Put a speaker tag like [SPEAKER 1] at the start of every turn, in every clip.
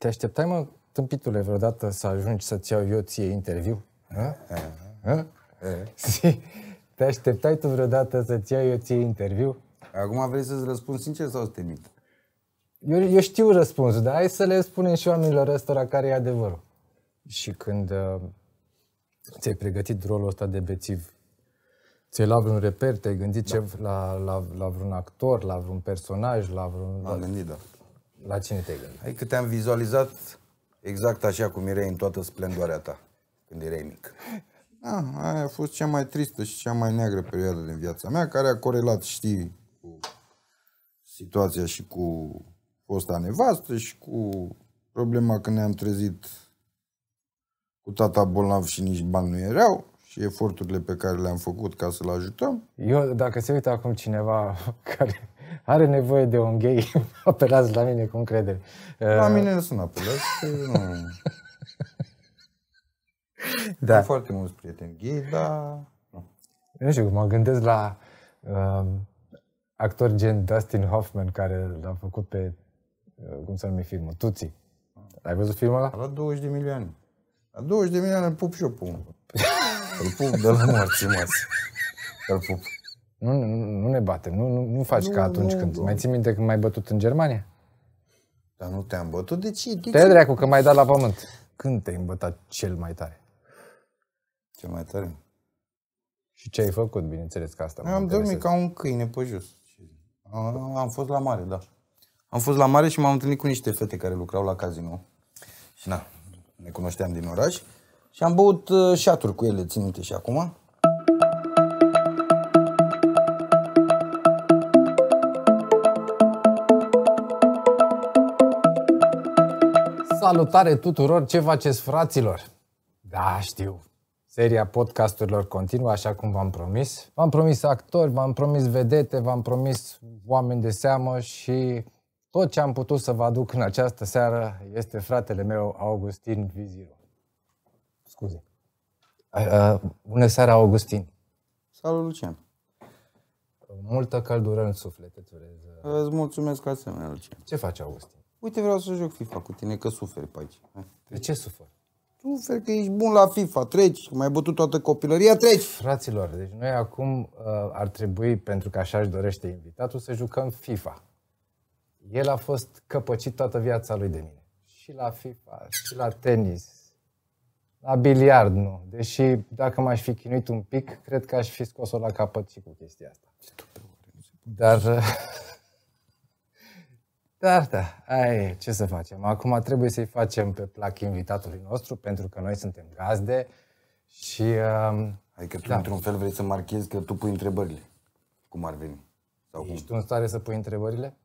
[SPEAKER 1] Te așteptai, mă, tâmpitule, vreodată să ajungi să-ți iau eu ție interviu? Ha? Ha? Si, Te așteptai tu vreodată să-ți iau eu ție interviu?
[SPEAKER 2] Acum vrei să-ți răspund sincer sau să te mint?
[SPEAKER 1] Eu, eu știu răspunsul, dar hai să le spunem și oamenilor ăstora care e adevărul. Și când uh, ți-ai pregătit rolul ăsta de bețiv, ți-ai luat vreun reper, te-ai gândit da. ce, la, la, la vreun actor, la vreun personaj, la vreun...
[SPEAKER 2] M-am gândit, da.
[SPEAKER 1] La cine te-ai gândit?
[SPEAKER 2] Hai că te-am vizualizat exact așa cum erai în toată splendoarea ta, când erai mic. Da, aia a fost cea mai tristă și cea mai neagră perioadă din viața mea, care a corelat, știi, cu situația și cu fosta nevastă și cu problema că ne-am trezit cu tata bolnav și nici bani nu erau și eforturile pe care le-am făcut ca să-l ajutăm.
[SPEAKER 1] Eu, dacă se uită acum cineva care are nevoie de un gay, apelați la mine cu încredere.
[SPEAKER 2] La mine nu sunt apelați, că nu...
[SPEAKER 1] Da.
[SPEAKER 2] Am foarte mulți prieteni gay, dar... Nu.
[SPEAKER 1] Nu știu, mă gândesc la uh, actori gen Dustin Hoffman, care l-a făcut pe, uh, cum se numește filmul, Tuții. Ai văzut filmul ăla?
[SPEAKER 2] La 20 de milioane. La 20 de milioane îl pup și eu pe unul. Îl pup de la morții, mă. Îl pup.
[SPEAKER 1] Nu, nu, nu ne batem, nu, nu, nu faci
[SPEAKER 2] Nu,
[SPEAKER 1] ca atunci
[SPEAKER 2] nu,
[SPEAKER 1] când...
[SPEAKER 2] nu.
[SPEAKER 1] Mai ții minte când m-ai bătut în Germania?
[SPEAKER 2] Dar nu te-am bătut? De ce? De
[SPEAKER 1] Te
[SPEAKER 2] ce?
[SPEAKER 1] dracu că m-ai dat la pământ. Când te-ai îmbătat cel mai tare?
[SPEAKER 2] Cel mai tare.
[SPEAKER 1] Și ce ai făcut, bineînțeles că asta mă
[SPEAKER 2] Am dormit
[SPEAKER 1] interesează.
[SPEAKER 2] ca un câine pe jos. Am am fost la mare, da. Am fost la mare și m-am întâlnit cu niște fete care lucrau la casino. Și na, ne cunoșteam din oraș. Și am băut uh, șaturi cu ele, țin minte și acum.
[SPEAKER 1] Salutare tuturor, ce faceți fraților? Da, știu. Seria podcasturilor continuă așa cum v-am promis. V-am promis actori, v-am promis vedete, v-am promis oameni de seamă și tot ce am putut să vă aduc în această seară este fratele meu, Augustin Viziru. Scuze. A, a, bună seara, Augustin.
[SPEAKER 2] Salut, Lucian.
[SPEAKER 1] Multă căldură în suflet, îți urez.
[SPEAKER 2] Îți mulțumesc asemenea, Lucian.
[SPEAKER 1] Ce faci, Augustin?
[SPEAKER 2] Uite, vreau să joc FIFA cu tine, că suferi pe aici. Hai.
[SPEAKER 1] De ce sufăr?
[SPEAKER 2] Suferi că ești bun la FIFA, treci, că mai ai bătut toată copilăria, treci!
[SPEAKER 1] Fraților, deci noi acum uh, ar trebui, pentru că așa își dorește invitatul, să jucăm FIFA. El a fost căpăcit toată viața lui de mine. Și la FIFA, și la tenis, la biliard nu. Deși dacă m-aș fi chinuit un pic, cred că aș fi scos-o la capăt și cu chestia asta. Dar... uh, Dar da, aia e, ce să facem. Acum trebuie să-i facem pe plac invitatului nostru, pentru că noi suntem gazde și... Uh,
[SPEAKER 2] Adică tu,
[SPEAKER 1] Da.
[SPEAKER 2] într-un fel, vrei să marchezi că tu pui întrebările. Cum ar veni? Sau cum?
[SPEAKER 1] Ești tu în stare să pui întrebările?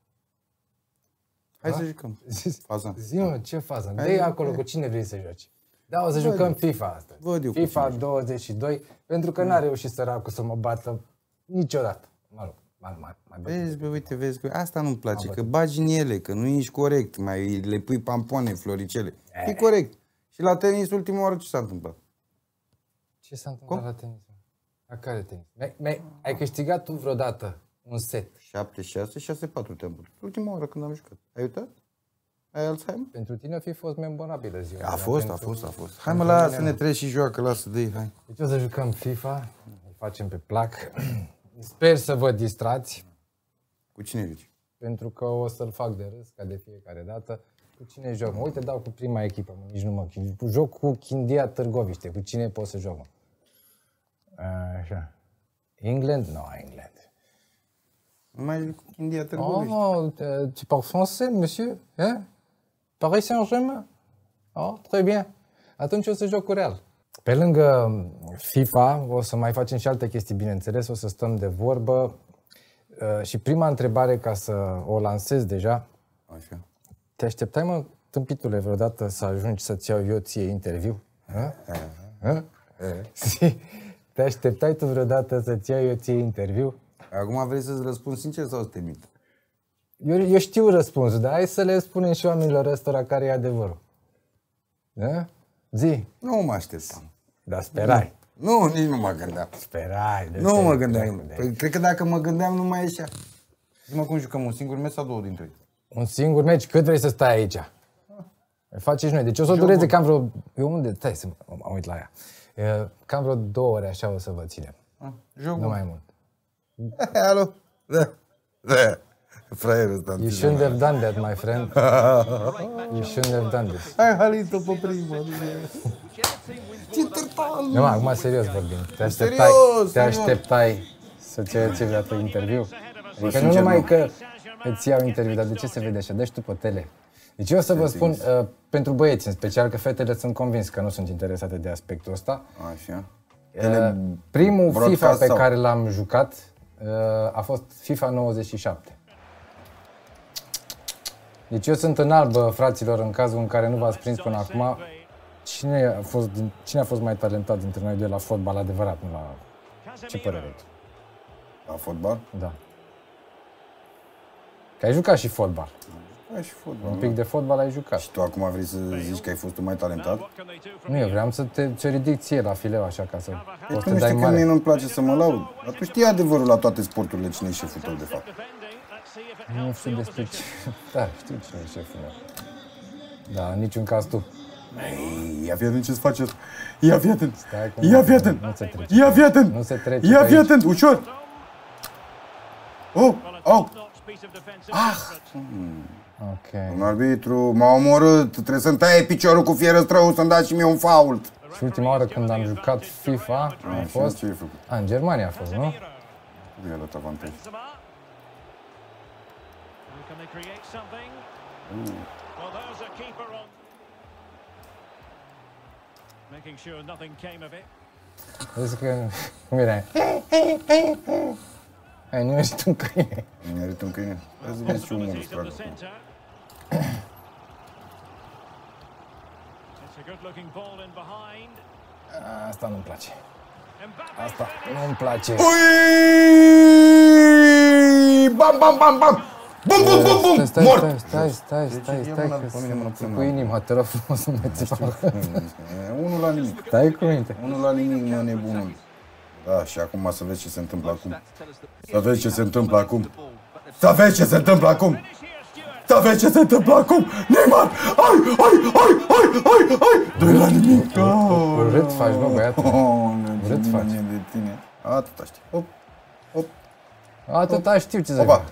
[SPEAKER 2] Hai să jucăm. Faza.
[SPEAKER 1] Zi-mă, ce fază?
[SPEAKER 2] Hai,
[SPEAKER 1] dă
[SPEAKER 2] hai.
[SPEAKER 1] acolo cu cine vrei să joci. Da, o să
[SPEAKER 2] Văd
[SPEAKER 1] jucăm
[SPEAKER 2] eu.
[SPEAKER 1] FIFA astăzi.
[SPEAKER 2] Văd eu cu
[SPEAKER 1] FIFA
[SPEAKER 2] cine
[SPEAKER 1] 22, pentru că n-a reușit săracul să mă bată niciodată. Mă rog, mai, mai, mai bătut.
[SPEAKER 2] Vezi, bă, uite, vezi, că asta nu-mi place, că bagi în ele, că nu ești corect, mai le pui pampoane, floricele. E corect. Și la tenis, ultima oară, ce s-a întâmplat?
[SPEAKER 1] Ce s-a întâmplat la tenis? mă? La care tenis? Mi-ai, mi-ai, ai câștigat tu vreodată un set
[SPEAKER 2] 7-6, 6-4 te-am bătut. Ultima oară când am jucat. Ai uitat? Ai Alzheimer?
[SPEAKER 1] pentru tine o fi fost memorabilă ziua.
[SPEAKER 2] A
[SPEAKER 1] dar
[SPEAKER 2] fost, a
[SPEAKER 1] pentru-
[SPEAKER 2] fost, a fost. Hai mă, lasă, ne treci și joacă, lasă, dă hai.
[SPEAKER 1] Deci o să jucăm FIFA, îl facem pe plac. Sper să vă distrați,
[SPEAKER 2] Cu cine joci?
[SPEAKER 1] pentru că o să-l fac de râs, ca de fiecare dată. Cu cine joc? Mă, uite, dau cu prima echipă, mă, nici nu mă chin- Joc cu Chindia Târgoviște. Cu cine pot să joc, mă? Așa. England? Nu, England.
[SPEAKER 2] Nu mai joc cu India Târgoviște.
[SPEAKER 1] Oh, euh, tu parles français, monsieur? Hein? Paris Saint-Germain? Oh, très bien. Atunci o să joc cu Real. Pe lângă FIFA, o să mai facem și alte chestii, bineînțeles, o să stăm de vorbă. Uh, Și prima întrebare, ca să o lansez deja,
[SPEAKER 2] Așa.
[SPEAKER 1] te așteptai, mă, tâmpitule, vreodată să ajungi să-ți iau eu ție interviu? Ha? Ha? Si, Te așteptai tu vreodată să-ți iau eu ție interviu?
[SPEAKER 2] Acum vrei să-ți răspund sincer sau să te mint?
[SPEAKER 1] Eu, eu știu răspunsul, dar hai să le spunem și oamenilor ăstora care e adevărul. Da? Zi.
[SPEAKER 2] Nu mă așteptam.
[SPEAKER 1] Dar sperai.
[SPEAKER 2] Nu, nici nu mă gândeam.
[SPEAKER 1] Sperai. de
[SPEAKER 2] Nu
[SPEAKER 1] te-
[SPEAKER 2] mă gândeam.
[SPEAKER 1] de-
[SPEAKER 2] Păi, cred că dacă mă gândeam, nu mai ieșea. Zi-mă cum jucăm un singur meci sau două dintre ei?
[SPEAKER 1] Un singur meci, cât vrei să stai aici? Face și noi. Deci o să o dureze cam vreo... Eu unde? Stai să mă mă uit la ea. E, Cam vreo două ore așa o să vă ținem.
[SPEAKER 2] Jocul.
[SPEAKER 1] Nu mai mult.
[SPEAKER 2] Alo? Da. Da. Fraierul ăsta.
[SPEAKER 1] You shouldn't have done that, my friend. You shouldn't have done this.
[SPEAKER 2] Hai, Halito, pe prima. Ce târtal!
[SPEAKER 1] Nu, mă, acum serios vorbim. Te așteptai,
[SPEAKER 2] Serios,
[SPEAKER 1] te
[SPEAKER 2] serios.
[SPEAKER 1] așteptai să cer ce dată interviu? Adică nu
[SPEAKER 2] sincer,
[SPEAKER 1] numai
[SPEAKER 2] nu.
[SPEAKER 1] că îți iau interviu, dar de ce se vede așa? Deci tu pe tele. Deci eu o să vă spun, uh, pentru băieți în special, că fetele sunt convins că nu sunt interesate de aspectul ăsta.
[SPEAKER 2] Așa.
[SPEAKER 1] Uh, primul
[SPEAKER 2] broadcast
[SPEAKER 1] FIFA pe
[SPEAKER 2] sau?
[SPEAKER 1] care l-am jucat uh, a fost FIFA 97. Deci eu sunt în albă, fraților, în cazul în care nu v-ați prins până acum. Cine a fost, din- cine a fost mai talentat dintre noi doi la fotbal adevărat, nu la... Ce părere ai tu?
[SPEAKER 2] La fotbal?
[SPEAKER 1] Da. Că ai jucat și fotbal.
[SPEAKER 2] Da, și fotbal.
[SPEAKER 1] Un pic de fotbal ai jucat.
[SPEAKER 2] Și tu acum vrei să zici că ai fost tu mai talentat?
[SPEAKER 1] Nu, eu vreau să te ți-o ridic ție la fileu, așa, ca să
[SPEAKER 2] Păi
[SPEAKER 1] poți
[SPEAKER 2] tu
[SPEAKER 1] să
[SPEAKER 2] nu
[SPEAKER 1] dai
[SPEAKER 2] știi că mie
[SPEAKER 1] mare.
[SPEAKER 2] nu-mi place să mă laud. Dar tu știi adevărul la toate sporturile cine e șeful tău, de fapt.
[SPEAKER 1] Nu știu despre ce... Da, știu cine e șeful meu. Da, în niciun caz tu.
[SPEAKER 2] Ei, ia fi atent ce-ți face asta. Ia fi atent.
[SPEAKER 1] Stai cu
[SPEAKER 2] Ia
[SPEAKER 1] mine,
[SPEAKER 2] fi atent.
[SPEAKER 1] nu se trece
[SPEAKER 2] Ia
[SPEAKER 1] pe
[SPEAKER 2] fi
[SPEAKER 1] aici.
[SPEAKER 2] atent.
[SPEAKER 1] Nu se trece
[SPEAKER 2] Ia
[SPEAKER 1] pe
[SPEAKER 2] fi
[SPEAKER 1] aici.
[SPEAKER 2] atent, ușor. Oh, oh.
[SPEAKER 1] Ok.
[SPEAKER 2] Un arbitru m-a omorât. Trebuie să-mi taie piciorul cu fieră strău să-mi dați și mie un fault.
[SPEAKER 1] Și ultima oară când am jucat FIFA a
[SPEAKER 2] și
[SPEAKER 1] fost...
[SPEAKER 2] ce ai făcut?
[SPEAKER 1] A, în Germania a fost, nu?
[SPEAKER 2] Nu i-a dat avantaj.
[SPEAKER 3] Can they create something? Well, there's a keeper on. Making sure nothing came of it.
[SPEAKER 1] Vezi că... Cum era? Ai, nu ești un câine.
[SPEAKER 2] Îmi merită un câine. Hai să vezi ce umor
[SPEAKER 3] Possibilities in
[SPEAKER 2] strag
[SPEAKER 3] the
[SPEAKER 2] acum.
[SPEAKER 3] centre. It's a good-looking ball in behind.
[SPEAKER 1] Asta nu-mi place.
[SPEAKER 3] Mbappe
[SPEAKER 1] Asta
[SPEAKER 3] finished.
[SPEAKER 1] nu-mi place.
[SPEAKER 2] Ui! Bam, bam, bam, bam! Bum, bum, bum, bum!
[SPEAKER 1] Stai, stai,
[SPEAKER 2] Mort!
[SPEAKER 1] stai, stai, stai, stai,
[SPEAKER 2] ia
[SPEAKER 1] stai,
[SPEAKER 2] mâna
[SPEAKER 1] că
[SPEAKER 2] pe mine, mână
[SPEAKER 1] sunt
[SPEAKER 2] până
[SPEAKER 1] cu
[SPEAKER 2] la-
[SPEAKER 1] inima, te rog frumos, nu mai țipa.
[SPEAKER 2] Unul la nimic.
[SPEAKER 1] Stai cu minte.
[SPEAKER 2] Unul la nimic, mă, nebunul. Da, și acum să vezi ce se întâmplă acum. Să vezi ce se întâmplă acum. Să vezi ce se întâmplă acum. Să vezi ce se întâmplă acum. Neymar! Ai, ai, ai, ai, ai, ai! Doi la nimic.
[SPEAKER 1] Urât faci, bă, băiatul.
[SPEAKER 2] Oh,
[SPEAKER 1] Urât
[SPEAKER 2] ce
[SPEAKER 1] faci.
[SPEAKER 2] mine de tine. Atâta știi. Hop, hop,
[SPEAKER 1] Atâta știu ce să
[SPEAKER 2] opa.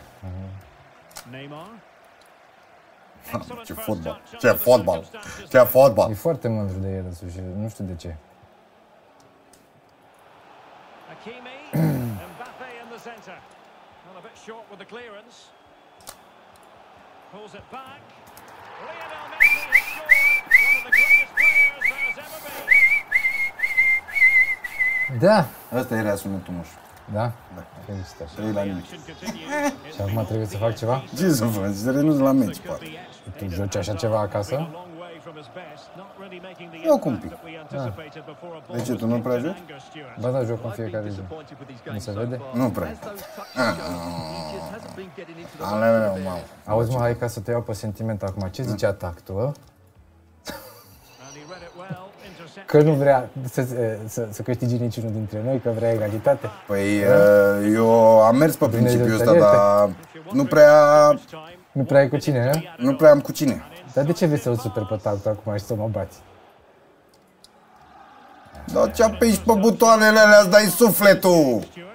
[SPEAKER 2] Ce fotbal. Ce fotbal. Ce fotbal.
[SPEAKER 1] E foarte mândru de el însuși. Nu știu de ce. Da.
[SPEAKER 2] Asta era sunetul mușului.
[SPEAKER 1] Da? Felicitări.
[SPEAKER 2] Trei la nimic.
[SPEAKER 3] Action continues.
[SPEAKER 1] Și acum trebuie să fac ceva?
[SPEAKER 2] Ce să faci? Să renunți la meci, poate.
[SPEAKER 1] Tu joci așa ceva acasă?
[SPEAKER 3] A long way from his best. Not really making the
[SPEAKER 2] Eu cum
[SPEAKER 3] impact
[SPEAKER 2] pic.
[SPEAKER 3] that we anticipated before a ball
[SPEAKER 2] De ce,
[SPEAKER 3] was
[SPEAKER 2] tu nu
[SPEAKER 3] kicked
[SPEAKER 2] prea
[SPEAKER 3] in
[SPEAKER 2] joci?
[SPEAKER 3] anger, Stuart.
[SPEAKER 1] Ba da, joc în fiecare zi. Nu se vede?
[SPEAKER 2] Nu prea. Aleu, mamă.
[SPEAKER 1] Auzi, mă, hai ca să te iau pe sentiment acum. Ce zice atactul, ă? Că nu vrea să, să, să câștige niciunul dintre noi, că vrea egalitate.
[SPEAKER 2] Păi uh, eu am mers pe principiul ăsta,
[SPEAKER 1] Dumnezeu să
[SPEAKER 2] dar nu prea,
[SPEAKER 3] Time.
[SPEAKER 1] Nu prea ai cu cine, nu?
[SPEAKER 2] nu prea am cu cine.
[SPEAKER 1] Dar de ce vrei să-l super pe tactul acum și să mă bați?
[SPEAKER 2] Dar ce apeși pe butoanele alea, îți dai sufletul.
[SPEAKER 3] Stuart.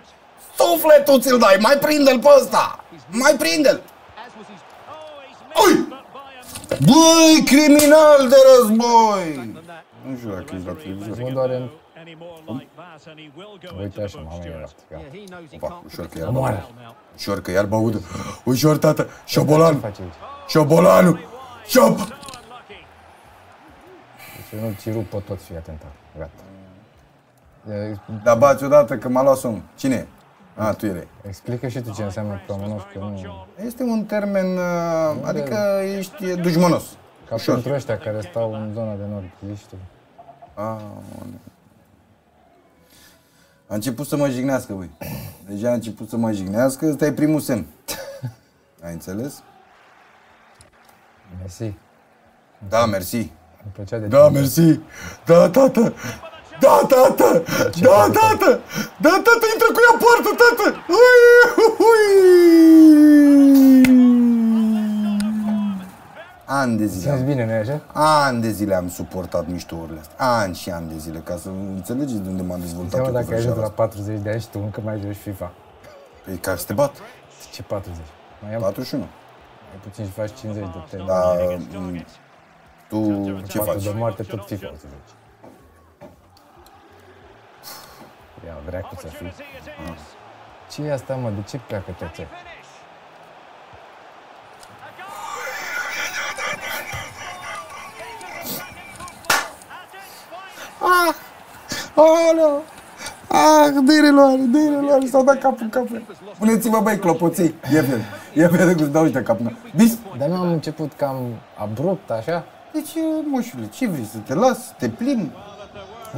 [SPEAKER 2] Sufletul ți-l dai, mai prinde-l pe ăsta. Mai prinde-l.
[SPEAKER 3] Oh, he's
[SPEAKER 2] Oi!
[SPEAKER 3] missed, but by a
[SPEAKER 2] Băi, criminal de război. Nu știu dacă ești la televizor.
[SPEAKER 1] Mă doare în...
[SPEAKER 3] any more like that, and he will go
[SPEAKER 1] Uite
[SPEAKER 3] into the
[SPEAKER 1] așa,
[SPEAKER 3] book,
[SPEAKER 1] mama e
[SPEAKER 3] Stuart.
[SPEAKER 1] gata.
[SPEAKER 2] Opa, ușor că iar
[SPEAKER 1] Moare.
[SPEAKER 2] Ușor că iar băudă. Ușor, tată. Șobolan.
[SPEAKER 1] Ce faci aici?
[SPEAKER 2] Șobolanul. Șob.
[SPEAKER 3] Unlucky.
[SPEAKER 1] Deci eu nu ți rup pe toți, fii atent. Gata. E,
[SPEAKER 2] Da, bați odată că m-a luat somn. Cine e? A, tu erai.
[SPEAKER 1] Explică și tu ce înseamnă plămânoș, că nu...
[SPEAKER 2] Este un termen, uh, adică ești dușmănos.
[SPEAKER 1] Ca
[SPEAKER 2] Ușor.
[SPEAKER 1] pentru ăștia care stau în zona de nord, ești tu.
[SPEAKER 2] A, a început să mă jignească, băi. Deja a început să mă jignească, ăsta e primul semn. Ai înțeles?
[SPEAKER 1] Mersi.
[SPEAKER 2] Da, mersi.
[SPEAKER 1] Îmi plăcea de
[SPEAKER 2] Da, mersi. Da, tată. Da, tată. Da, tată. Da, tată, intră cu ea poartă, tată. Ui, ui. Ani de zile.
[SPEAKER 1] Simți
[SPEAKER 2] Am,
[SPEAKER 1] bine, nu așa?
[SPEAKER 2] ani de zile am suportat miștourile astea. Ani și ani de zile, ca să înțelegeți de unde m-am dezvoltat
[SPEAKER 1] Seama
[SPEAKER 2] eu cu
[SPEAKER 1] dacă ai ajuns
[SPEAKER 2] vrăjeala
[SPEAKER 1] la
[SPEAKER 2] asta.
[SPEAKER 1] 40 de ani și tu încă mai joci FIFA.
[SPEAKER 2] Păi ca să te bat.
[SPEAKER 1] Ce 40? Mai am
[SPEAKER 2] 41.
[SPEAKER 1] mai puțin și faci 50 de teme.
[SPEAKER 2] Da,
[SPEAKER 3] Against
[SPEAKER 2] m,
[SPEAKER 3] target.
[SPEAKER 2] tu ce
[SPEAKER 1] Patru
[SPEAKER 2] faci?
[SPEAKER 1] de moarte, tot FIFA o să joci. Ia, dracu să fii.
[SPEAKER 3] Opportunity it is.
[SPEAKER 1] ce e asta, mă? De ce pleacă toți?
[SPEAKER 2] Aoleu! Ah, dâireloare, dâireloare, s-au dat capul în cap. Puneți-vă, băi, clopoței. E bine, e bine că îți dau uite capul. Bis?
[SPEAKER 1] Dar nu am început cam abrupt, așa?
[SPEAKER 2] Deci, moșule, ce vrei, să te las, să te plimbi?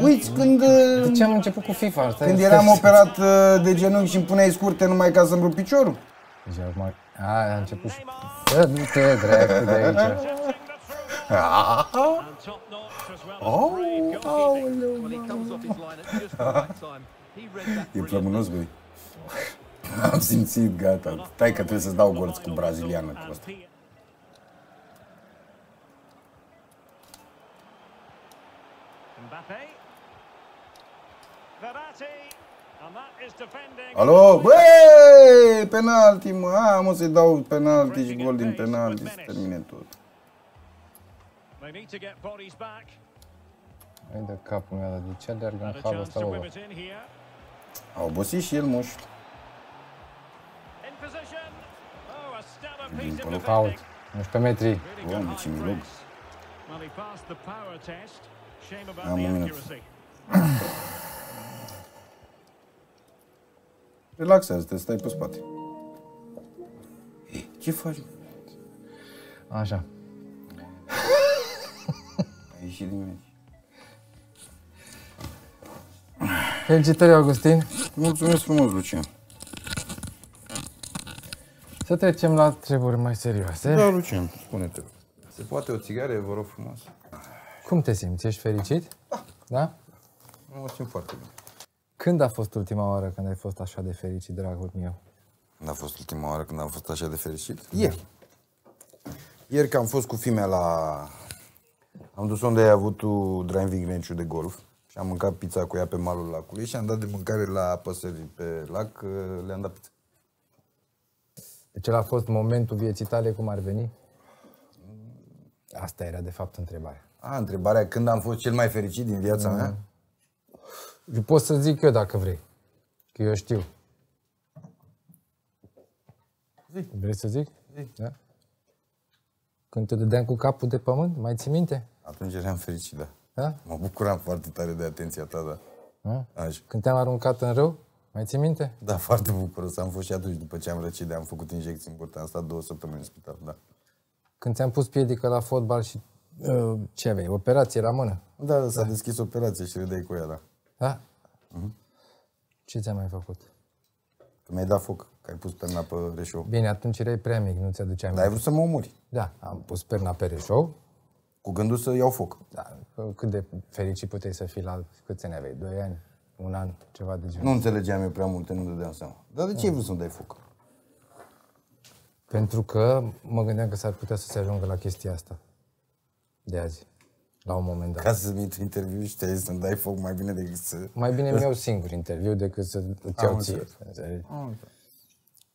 [SPEAKER 2] Uiți, când,
[SPEAKER 1] De ce am început cu FIFA? Asta
[SPEAKER 2] când
[SPEAKER 1] e-
[SPEAKER 2] eram operat uh, de genunchi și îmi puneai scurte numai ca să-mi rup piciorul?
[SPEAKER 1] Deci acum... A, a început și... Dă, du-te, dracu, de aici.
[SPEAKER 3] And top notch as well as brave goalkeeping.
[SPEAKER 4] Well, he comes off his line at just the right time. He read that
[SPEAKER 2] E
[SPEAKER 4] brilliantly.
[SPEAKER 2] plămânos, băi. Am simțit, gata. Stai că trebuie să-ți dau gorți cu braziliană cu asta.
[SPEAKER 3] Mbappe. Verratti. And that is defending.
[SPEAKER 2] Alo, băi, penalti, mă, a, mă, să-i dau penalti și gol din penalti, să termine tot.
[SPEAKER 3] They need to get bodies back.
[SPEAKER 1] Hai de capul meu, dar de ce alergă
[SPEAKER 3] And
[SPEAKER 1] în
[SPEAKER 3] a
[SPEAKER 1] halul
[SPEAKER 3] chance
[SPEAKER 1] ăsta,
[SPEAKER 3] to
[SPEAKER 1] bă?
[SPEAKER 3] whip it in here.
[SPEAKER 2] A obosit și el, moș.
[SPEAKER 3] In position. Oh, a stellar piece of
[SPEAKER 2] Polo
[SPEAKER 1] Fault.
[SPEAKER 3] defending.
[SPEAKER 1] 11 metri.
[SPEAKER 3] Really good
[SPEAKER 2] Doamne, ce
[SPEAKER 3] high
[SPEAKER 2] milog.
[SPEAKER 3] press. Well, he passed the power test. Shame about
[SPEAKER 2] Am
[SPEAKER 3] the
[SPEAKER 2] un minut.
[SPEAKER 3] accuracy.
[SPEAKER 2] Relaxează, te stai pe spate. Ei, Ce faci? mă?
[SPEAKER 1] Așa.
[SPEAKER 2] Ai ieșit din meci.
[SPEAKER 1] Felicitări, Augustin.
[SPEAKER 2] Mulțumesc frumos, Lucian.
[SPEAKER 1] Să trecem la treburi mai serioase.
[SPEAKER 2] Da, Lucian, spune-te. Se poate o țigare, vă rog frumos?
[SPEAKER 1] Cum te simți? Ești fericit? Da?
[SPEAKER 2] Mă simt foarte bine.
[SPEAKER 1] Când a fost ultima oară când ai fost așa de fericit, dragul meu?
[SPEAKER 2] Când a fost ultima oară când am fost așa de fericit? Ieri. Ieri că am fost cu fimea la... Am dus unde ai avut tu driving range de golf și am mâncat pizza cu ea pe malul lacului și am dat de mâncare la păsări pe lac, le-am dat pizza.
[SPEAKER 1] Deci ăla a fost momentul vieții tale, cum ar veni? Asta era, de fapt, întrebarea.
[SPEAKER 2] A, întrebarea când am fost cel mai fericit din viața mea?
[SPEAKER 1] Și pot să zic eu dacă vrei. Că eu știu.
[SPEAKER 2] Zi.
[SPEAKER 1] Vrei să zic? Da? Când te dădeam cu capul de pământ, mai ții minte?
[SPEAKER 2] Atunci eram fericit, da.
[SPEAKER 1] Da?
[SPEAKER 2] Mă bucuram foarte tare de atenția ta, da.
[SPEAKER 1] Da?
[SPEAKER 2] Așa.
[SPEAKER 1] Când te-am aruncat în râu, mai ții minte?
[SPEAKER 2] Da, foarte bucuros. Am fost și atunci după ce am răcit, am făcut injecții în burtă. Am stat două săptămâni în spital, da.
[SPEAKER 1] Când ți-am pus piedică la fotbal și uh, ce aveai? Operație la mână?
[SPEAKER 2] Da, s-a deschis operație și râdeai cu ea, da.
[SPEAKER 1] Da? Ce ți-am mai făcut?
[SPEAKER 2] Că mi-ai dat foc, că ai pus perna pe reșou.
[SPEAKER 1] Bine, atunci erai prea mic, nu ți-aduceai
[SPEAKER 2] Dar ai
[SPEAKER 1] aminte.
[SPEAKER 2] vrut să mă omori.
[SPEAKER 1] Da, am pus perna pe reșou.
[SPEAKER 2] Cu gândul să iau foc.
[SPEAKER 1] Da, cât de fericit puteai să fii la câți ani aveai? Doi ani? Un an? Ceva de genul.
[SPEAKER 2] Nu înțelegeam eu prea multe, nu dădeam seama. Dar de ce ai vrut să-mi dai foc?
[SPEAKER 1] Pentru că mă gândeam că s-ar putea să se ajungă la chestia asta. De azi. La un moment dat.
[SPEAKER 2] Ca să-mi intri interviu și te să-mi dai foc mai bine decât să...
[SPEAKER 1] Mai bine mi iau singur interviu decât să îți iau
[SPEAKER 2] Am
[SPEAKER 1] ție.
[SPEAKER 2] înțeles.
[SPEAKER 1] Înțelegi?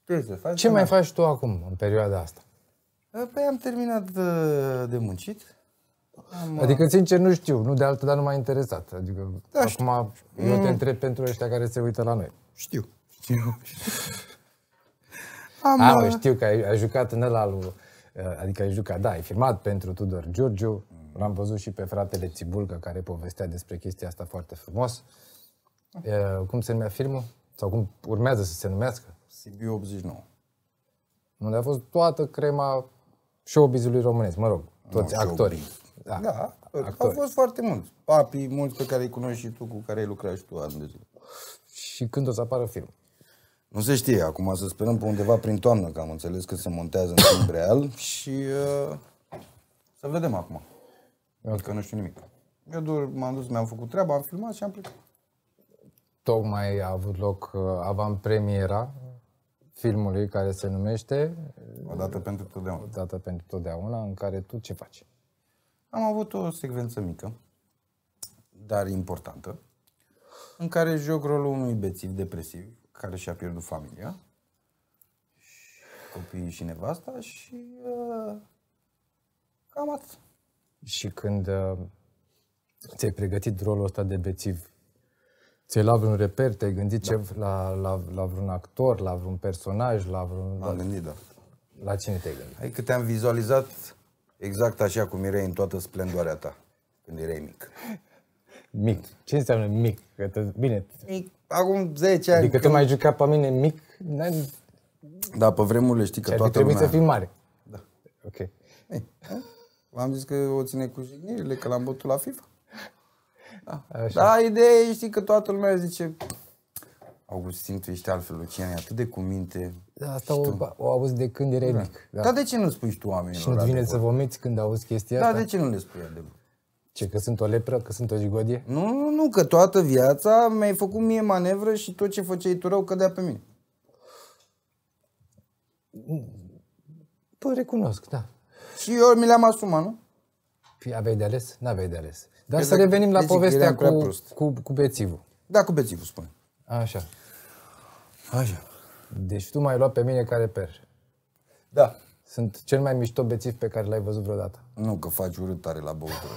[SPEAKER 2] Ce să faci?
[SPEAKER 1] Ce mai faci tu acum, în perioada asta?
[SPEAKER 2] Păi am terminat de, de muncit.
[SPEAKER 1] Adică, sincer, nu știu, nu de altă, dar nu m-a interesat. Adică,
[SPEAKER 2] Da,
[SPEAKER 1] acum, eu te întreb pentru ăștia care se uită la noi.
[SPEAKER 2] Știu. Știu. Am,
[SPEAKER 1] A,
[SPEAKER 2] uh,
[SPEAKER 1] mă, știu că ai, ai jucat în ăla lui, uh, adică ai jucat, da, ai filmat pentru Tudor Giurgiu, l-am văzut și pe fratele Țibulcă care povestea despre chestia asta foarte frumos. Uh, Cum se numea filmul? Sau cum urmează să se numească?
[SPEAKER 2] Sibiu 89.
[SPEAKER 1] Unde a fost toată crema showbiz-ului românesc, mă rog, toți
[SPEAKER 2] Nu,
[SPEAKER 1] actorii.
[SPEAKER 2] Da, da au
[SPEAKER 1] actori.
[SPEAKER 2] fost foarte mulți. Papi, mulți pe care îi cunoști și tu, cu care ai lucrat și tu ani de zile.
[SPEAKER 1] Și când o să apară film?
[SPEAKER 2] Nu se știe, acum să sperăm pe undeva prin toamnă, că am înțeles că se montează în timp real și uh, să vedem acum. Okay. Că nu știu nimic. Eu dur, m-am dus, mi-am făcut treaba, am filmat și am plecat.
[SPEAKER 1] Tocmai a avut loc uh, avant-premiera filmului care se numește
[SPEAKER 2] O dată pentru totdeauna.
[SPEAKER 1] Dată pentru totdeauna, în care tu ce faci?
[SPEAKER 2] Am avut o secvență mică, dar importantă, în care joc rolul unui bețiv depresiv care și-a pierdut familia, și copiii și nevasta și uh, cam atât.
[SPEAKER 1] Și când uh, ți-ai pregătit rolul ăsta de bețiv, ți-ai luat vreun reper, te-ai gândit
[SPEAKER 2] Da.
[SPEAKER 1] ce, la, la, la vreun actor, la vreun personaj, la vreun...
[SPEAKER 2] M-am gândit, da.
[SPEAKER 1] La cine te-ai gândit?
[SPEAKER 2] Hai că te-am vizualizat exact așa cum erai în toată splendoarea ta, când erai mic.
[SPEAKER 1] Mic. Ce înseamnă mic? Că te, bine,
[SPEAKER 2] Mic, acum 10 ani.
[SPEAKER 1] adică te mai juca pe mine mic, n-ai-
[SPEAKER 2] Da, pe vremurile știi că
[SPEAKER 1] ar fi
[SPEAKER 2] toată
[SPEAKER 1] trebuit
[SPEAKER 2] lumea...
[SPEAKER 1] să fii mare.
[SPEAKER 2] Da.
[SPEAKER 1] Ok.
[SPEAKER 2] Ei, V-am zis că o ține cu jignirile, că l-am bătut la FIFA. Da.
[SPEAKER 1] Așa.
[SPEAKER 2] da, ideea e, știi, că toată lumea zice Augustin, tu ești altfel, Lucian, e atât de cuminte.
[SPEAKER 1] Da, Asta o, o auzi de când erai mic. Da.
[SPEAKER 2] Dar de ce nu spui și tu oamenilor?
[SPEAKER 1] Și nu-ți vine
[SPEAKER 2] adevărul?
[SPEAKER 1] să vomiți când auzi chestia
[SPEAKER 2] Da,
[SPEAKER 1] asta?
[SPEAKER 2] de ce nu le spui adevărul?
[SPEAKER 1] Ce, că sunt o lepră, că sunt o jigodie?
[SPEAKER 2] Nu, nu, nu, că toată viața mi-ai făcut mie manevră și tot ce făceai tu rău cădea pe mine.
[SPEAKER 1] Păi recunosc, da.
[SPEAKER 2] Și eu mi le-am asumat, nu?
[SPEAKER 1] Păi aveai de ales? N-aveai de ales. Dar
[SPEAKER 2] Păi
[SPEAKER 1] să
[SPEAKER 2] dacă-
[SPEAKER 1] revenim la
[SPEAKER 2] deci
[SPEAKER 1] povestea
[SPEAKER 2] eram prea
[SPEAKER 1] cu,
[SPEAKER 2] prost.
[SPEAKER 1] cu, cu bețivul.
[SPEAKER 2] Da, cu bețivul, spune.
[SPEAKER 1] Așa.
[SPEAKER 2] Așa.
[SPEAKER 1] Deci tu m-ai luat pe mine ca reper.
[SPEAKER 2] Da.
[SPEAKER 1] Sunt cel mai mișto bețiv pe care l-ai văzut vreodată.
[SPEAKER 2] Nu, că faci urât tare la băutură.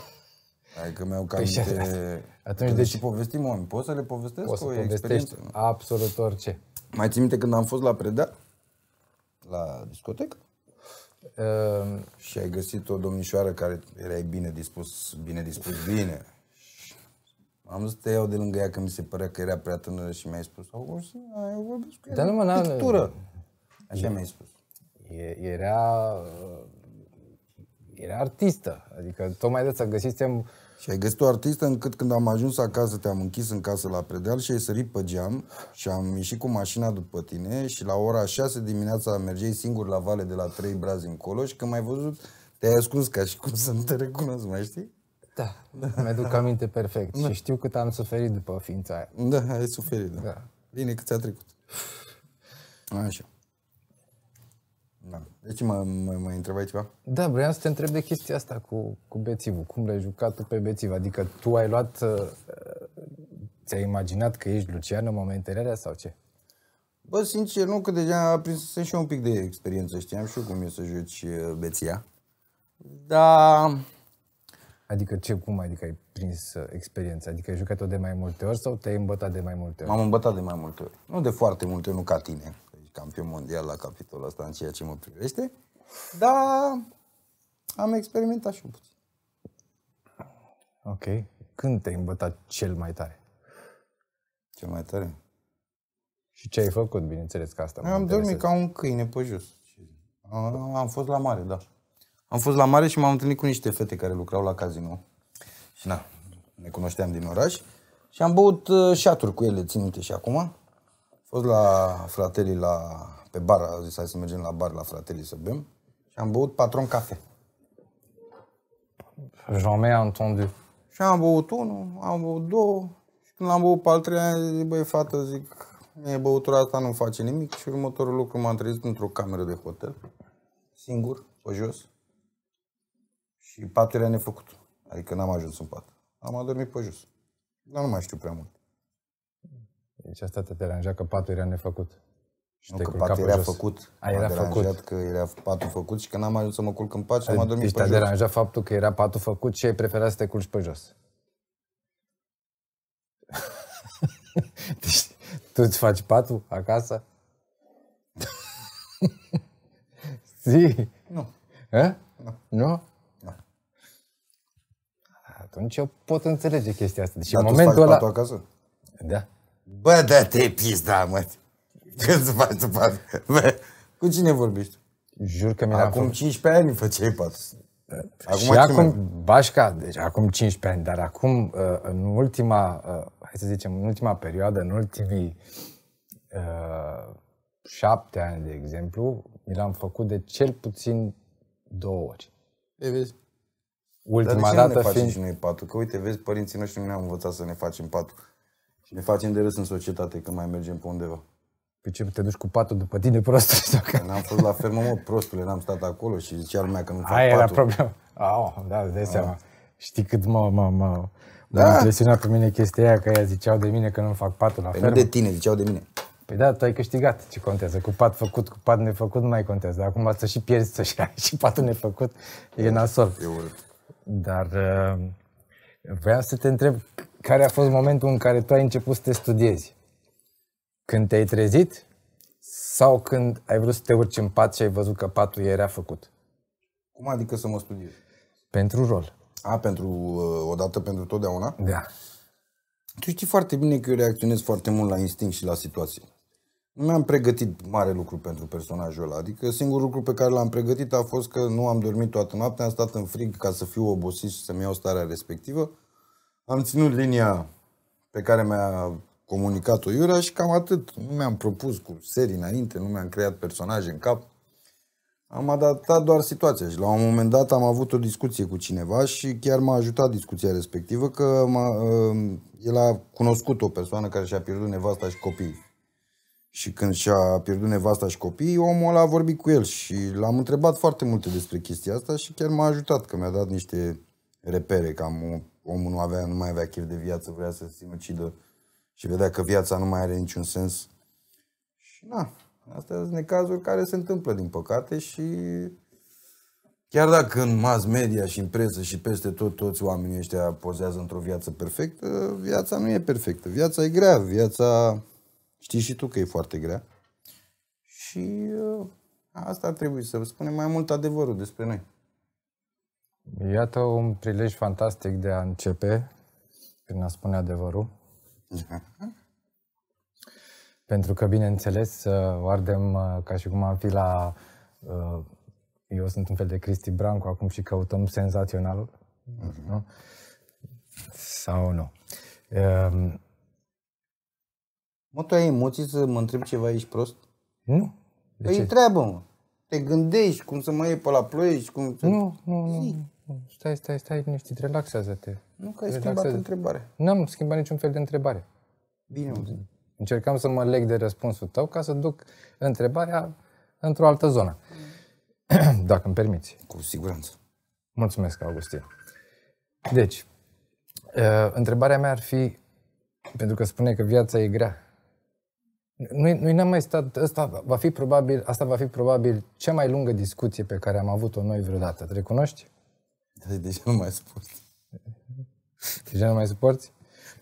[SPEAKER 2] Adică mi-au cam
[SPEAKER 1] Păi și
[SPEAKER 2] aminte...
[SPEAKER 1] asta. Atunci
[SPEAKER 2] Că
[SPEAKER 1] de
[SPEAKER 2] și povestim oameni. Poți să le povestesc
[SPEAKER 1] Poți să
[SPEAKER 2] o
[SPEAKER 1] povestești
[SPEAKER 2] experiență?
[SPEAKER 1] absolut orice.
[SPEAKER 2] Mai ții minte când am fost la Predea? La discotecă?
[SPEAKER 1] Uh,
[SPEAKER 2] Și ai găsit o domnișoară care erai bine dispus, bine dispus, bine. Am zis să te iau de lângă ea că mi se părea că era prea tânără și mi-ai spus Augustin, eu vorbesc cu ea
[SPEAKER 1] Dar
[SPEAKER 2] de
[SPEAKER 1] nu, mă, n-am-
[SPEAKER 2] pictură. Așa mi-ai spus.
[SPEAKER 1] e- era... uh, Era artistă. Adică tocmai de asta găsisem...
[SPEAKER 2] Și ai găsit o artistă încât când am ajuns acasă te-am închis în casă la predeal și ai sărit pe geam și am ieșit cu mașina după tine și la ora 6 dimineața mergeai singur la vale de la 3 brazi încolo și când m-ai văzut te-ai ascuns ca și cum să nu te recunosc, mai știi?
[SPEAKER 1] Da, mi-aduc aminte perfect. Și știu cât am suferit după ființa aia.
[SPEAKER 2] Da, ai suferit, da.
[SPEAKER 1] Da.
[SPEAKER 2] Bine că ți-a trecut. Așa. Da. Deci mă, mă, mă întrebai ceva?
[SPEAKER 1] Da, vreau să te întreb de chestia asta cu, cu bețivul. Cum l-ai jucat tu pe bețiv? Adică tu ai luat... uh, Ți-ai imaginat că ești Lucian în momentele alea sau ce?
[SPEAKER 2] Bă, sincer, nu, că deja aprinsesem și eu un pic de experiență, știam și eu cum e să joci uh, beția. Da,
[SPEAKER 1] Adică ce, cum adică ai prins uh, experiența? Adică ai jucat-o de mai multe ori sau te-ai îmbătat de mai multe ori?
[SPEAKER 2] m-am îmbătat de mai multe ori. Nu de foarte multe ori, nu ca tine. că ești campion mondial la capitolul ăsta în ceea ce mă privește. Dar am experimentat și eu puțin.
[SPEAKER 1] Ok. Când te-ai îmbătat cel mai tare?
[SPEAKER 2] Cel mai tare.
[SPEAKER 1] Și ce ai făcut, bineînțeles că asta mă
[SPEAKER 2] Am dormit
[SPEAKER 1] interesează.
[SPEAKER 2] ca un câine pe jos. Am, am fost la mare, da. Am fost la mare și m-am întâlnit cu niște fete care lucrau la casino. Și na, ne cunoșteam din oraș. Și am băut uh, șaturi cu ele, țin minte și acum. Am fost la fratelii la, pe bar, a zis hai să mergem la bar la fratelii să bem. Și am băut patron cafe.
[SPEAKER 1] Jamais entendu.
[SPEAKER 2] Și am băut unul, am băut două. Și când l-am băut pe al treilea, zic, băi, fată, zic, mie băutura asta nu face nimic. Și următorul lucru m-am trezit într-o cameră de hotel, singur, pe jos. Și patul era nefăcut. Adică n-am ajuns în pat. Am adormit pe jos. Dar nu mai știu prea mult.
[SPEAKER 1] Deci asta te deranja că patul era nefăcut. Și
[SPEAKER 2] Nu
[SPEAKER 1] te
[SPEAKER 2] că
[SPEAKER 1] culca
[SPEAKER 2] patul
[SPEAKER 1] pe
[SPEAKER 2] era
[SPEAKER 1] jos.
[SPEAKER 2] făcut.
[SPEAKER 1] A,
[SPEAKER 2] M-a
[SPEAKER 1] era
[SPEAKER 2] deranjat
[SPEAKER 1] făcut.
[SPEAKER 2] că era patul făcut și că n-am ajuns să mă culc în pat și am adormit
[SPEAKER 1] Deci
[SPEAKER 2] pe
[SPEAKER 1] te-a
[SPEAKER 2] jos.
[SPEAKER 1] deranjat faptul că era patul făcut și ai preferat să te culci pe jos. deci tu îți faci patul acasă? Zi.
[SPEAKER 2] Nu.
[SPEAKER 1] A? Nu. Nu?
[SPEAKER 2] Nu.
[SPEAKER 1] Atunci eu pot înțelege chestia asta. Deci
[SPEAKER 2] Dar
[SPEAKER 1] în
[SPEAKER 2] tu
[SPEAKER 1] momentul
[SPEAKER 2] faci
[SPEAKER 1] ăla...
[SPEAKER 2] patul acasă?
[SPEAKER 1] Da.
[SPEAKER 2] Bă, dă-te pizda, mă. Când să faci tu pat? Bă, cu cine vorbești?
[SPEAKER 1] Jur că mi l-am
[SPEAKER 2] Acum
[SPEAKER 1] făcut.
[SPEAKER 2] 15 ani făceai pat. Acum
[SPEAKER 1] și
[SPEAKER 2] ce mai-
[SPEAKER 1] acum, bașca, deci acum 15 ani, dar acum, uh, în ultima, uh, hai să zicem, în ultima perioadă, în ultimii uh, șapte ani, de exemplu, mi l-am făcut de cel puțin două ori.
[SPEAKER 2] E, vezi? Dar de
[SPEAKER 1] Ultima
[SPEAKER 2] ce nu ne
[SPEAKER 1] dată
[SPEAKER 2] facem
[SPEAKER 1] fiind...
[SPEAKER 2] și noi patul? Că uite, vezi, părinții noștri nu ne-au învățat să ne facem patul. Și ne facem de râs în societate când mai mergem pe undeva.
[SPEAKER 1] Pe ce, te duci cu patul după tine prostul? Sau că...
[SPEAKER 2] N-am fost la fermă, mă, prostule, n-am stat acolo și zicea lumea că nu fac
[SPEAKER 1] Aia era
[SPEAKER 2] patul.
[SPEAKER 1] problema. Oh, da, îți dai seama. Știi cât mă, mă, mă, m-a impresionat pe mine chestia aia, că ea ziceau de mine că nu fac patul la
[SPEAKER 2] Păi nu
[SPEAKER 1] fermă.
[SPEAKER 2] de tine, ziceau de mine.
[SPEAKER 1] Păi da, tu ai câștigat. Ce contează? Cu pat făcut, cu pat nefăcut nu mai contează. Dar acum să și pierzi să și ai și patul nefăcut e nasol.
[SPEAKER 2] E urât.
[SPEAKER 1] Dar uh, vreau să te întreb care a fost momentul în care tu ai început să te studiezi? Când te-ai trezit sau când ai vrut să te urci în pat și ai văzut că patul era făcut?
[SPEAKER 2] Cum adică să mă studiez?
[SPEAKER 1] Pentru rol.
[SPEAKER 2] A, pentru, uh, odată pentru totdeauna?
[SPEAKER 1] Da.
[SPEAKER 2] Tu știi foarte bine că eu reacționez foarte mult la instinct și la situație. Nu mi-am pregătit mare lucru pentru personajul ăla. Adică singurul lucru pe care l-am pregătit a fost că nu am dormit toată noaptea, am stat în frig ca să fiu obosit și să-mi iau starea respectivă. Am ținut linia pe care mi-a comunicat-o Iura și cam atât. Nu mi-am propus cu serii înainte, nu mi-am creat personaje în cap. Am adaptat doar situația și la un moment dat am avut o discuție cu cineva și chiar m-a ajutat discuția respectivă că m-a, uh, el a cunoscut o persoană care și-a pierdut nevasta și copiii. Și când și-a pierdut nevasta și copiii, omul ăla a vorbit cu el și l-am întrebat foarte multe despre chestia asta și chiar m-a ajutat, că mi-a dat niște repere, că am, omul nu, avea, nu mai avea chef de viață, vrea să se sinucidă și vedea că viața nu mai are niciun sens. Și na, astea sunt necazuri care se întâmplă, din păcate, și chiar dacă în mass media și în presă și peste tot toți oamenii ăștia pozează într-o viață perfectă, viața nu e perfectă. Viața e grea, viața știi și tu că e foarte grea. Și uh, asta ar trebui să spunem mai mult adevărul despre noi.
[SPEAKER 1] Iată un prilej fantastic de a începe prin a spune adevărul. Pentru că, bineînțeles, uh, o ardem uh, ca și cum am fi la... uh, Eu sunt un fel de Cristi Branco, acum și căutăm senzaționalul. Nu? Sau nu? Um,
[SPEAKER 2] Mă, tu ai emoții să mă întreb ceva, ești prost?
[SPEAKER 1] Nu? De
[SPEAKER 2] Păi
[SPEAKER 1] ce?
[SPEAKER 2] întreabă, mă. Te gândești cum să mă iei pe la ploiești, cum să...
[SPEAKER 1] Nu, nu, nu. nu. Stai, stai, stai liniștit, relaxează-te.
[SPEAKER 2] Nu că ai schimbat
[SPEAKER 1] Relaxează.
[SPEAKER 2] întrebarea.
[SPEAKER 1] N-am schimbat niciun fel de întrebare.
[SPEAKER 2] Bine, mă.
[SPEAKER 1] Încercam să mă leg de răspunsul tău ca să duc întrebarea într-o altă zonă. Dacă îmi permiți.
[SPEAKER 2] Cu siguranță.
[SPEAKER 1] Mulțumesc, Augustin. Deci, uh, întrebarea mea ar fi, pentru că spune că viața e grea. Noi, noi n-am mai stat, asta va fi probabil, asta va fi probabil cea mai lungă discuție pe care am avut-o noi vreodată. Te recunoști?
[SPEAKER 2] Dar de ce nu mai spun?
[SPEAKER 1] Deja nu mai suporți?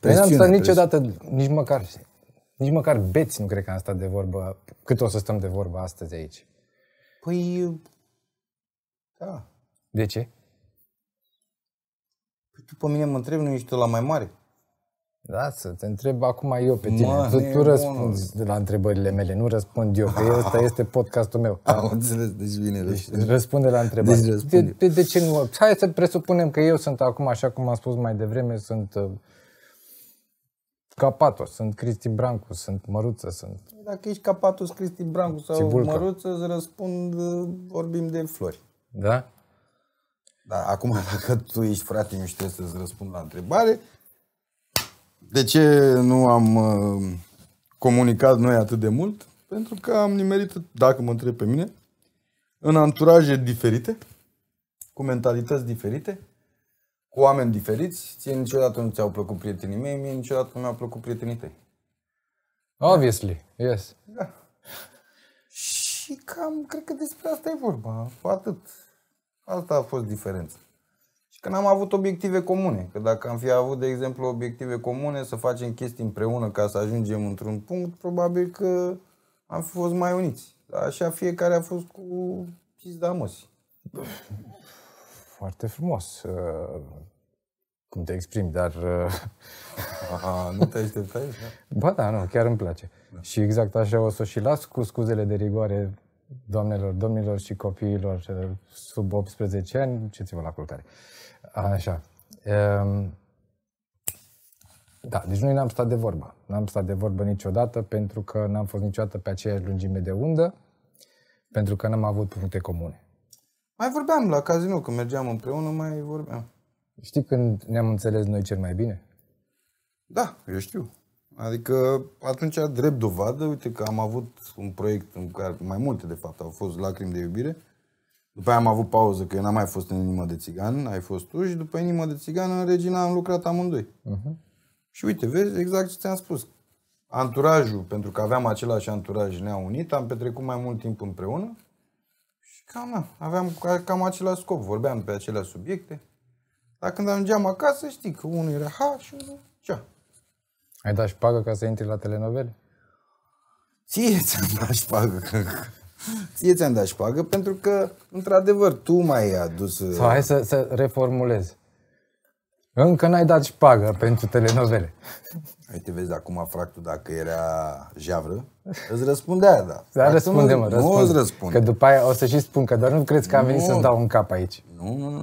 [SPEAKER 1] Păi n-am
[SPEAKER 2] Presiune,
[SPEAKER 1] stat niciodată, nici măcar, nici măcar beți nu cred că am stat de vorbă, cât o să stăm de vorbă astăzi aici.
[SPEAKER 2] Păi, da.
[SPEAKER 1] De ce?
[SPEAKER 2] Păi tu pe mine mă întrebi, nu ești tu la mai mare?
[SPEAKER 1] Da, să te întreb acum eu pe tine.
[SPEAKER 2] Mă,
[SPEAKER 1] tu, tu
[SPEAKER 2] nebunul.
[SPEAKER 1] răspunzi de la întrebările mele, nu răspund eu, că ăsta este podcastul meu.
[SPEAKER 2] Am înțeles, deci bine. Deci,
[SPEAKER 1] Răspunde la întrebare.
[SPEAKER 2] Deci răspunde.
[SPEAKER 1] de, de, de ce nu? Hai să presupunem că eu sunt acum, așa cum am spus mai devreme, sunt uh, Capato, sunt Cristi Brancu, sunt Măruță, sunt...
[SPEAKER 2] dacă ești capatul Cristi Brancu sau
[SPEAKER 1] Cibulcă.
[SPEAKER 2] Măruță, îți răspund, uh, vorbim de flori.
[SPEAKER 1] Da?
[SPEAKER 2] Dar acum, dacă tu ești frate meu și trebuie să-ți răspund la întrebare, de ce nu am uh, comunicat noi atât de mult? Pentru că am nimerit, dacă mă întreb pe mine, în anturaje diferite, cu mentalități diferite, cu oameni diferiți. Ție niciodată nu ți-au plăcut prietenii mei, mie niciodată nu mi-au plăcut prietenii tăi.
[SPEAKER 1] Obviously, yes.
[SPEAKER 2] Și cam, cred că despre asta e vorba. Atât. Asta a fost diferența. Și că n-am avut obiective comune. Că dacă am fi avut, de exemplu, obiective comune, să facem chestii împreună ca să ajungem într-un punct, probabil că am fi fost mai uniți. Dar așa fiecare a fost cu pizda măsii.
[SPEAKER 1] Foarte frumos uh, cum te exprimi, dar... Uh,
[SPEAKER 2] Aha, nu te așteptai? Da?
[SPEAKER 1] Ba da, nu, chiar îmi place. Și exact așa o să o și las cu scuzele de rigoare doamnelor, domnilor și copiilor uh, sub 18 ani, duceți-vă la culcare. Așa. Um, da, deci noi n-am stat de vorbă. N-am stat de vorbă niciodată pentru că n-am fost niciodată pe aceeași lungime de undă, pentru că n-am avut puncte comune.
[SPEAKER 2] Mai vorbeam la casino, când mergeam împreună, mai vorbeam.
[SPEAKER 1] Știi când ne-am înțeles noi cel mai bine?
[SPEAKER 2] Da, eu știu. Adică atunci, drept dovadă, uite că am avut un proiect în care, mai multe de fapt, au fost Lacrimi de iubire. După aia am avut pauză, că eu n-am mai fost în Inimă de Țigan, ai fost tu, și după Inimă de Țigan în Regina am lucrat amândoi. Și uite, vezi exact ce ți-am spus. Anturajul, pentru că aveam același anturaj, ne-a unit, am petrecut mai mult timp împreună și cam, na, aveam ca- cam același scop, vorbeam pe aceleași subiecte. Dar când ajungeam acasă, știi că unul era ha și unul cea.
[SPEAKER 1] Ai dat șpagă ca să intri la telenovele?
[SPEAKER 2] Ție ți-am dat șpagă. Ție ți-am dat șpagă pentru că, într-adevăr, tu m-ai adus... uh,
[SPEAKER 1] Sau hai să, să reformulez. Încă n-ai dat șpagă pentru telenovele.
[SPEAKER 2] Uite, vezi, acum aflac tu dacă era javră, îți răspundea, da.
[SPEAKER 1] Da,
[SPEAKER 2] Dacă
[SPEAKER 1] răspunde,
[SPEAKER 2] nu,
[SPEAKER 1] mă,
[SPEAKER 2] Nu
[SPEAKER 1] răspunde.
[SPEAKER 2] îți răspund.
[SPEAKER 1] Că după aia o să și spun că doar nu crezi că am venit
[SPEAKER 2] Nu.
[SPEAKER 1] să-ți dau un cap aici.
[SPEAKER 2] Nu, nu, nu,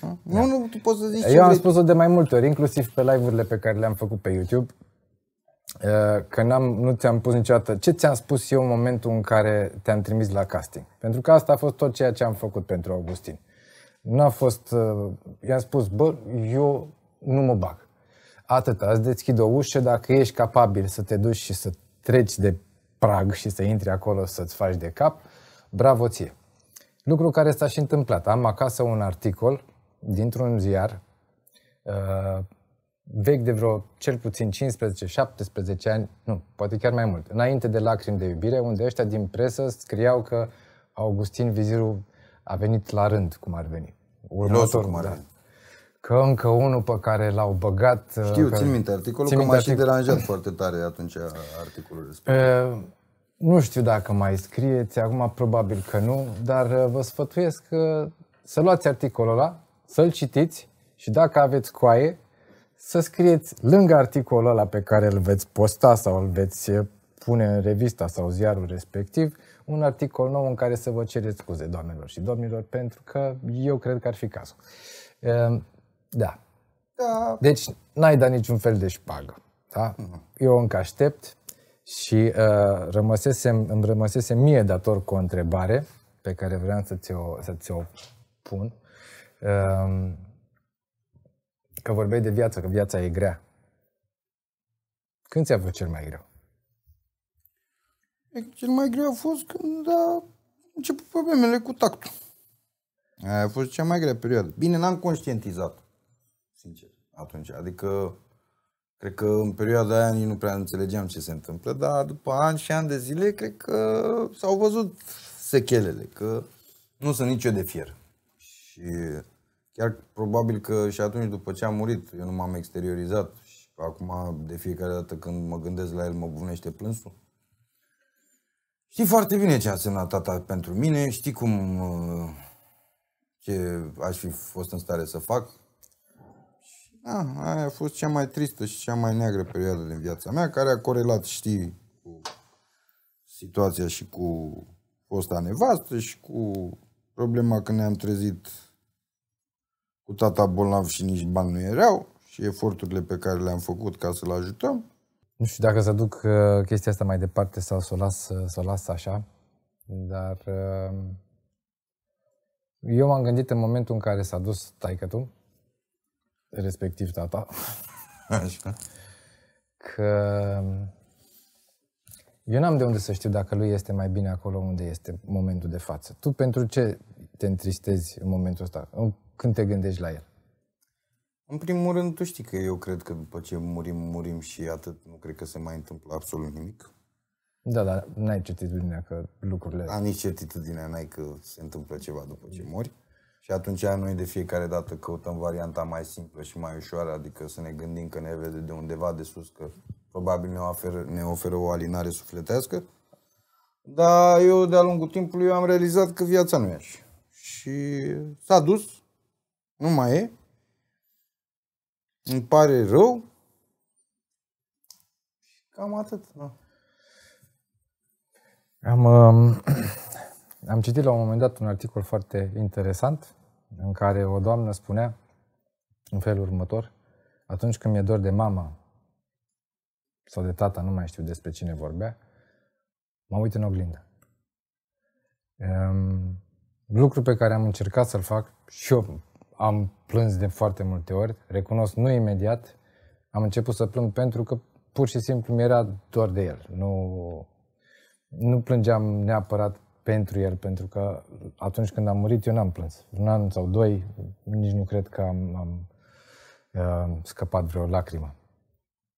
[SPEAKER 2] nu, nu, nu, tu poți să zici ce
[SPEAKER 1] Eu am
[SPEAKER 2] vrei.
[SPEAKER 1] spus-o de mai multe ori, inclusiv pe live-urile pe care le-am făcut pe YouTube, uh, că n-am, nu ți-am pus niciodată ce ți-am spus eu în momentul în care te-am trimis la casting. Pentru că asta a fost tot ceea ce am făcut pentru Augustin. Nu a fost... uh, I-am spus, bă, eu nu mă bag. Atât, îți deschid o ușă dacă ești capabil să te duci și să treci de prag și să intri acolo să-ți faci de cap, bravo ție. Lucru care s-a și întâmplat. Am acasă un articol dintr-un ziar uh, vechi de vreo cel puțin 15-17 ani, nu, poate chiar mai mult, înainte de Lacrimi de iubire, unde ăștia din presă scriau că Augustin Viziru a venit la rând, cum ar veni.
[SPEAKER 2] Milosul, cum ar
[SPEAKER 1] da.
[SPEAKER 2] veni.
[SPEAKER 1] Că încă unul pe care l-au băgat... uh,
[SPEAKER 2] Știu,
[SPEAKER 1] că...
[SPEAKER 2] țin minte articolul,
[SPEAKER 1] Țin
[SPEAKER 2] că
[SPEAKER 1] minte
[SPEAKER 2] m-a și
[SPEAKER 1] articol-
[SPEAKER 2] deranjat foarte tare atunci articolul respectiv.
[SPEAKER 1] Uh, nu știu dacă mai scrieți, acum probabil că nu, dar uh, vă sfătuiesc uh, să luați articolul ăla, să-l citiți și dacă aveți coaie, să scrieți lângă articolul ăla pe care îl veți posta sau îl veți uh, pune în revista sau ziarul respectiv, un articol nou în care să vă cereți scuze, doamnelor și domnilor, pentru că eu cred că ar fi cazul. Uh, Da,
[SPEAKER 2] Da,
[SPEAKER 1] deci n-ai dat niciun fel de șpagă. Da? Eu încă aștept și uh, rămăsesem, îmi rămăsese mie dator cu o întrebare pe care vreau să ți-o, să ți-o pun. Uh, că vorbeai de viață, că viața e grea. Când ți-a fost cel mai greu?
[SPEAKER 2] E, cel mai greu a fost când a început problemele cu tactul. Aia a fost cea mai grea perioadă. Bine, n-am conștientizat, sincer, atunci. Adică, cred că în perioada aia nici nu prea înțelegeam ce se întâmplă, dar după ani și ani de zile, cred că s-au văzut sechelele, că nu sunt nicio de fier. Și chiar probabil că și atunci, după ce am murit, eu nu m-am exteriorizat și acum, de fiecare dată când mă gândesc la el, mă buvnește plânsul. Știi foarte bine ce a însemnat tata pentru mine, știi cum, uh, ce aș fi fost în stare să fac. Și, Da, aia a fost cea mai tristă și cea mai neagră perioadă din viața mea, care a corelat, știi, cu situația și cu fosta nevastă și cu problema că ne-am trezit cu tata bolnav și nici bani nu erau și eforturile pe care le-am făcut ca să-l ajutăm.
[SPEAKER 1] Nu știu dacă să duc uh, chestia asta mai departe sau să o las, uh, să o las așa, dar uh, eu m-am gândit în momentul în care s-a dus taică tu, respectiv tata,
[SPEAKER 2] Așa.
[SPEAKER 1] că eu n-am de unde să știu dacă lui este mai bine acolo unde este în momentul de față. Tu pentru ce te întristezi în momentul ăsta, în- când te gândești la el?
[SPEAKER 2] În primul rând, tu știi că eu cred că după ce murim, murim și atât, nu cred că se mai întâmplă absolut nimic.
[SPEAKER 1] Da, dar n-ai certitudinea că lucrurile...
[SPEAKER 2] Dar nici certitudinea n-ai că se întâmplă ceva după ce mori. Și atunci noi de fiecare dată căutăm varianta mai simplă și mai ușoară, adică să ne gândim că ne vede de undeva de sus, că probabil ne oferă, ne oferă o alinare sufletească. Dar eu de-a lungul timpului am realizat că viața nu e așa. Și s-a dus, nu mai e. Îmi pare rău. Cam atât, da.
[SPEAKER 1] Am, um, am citit la un moment dat un articol foarte interesant în care o doamnă spunea în felul următor, atunci când mi-e dor de mama sau de tata, nu mai știu despre cine vorbea, mă uit în oglindă. Um, lucru pe care am încercat să-l fac și eu am plâns de foarte multe ori, recunosc nu imediat, am început să plâng pentru că pur și simplu mi-era doar de el. Nu, nu plângeam neapărat pentru el, pentru că atunci când am murit eu n-am plâns. Un an sau doi, nici nu cred că am, am uh, scăpat vreo lacrimă.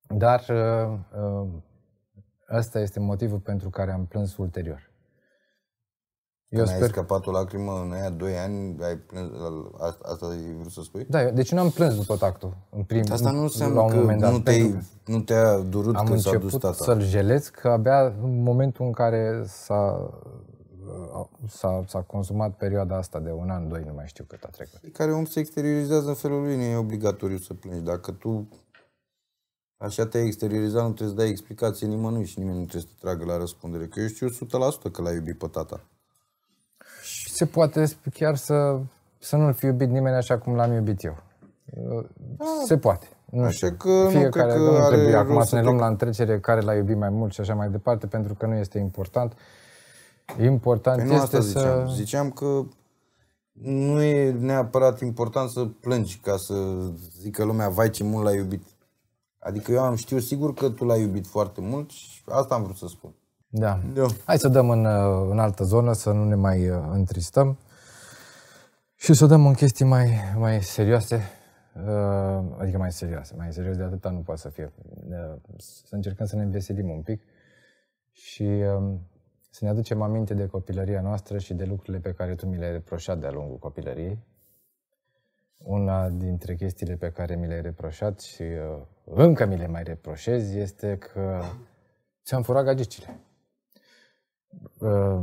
[SPEAKER 1] Dar uh, uh, ăsta este motivul pentru care am plâns ulterior. Eu
[SPEAKER 2] Când ai
[SPEAKER 1] sper...
[SPEAKER 2] scăpat o lacrimă în aia 2 ani, ai plâns, asta, asta ai vrut să spui?
[SPEAKER 1] Da, eu- deci eu n-am plâns după tactul. În prim,
[SPEAKER 2] Asta nu
[SPEAKER 1] la
[SPEAKER 2] înseamnă
[SPEAKER 1] un
[SPEAKER 2] că
[SPEAKER 1] moment dat,
[SPEAKER 2] nu,
[SPEAKER 1] pentru
[SPEAKER 2] te
[SPEAKER 1] că
[SPEAKER 2] nu te-a durut
[SPEAKER 1] Am
[SPEAKER 2] că s-a dus
[SPEAKER 1] început
[SPEAKER 2] tata.
[SPEAKER 1] să-l jelez că abia în momentul în care s-a, s-a, s-a consumat perioada asta de un an, doi, nu mai știu cât a trecut.
[SPEAKER 2] Care om se exteriorizează în felul lui, nu e obligatoriu să plângi. Dacă tu așa te-ai exteriorizat, nu trebuie să dai explicație nimănui și nimeni nu trebuie să te tragă la răspundere. Că eu știu 100% că l-ai iubit pe tata.
[SPEAKER 1] Și se poate chiar să, să nu-l fi iubit nimeni așa cum l-am iubit eu. Se poate. Nu
[SPEAKER 2] Așa
[SPEAKER 1] știu.
[SPEAKER 2] că nu cred
[SPEAKER 1] Fiecare,
[SPEAKER 2] că
[SPEAKER 1] nu
[SPEAKER 2] are
[SPEAKER 1] trebuie acum
[SPEAKER 2] rost
[SPEAKER 1] să ne
[SPEAKER 2] să
[SPEAKER 1] luăm
[SPEAKER 2] te-
[SPEAKER 1] la întrecere care l-a iubit mai mult și așa mai departe, pentru că nu este important. Important
[SPEAKER 2] Păi nu
[SPEAKER 1] este
[SPEAKER 2] asta ziceam.
[SPEAKER 1] să...
[SPEAKER 2] Ziceam că nu e neapărat important să plângi ca să zică lumea, vai ce mult l-ai iubit. Adică eu am știu sigur că tu l-ai iubit foarte mult și asta am vrut să spun.
[SPEAKER 1] Da.
[SPEAKER 2] Da.
[SPEAKER 1] Hai să dăm în, uh, în altă zonă, să nu ne mai uh, întristăm și să dăm în chestii mai, mai serioase, uh, adică mai serioase, mai serios de atâta nu poate să fie. Uh, Să încercăm să ne înveselim un pic și um, să ne aducem aminte de copilăria noastră și de lucrurile pe care tu mi le-ai reproșat de-a lungul copilăriei. Una dintre chestiile pe care mi le-ai reproșat și uh, încă mi le mai reproșez este că ți-am furat gagicile. Uh,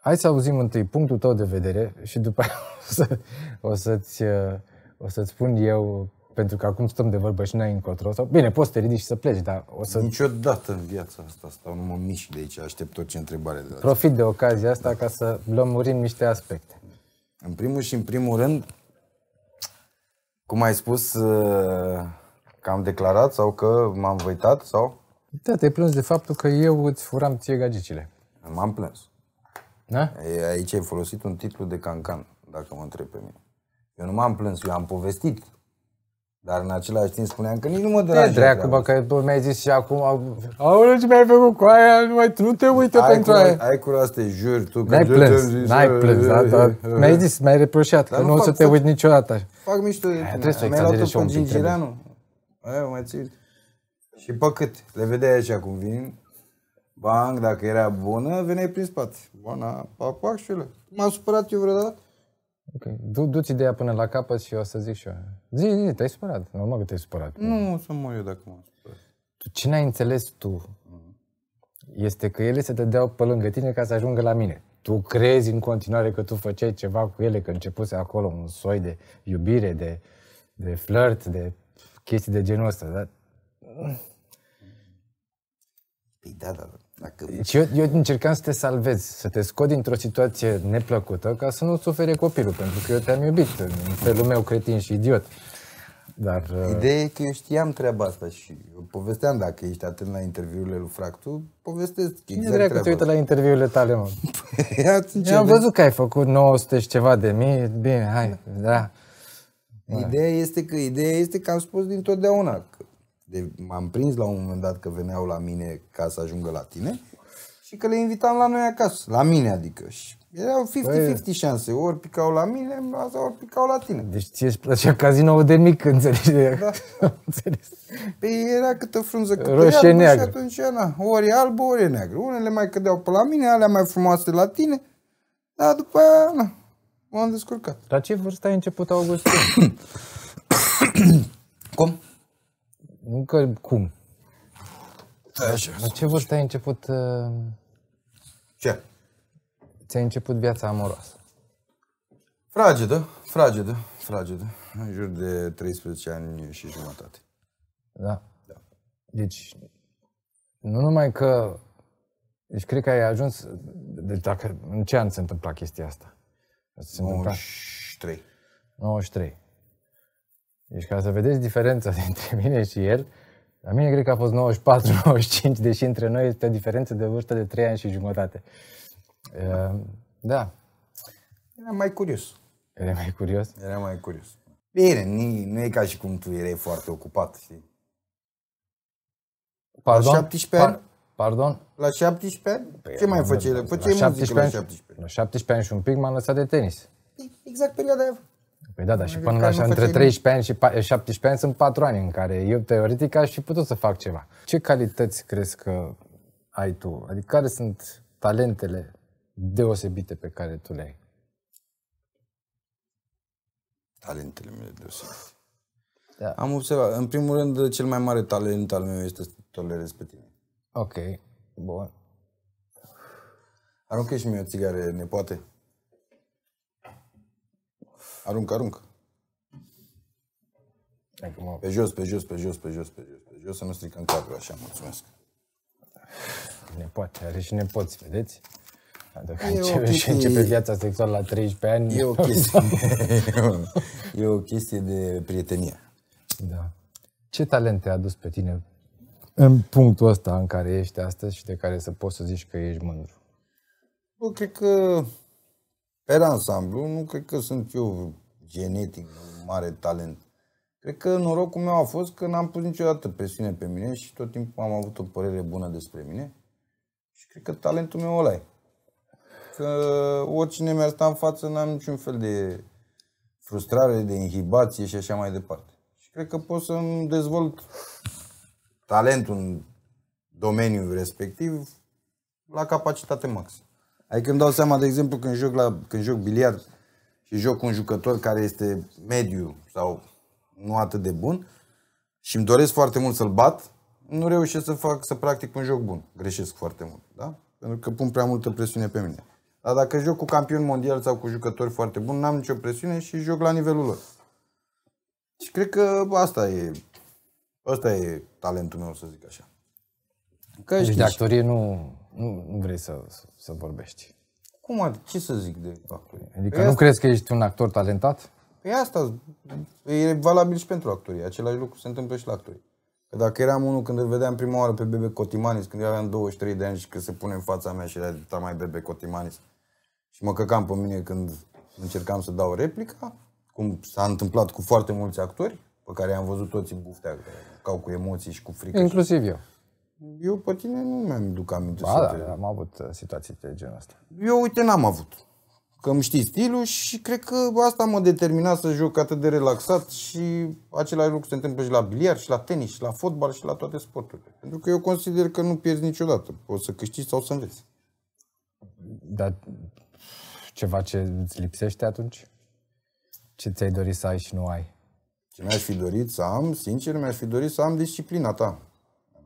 [SPEAKER 1] hai să auzim întâi punctul tău de vedere și după aia o, să, o, să-ți, uh, o să-ți spun eu, pentru că acum stăm de vorbă și n-ai încotro, sau, bine, poți să te ridici și să pleci, dar o să
[SPEAKER 2] Niciodată în viața asta stau, nu mă mișc de aici, aștept orice întrebare de la tine.
[SPEAKER 1] profit de ocazia asta ca să lămurim niște aspecte.
[SPEAKER 2] În primul și în primul rând, cum ai spus, uh, că am declarat sau că m-am văitat sau
[SPEAKER 1] Da, te-ai plâns de faptul că eu îți furam ție gagicile.
[SPEAKER 2] M-am plâns.
[SPEAKER 1] Da?
[SPEAKER 2] E, Aici ai folosit un titlu de cancan, dacă mă întreb pe mine. Eu nu m-am plâns, eu am povestit. Dar în același timp spuneam că nici nu mă
[SPEAKER 1] E
[SPEAKER 2] deranjează.
[SPEAKER 1] dracu, bă, că tu mi-ai zis și acum, aoleu, ce mi-ai făcut cu aia, nu, mai, nu te uite
[SPEAKER 2] ai
[SPEAKER 1] pentru
[SPEAKER 2] curaj,
[SPEAKER 1] aia.
[SPEAKER 2] ai curaj să te juri tu. că
[SPEAKER 1] N-ai
[SPEAKER 2] eu ți-am
[SPEAKER 1] plâns,
[SPEAKER 2] zis,
[SPEAKER 1] n-ai
[SPEAKER 2] uh,
[SPEAKER 1] plâns, da,
[SPEAKER 2] uh,
[SPEAKER 1] dar
[SPEAKER 2] uh, uh.
[SPEAKER 1] mi-ai zis, mi-ai reproșat
[SPEAKER 2] Dar
[SPEAKER 1] că
[SPEAKER 2] nu
[SPEAKER 1] nu o să
[SPEAKER 2] fac
[SPEAKER 1] te
[SPEAKER 2] să-
[SPEAKER 1] uiți niciodată.
[SPEAKER 2] Fac mișto de tine.
[SPEAKER 1] trebuie să
[SPEAKER 2] Mi-ai luat-o
[SPEAKER 1] exagerezi și
[SPEAKER 2] pe
[SPEAKER 1] un pic,
[SPEAKER 2] Gingireanu. Aia, mai ții. Și pe cât? Le vedeai așa cum vin. Bang, dacă era bună, veneai prin spate. Bună, papac și ele. M-am supărat eu vreodată?
[SPEAKER 1] Ok, du, du-ți ideea până la capăt și o să zic și eu. Zi, zi, te-ai supărat, normal că te-ai supărat.
[SPEAKER 2] Nu, o să mor eu dacă m-am supărat.
[SPEAKER 1] Tu, ce n-ai înțeles tu este că ele se dădeau pe lângă tine ca să ajungă la mine. Tu crezi în continuare că tu făceai ceva cu ele, că începuse acolo un soi de iubire, de, de flirt, de chestii de genul ăsta. Da?
[SPEAKER 2] Păi da, da, dacă...
[SPEAKER 1] Deci eu, eu încercam să te salvez, să te scot dintr-o situație neplăcută ca să nu sufere copilul, pentru că eu te-am iubit în felul meu cretin și idiot. Dar uh,
[SPEAKER 2] Ideea e că eu știam treaba asta și eu povesteam dacă ești atent la interviurile lui Fractu, povestesc
[SPEAKER 1] cine
[SPEAKER 2] exact
[SPEAKER 1] dracu te
[SPEAKER 2] treaba
[SPEAKER 1] uită la interviurile tale, mă?
[SPEAKER 2] asta. Atunci,
[SPEAKER 1] Eu am văzut că ai făcut 900 și ceva de mii, bine, hai, da.
[SPEAKER 2] Ideea este că ideea este că am spus dintotdeauna că de, m-am prins la un moment dat că veneau la mine ca să ajungă la tine și că le invitam la noi acasă, la mine adică. Și erau 50-50 șanse, ori picau la mine, ori picau la tine.
[SPEAKER 1] Deci ție îți plăcea cazinoul de mic, înțelegi? Da. Înțeles.
[SPEAKER 2] Păi era câtă frunză, câtă
[SPEAKER 1] Roșie
[SPEAKER 2] iarbă
[SPEAKER 1] neagră.
[SPEAKER 2] și atunci, na, ori e albă, ori e neagră. Unele mai cădeau pe la mine, alea mai frumoase la tine, dar după aia, na, m-am descurcat.
[SPEAKER 1] La ce vârstă ai început Augustin?
[SPEAKER 2] Cum?
[SPEAKER 1] Nu că cum.
[SPEAKER 2] Așa.
[SPEAKER 1] La ce vârstă ai început, uh,
[SPEAKER 2] Ce?
[SPEAKER 1] ți-ai început viața amoroasă?
[SPEAKER 2] Fragedă, fragedă, fragedă. În jur de 13 ani și jumătate.
[SPEAKER 1] Da. Deci, nu numai că... Deci cred că ai ajuns... Deci dacă... În ce an se întâmpla chestia asta? Se întâmpla
[SPEAKER 2] 93.
[SPEAKER 1] 93. Deci ca să vedeți diferența dintre mine și el, la mine cred că a fost 94-95, deși între noi este o diferență de vârstă de 3 ani și jumătate. Uh, Da,
[SPEAKER 2] Era mai curios.
[SPEAKER 1] era mai curios.
[SPEAKER 2] Era mai curios. Bine, nu, nu e ca și cum tu erai foarte ocupat, știi?
[SPEAKER 1] Pardon?
[SPEAKER 2] 17 ani?
[SPEAKER 1] Pa- Pardon?
[SPEAKER 2] La 17 ani? Ce mai
[SPEAKER 1] am-
[SPEAKER 2] făceai?
[SPEAKER 1] la
[SPEAKER 2] Făceai muzică la 17 ani.
[SPEAKER 1] La 17 ani și un pic m-am lăsat de tenis.
[SPEAKER 2] Exact perioada aia.
[SPEAKER 1] Păi da, da, și
[SPEAKER 2] Adică
[SPEAKER 1] până la
[SPEAKER 2] nu
[SPEAKER 1] așa, între
[SPEAKER 2] făceai
[SPEAKER 1] 13 ani și pa- 17 ani sunt 4 ani în care eu teoretic aș fi putut să fac ceva. Ce calități crezi că ai tu? Adică care sunt talentele deosebite pe care tu le ai?
[SPEAKER 2] Talentele mele deosebite.
[SPEAKER 1] Da.
[SPEAKER 2] Am observat. În primul rând, cel mai mare talent al meu este să te tolerez pe tine.
[SPEAKER 1] Ok, bun.
[SPEAKER 2] Aruncă și mie o țigară, nepoate. Aruncă, aruncă.
[SPEAKER 1] Adică mă,
[SPEAKER 2] Pe jos, pe jos, pe jos, pe jos, pe jos, pe jos, să nu stricăm cadrul așa, mulțumesc.
[SPEAKER 1] nepoate, are și nepoți, vedeți? Adică
[SPEAKER 2] E o
[SPEAKER 1] începe, și
[SPEAKER 2] chestie-
[SPEAKER 1] începe viața sexuală la 13 ani.
[SPEAKER 2] E o chestie, e o chestie de prietenie.
[SPEAKER 1] Da. Ce talent te-a adus pe tine în punctul ăsta în care ești astăzi și de care să poți să zici că ești mândru?
[SPEAKER 2] Bă, cred că, pe ansamblu, nu cred că sunt eu genetic un mare talent. Cred că norocul meu a fost că n-am pus niciodată presiune pe mine și tot timpul am avut o părere bună despre mine. Și cred că talentul meu ăla e. Că oricine mi-ar sta în față, n-am niciun fel de frustrare, de inhibație și așa mai departe. Și cred că pot să-mi dezvolt talentul în domeniul respectiv la capacitate maximă. Adică îmi dau seama, de exemplu, când joc, la, când joc biliard și joc cu un jucător care este mediu sau nu atât de bun și îmi doresc foarte mult să-l bat, nu reușesc să fac, să practic un joc bun. Greșesc foarte mult, da? Pentru că pun prea multă presiune pe mine. Dar dacă joc cu campioni mondial sau cu jucători foarte buni, n-am nicio presiune și joc la nivelul lor. Și cred că asta e, asta e talentul meu, să zic așa. Că
[SPEAKER 1] Deci
[SPEAKER 2] știi,
[SPEAKER 1] de actorie nu, nu, nu vrei să, să vorbești.
[SPEAKER 2] cum ar, ce să zic de actorie?
[SPEAKER 1] Adică
[SPEAKER 2] Păi
[SPEAKER 1] nu
[SPEAKER 2] asta-
[SPEAKER 1] crezi că ești un actor talentat?
[SPEAKER 2] Păi asta e valabil și pentru actorie. Același lucru se întâmplă și la actorie. Că dacă eram unul când îl vedeam prima oară pe Bebe Cotimanis, când eu aveam 23 de ani și că se pune în fața mea și era ta mai Bebe Cotimanis și mă căcam pe mine când încercam să dau replica, cum s-a întâmplat cu foarte mulți actori, pe care i-am văzut toți în buftea, că au cu emoții și cu frică.
[SPEAKER 1] Inclusiv eu.
[SPEAKER 2] Eu pe tine nu mi-am duc aminte
[SPEAKER 1] Ba,
[SPEAKER 2] să
[SPEAKER 1] da,
[SPEAKER 2] te...
[SPEAKER 1] am avut uh, situații de genul ăsta.
[SPEAKER 2] Eu, uite, n-am avut. Că îmi știi stilul și cred că asta mă determina să joc atât de relaxat și același lucru se întâmplă și la biliard, și la tenis, și la fotbal, și la toate sporturile. Pentru că eu consider că nu pierzi niciodată. Poți să câștigi sau să înveți.
[SPEAKER 1] Dar ceva ce îți lipsește atunci? Ce ți-ai dorit să ai și nu ai?
[SPEAKER 2] Ce mi-aș fi dorit să am, sincer, mi-aș fi dorit să am disciplina ta.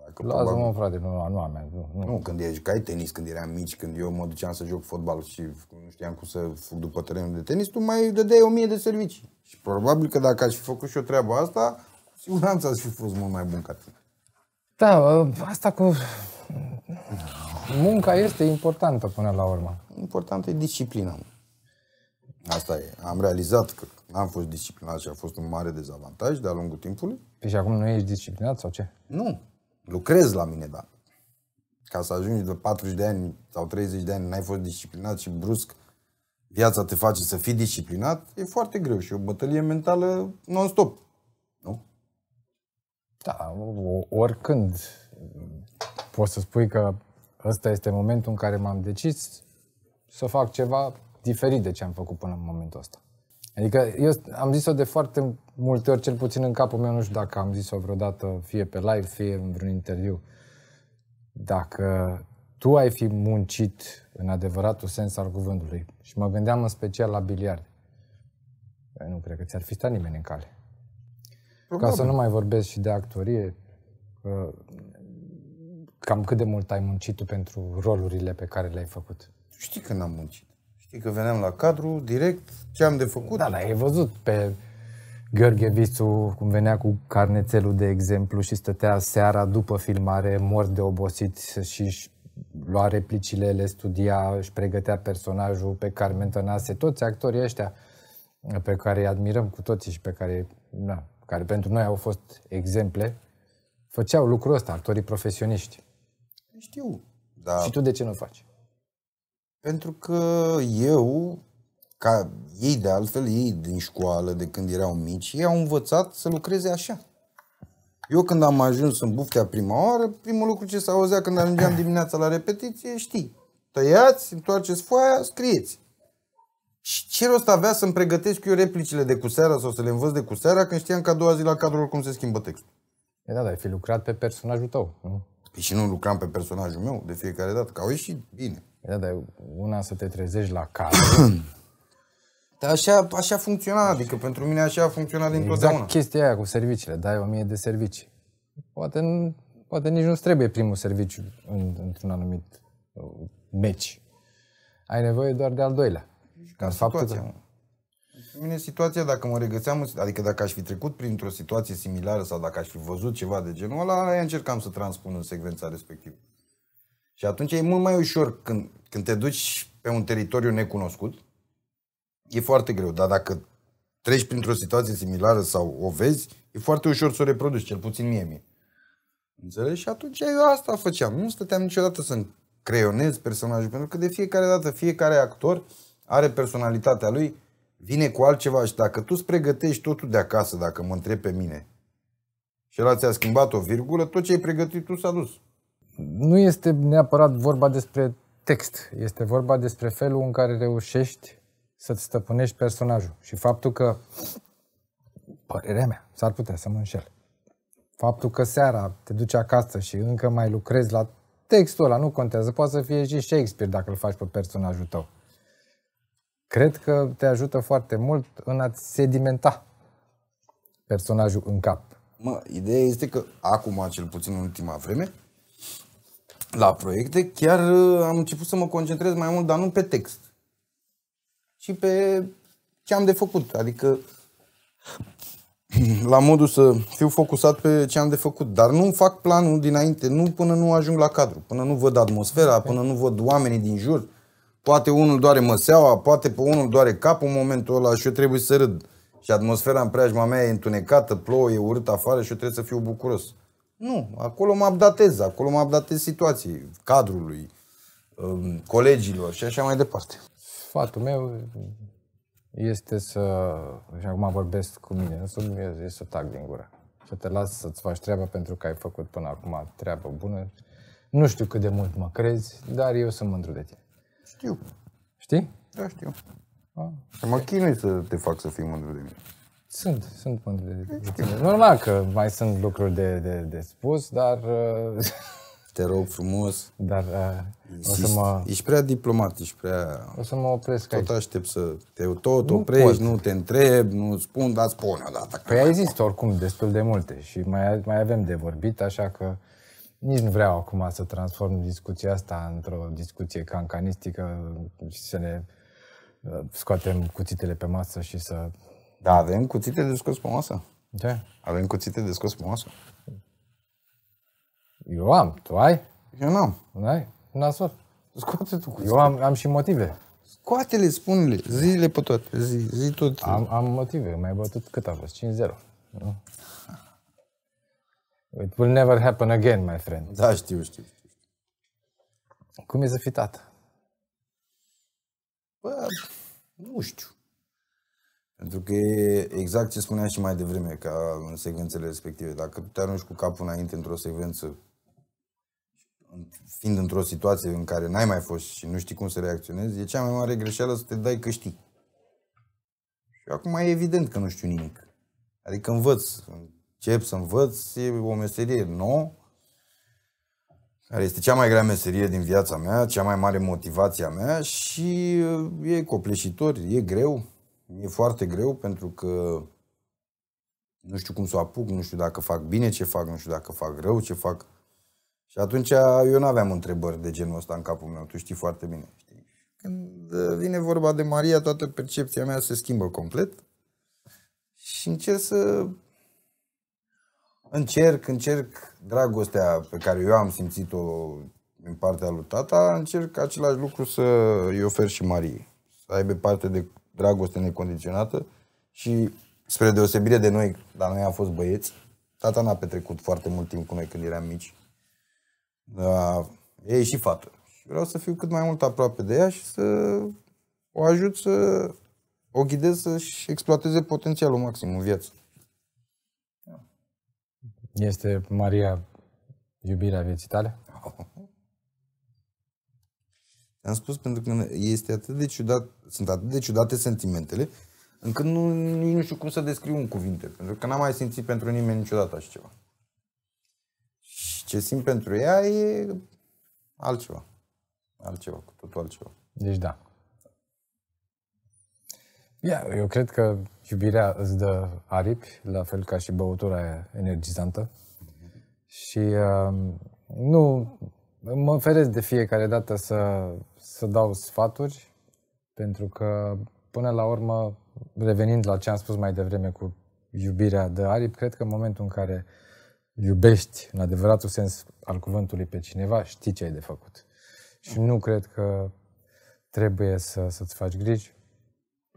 [SPEAKER 2] Dacă
[SPEAKER 1] Lasă-mă, frate, nu, nu am mea. Nu, nu.
[SPEAKER 2] Nu, când ești, ai tenis, când eram mici, când eu mă duceam să joc fotbal și nu știam cum să fug după terenul de tenis, tu mai dădeai o mie de servicii. Și probabil că dacă aș fi făcut și eu treaba asta, cu siguranță aș fi fost mult mai bun ca tine.
[SPEAKER 1] Da, uh, asta cu... Munca este importantă până la urmă.
[SPEAKER 2] Important e disciplina. mă. Asta e. Am realizat că n-am fost disciplinat și a fost un mare dezavantaj de-a lungul timpului.
[SPEAKER 1] Păi și acum nu ești disciplinat sau ce?
[SPEAKER 2] Nu. Lucrez la mine, da. Ca să ajungi de 40 de ani sau 30 de ani, n-ai fost disciplinat și brusc viața te face să fii disciplinat, e foarte greu și e o bătălie mentală non-stop. Nu?
[SPEAKER 1] Da, o- oricând poți să spui că ăsta este momentul în care m-am decis să fac ceva diferit de ce am făcut până în momentul ăsta. Adică eu am zis-o de foarte multe ori, cel puțin în capul meu, nu știu dacă am zis-o vreodată, fie pe live, fie în vreun interviu. Dacă tu ai fi muncit în adevăratul sens al cuvântului, și mă gândeam în special la biliard, eu nu cred că ți-ar fi stat nimeni în cale. Ca să nu mai vorbesc și de actorie, că cam cât de mult ai muncit tu pentru rolurile pe care le-ai făcut.
[SPEAKER 2] Știi că n-am muncit. Știi că veneam la cadru, direct, ce am de făcut.
[SPEAKER 1] Da, dar ai văzut pe Gheorghe Visu cum venea cu carnețelul, de exemplu, și stătea seara după filmare, mort de obosit și își lua replicile, le studia, își pregătea personajul pe Carmen Tănase, toți actorii ăștia pe care îi admirăm cu toții și pe care, na, care pentru noi au fost exemple, făceau lucrul ăsta, actorii profesioniști.
[SPEAKER 2] Știu. Da,
[SPEAKER 1] Și tu de ce nu faci?
[SPEAKER 2] Pentru că eu, ca ei de altfel, ei din școală, de când erau mici, ei au învățat să lucreze așa. Eu când am ajuns în Buftea prima oară, primul lucru ce se auzea când ajungeam dimineața la repetiție, știi, tăiați, întoarceți foaia, scrieți. Și ce rost avea să-mi pregătesc eu replicile de cu seara sau să le învăț de cu seara când știam că a doua zi la cadrul cum se schimbă textul?
[SPEAKER 1] E, da, dar ai fi lucrat pe personajul tău, nu?
[SPEAKER 2] Păi și nu lucram pe personajul meu de fiecare dată, că au ieșit bine.
[SPEAKER 1] E, da, dar e una să te trezești la cadru.
[SPEAKER 2] Dar așa, așa funcționa, adică pentru mine așa a funcționat dintotdeauna.
[SPEAKER 1] Exact chestia aia cu serviciile. Dai o mie de servicii. Poate, nu- poate nici nu-ți trebuie primul serviciu în, într-un anumit uh, meci. Ai nevoie doar de al doilea. Dar faptul
[SPEAKER 2] situația.
[SPEAKER 1] că,
[SPEAKER 2] mă. Pentru mine situația, dacă mă regăseam, în- adică dacă aș fi trecut printr-o situație similară sau dacă aș fi văzut ceva de genul ăla, aia încercam să transpun în secvența respectivă. Și atunci e mult mai ușor când, când te duci pe un teritoriu necunoscut, e foarte greu, dar dacă treci printr-o situație similară sau o vezi, e foarte ușor să o reproduci, cel puțin mie mie. Înțelegi? Și atunci eu asta făceam. Nu stăteam niciodată să creionez personajul, pentru că de fiecare dată, fiecare actor are personalitatea lui, vine cu altceva și dacă tu îți pregătești totul de acasă, dacă mă întrebi pe mine, și ăla ți-a schimbat o virgulă, tot ce ai pregătit tu s-a dus.
[SPEAKER 1] Nu este neapărat vorba despre text. Este vorba despre felul în care reușești să-ți stăpânești personajul. Și faptul că, părerea mea, s-ar putea să mă înșel, faptul că seara te duci acasă și încă mai lucrezi la textul ăla, nu contează, poate să fie și Shakespeare dacă îl faci pe personajul tău. Cred că te ajută foarte mult în a-ți sedimenta personajul în cap.
[SPEAKER 2] Mă, ideea este că acum, cel puțin în ultima vreme, la proiecte, chiar uh, am început să mă concentrez mai mult, dar nu pe text, ci pe ce am de făcut. Adică la modul să fiu focusat pe ce am de făcut, dar nu fac planul dinainte, nu până nu ajung la cadru, până nu văd atmosfera, până nu văd oamenii din jur. Poate unul doare măseaua, poate pe unul doare capul în momentul ăla și eu trebuie să râd. Și atmosfera în preajma mea e întunecată, plouă, e urât afară și eu trebuie să fiu bucuros. Nu, acolo mă updatez, acolo mă updatez situației, cadrului, um, colegilor și așa mai departe.
[SPEAKER 1] Sfatul meu este să, și acum vorbesc cu mine, însumi, e să tac din gură. Să te las să-ți faci treaba pentru că ai făcut până acum treabă bună. Nu știu cât de mult mă crezi, dar eu sunt mândru de tine.
[SPEAKER 2] Știu,
[SPEAKER 1] Știi?
[SPEAKER 2] da, știu. Și mă chinui să te fac să fii mândru de mine.
[SPEAKER 1] Sunt, sunt mândru de, de tine. Normal că mai sunt lucruri de, de, de spus, dar, uh,
[SPEAKER 2] Te rog frumos,
[SPEAKER 1] dar uh, o să
[SPEAKER 2] insist.
[SPEAKER 1] mă,
[SPEAKER 2] Ești prea diplomat, ești prea...
[SPEAKER 1] o să mă opresc aici.
[SPEAKER 2] Tot aștept să te tot
[SPEAKER 1] Nu
[SPEAKER 2] oprești,
[SPEAKER 1] pot.
[SPEAKER 2] nu te întreb, nu spun, dar spune odată.
[SPEAKER 1] Păi ai zis oricum destul de multe și mai, mai avem de vorbit, așa că nici nu vreau acum să transform discuția asta într-o discuție cancanistică și să ne uh, scoatem cuțitele pe masă și să...
[SPEAKER 2] Da, avem cuțite de scos pe masă.
[SPEAKER 1] Ce?
[SPEAKER 2] Avem cuțite de scos pe masă.
[SPEAKER 1] Eu am, tu ai?
[SPEAKER 2] Eu n-am.
[SPEAKER 1] Nu ai? Nasol.
[SPEAKER 2] Scoate tu cuțite.
[SPEAKER 1] Eu am, am și motive.
[SPEAKER 2] Scoate-le, spune-le, zile pe toate, zi, zi tot.
[SPEAKER 1] Am, am motive. Mai bătut cât a fost? 5-0. Nu? It will never happen again, my friend.
[SPEAKER 2] Da, știu, știu. știu.
[SPEAKER 1] Cum e să fii tată?
[SPEAKER 2] Bă, nu știu. Pentru că e exact ce spuneam și mai devreme, ca în secvențele respective. Dacă tu te arunci cu capul înainte într-o secvență, fiind într-o situație în care n-ai mai fost și nu știi cum să reacționezi, e cea mai mare greșeală să te dai că știi. Și acum e evident că nu știu nimic. Adică învăț, încep să învăț, e o meserie nouă, care este cea mai grea meserie din viața mea, cea mai mare motivație a mea și uh, e copleșitor, e greu, e foarte greu pentru că nu știu cum să o apuc, nu știu dacă fac bine ce fac, nu știu dacă fac rău ce fac. Și atunci eu nu aveam întrebări de genul ăsta în capul meu, tu știi foarte bine. Știi? Când uh, vine vorba de Maria, toată percepția mea se schimbă complet și încerc să încerc, încerc dragostea pe care eu am simțit-o din partea lui tata, încerc același lucru să îi ofer și Mariei. Să aibă parte de dragoste necondiționată și spre deosebire de noi, dar noi am fost băieți, tata n-a petrecut foarte mult timp cu noi când eram mici. Dar e și fată. Și vreau să fiu cât mai mult aproape de ea și să o ajut să o ghidez să-și exploateze potențialul maxim în viață.
[SPEAKER 1] Este Maria iubirea vieții tale?
[SPEAKER 2] Am spus pentru că este atât de ciudat, sunt atât de ciudate sentimentele, încât nu, nici nu știu cum să descriu în cuvinte, pentru că n-am mai simțit pentru nimeni niciodată așa ceva. Și ce simt pentru ea e altceva. Altceva, cu totul altceva.
[SPEAKER 1] Deci da. Ia, eu cred că iubirea îți dă aripi, la fel ca și băutura aia energizantă. Și uh, nu mă feresc de fiecare dată să, să dau sfaturi, pentru că până la urmă, revenind la ce am spus mai devreme cu iubirea de aripi, cred că în momentul în care iubești în adevăratul sens al cuvântului pe cineva, știi ce ai de făcut. Și nu cred că trebuie să, să-ți faci griji.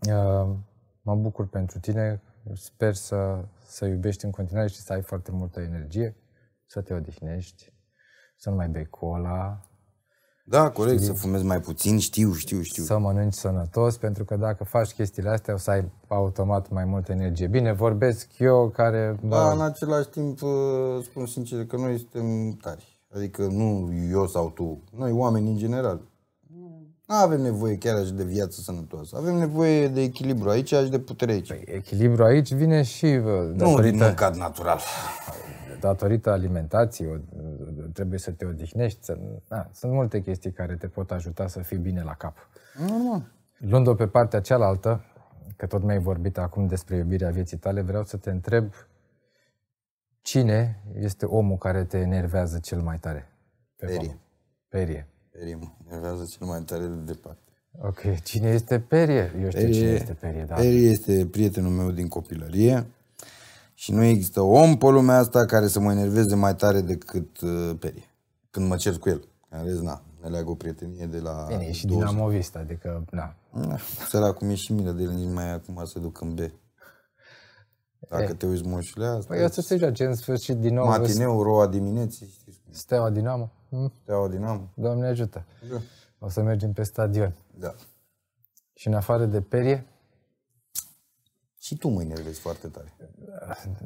[SPEAKER 1] Uh, Mă bucur pentru tine, sper să, să iubești în continuare și să ai foarte multă energie, să te odihnești, să nu mai bei cola,
[SPEAKER 2] Da, corect, să fumezi mai puțin, știu, știu, știu.
[SPEAKER 1] să mănânci sănătos, pentru că dacă faci chestiile astea o să ai automat mai multă energie. Bine, vorbesc eu care...
[SPEAKER 2] Da, în
[SPEAKER 1] bă,
[SPEAKER 2] același timp uh, spun sincer că noi suntem tari. Adică nu eu sau tu, noi oameni în general. Nu avem nevoie chiar așa de viață sănătoasă. Avem nevoie de echilibru aici și de putere aici.
[SPEAKER 1] echilibru aici vine și bă,
[SPEAKER 2] nu din
[SPEAKER 1] datorită,
[SPEAKER 2] mâncat natural.
[SPEAKER 1] Datorită alimentației, o- trebuie să te odihnești. Să, da, sunt multe chestii care te pot ajuta să fii bine la cap.
[SPEAKER 2] Normal.
[SPEAKER 1] Luând-o pe partea cealaltă, că tot mi-ai vorbit acum despre iubirea vieții tale, vreau să te întreb cine este omul care te enervează cel mai tare? Pe
[SPEAKER 2] Perie.
[SPEAKER 1] pământ? Perie.
[SPEAKER 2] Perie mă enervează cel mai tare de departe.
[SPEAKER 1] Ok, cine este Perie? Eu știu cine este Perie, da.
[SPEAKER 2] Perie este prietenul meu din copilărie și nu există om pe lumea asta care să mă enerveze mai tare decât uh, Perie. Când mă cer cu el. În rest, na, ne leagă o prietenie de la
[SPEAKER 1] Bine, e și
[SPEAKER 2] 20.
[SPEAKER 1] dinamovist, adică, na.
[SPEAKER 2] Da, Săracul mi-e și milă de el, nici mai acum se duc în B. Dacă te uiți moșule asta,
[SPEAKER 1] Păi o să se joace în sfârșit din nou vezi,
[SPEAKER 2] matineu, roa dimineții, știți cum e,
[SPEAKER 1] Steaua Dinamo. Hm?
[SPEAKER 2] steaua dinamă.
[SPEAKER 1] Doamne ajută.
[SPEAKER 2] Da.
[SPEAKER 1] O să mergem pe stadion.
[SPEAKER 2] da.
[SPEAKER 1] Și în afară de Perie,
[SPEAKER 2] Și tu mă enervezi foarte tare.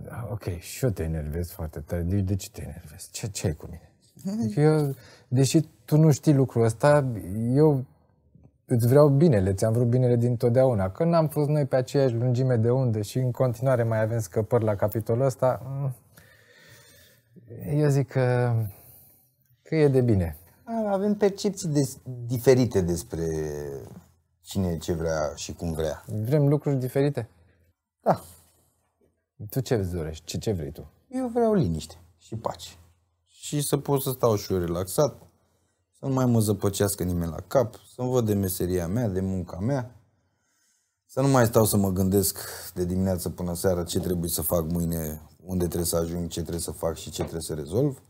[SPEAKER 1] Da, ok, și eu te enervez foarte tare. De, de ce te enervezi? Ce, ce ai cu mine? Adică eu, deși tu nu știi lucrul ăsta, eu îți vreau binele, ți-am vrut binele dintotdeauna. Că n-am fost noi pe aceeași lungime de undă și în continuare mai avem scăpări la capitolul ăsta, mm, eu zic că, că e de bine.
[SPEAKER 2] Avem percepții des- diferite despre cine ce vrea și cum vrea.
[SPEAKER 1] Vrem lucruri diferite.
[SPEAKER 2] Da.
[SPEAKER 1] Tu ce îți dorești? Ce, ce vrei tu?
[SPEAKER 2] Eu vreau liniște și pace. Și să pot să stau și eu relaxat, să nu mai mă zăpăcească nimeni la cap, să-mi văd de meseria mea, de munca mea, să nu mai stau să mă gândesc de dimineață până seara ce trebuie să fac mâine, unde trebuie să ajung, ce trebuie să fac și ce trebuie să rezolv.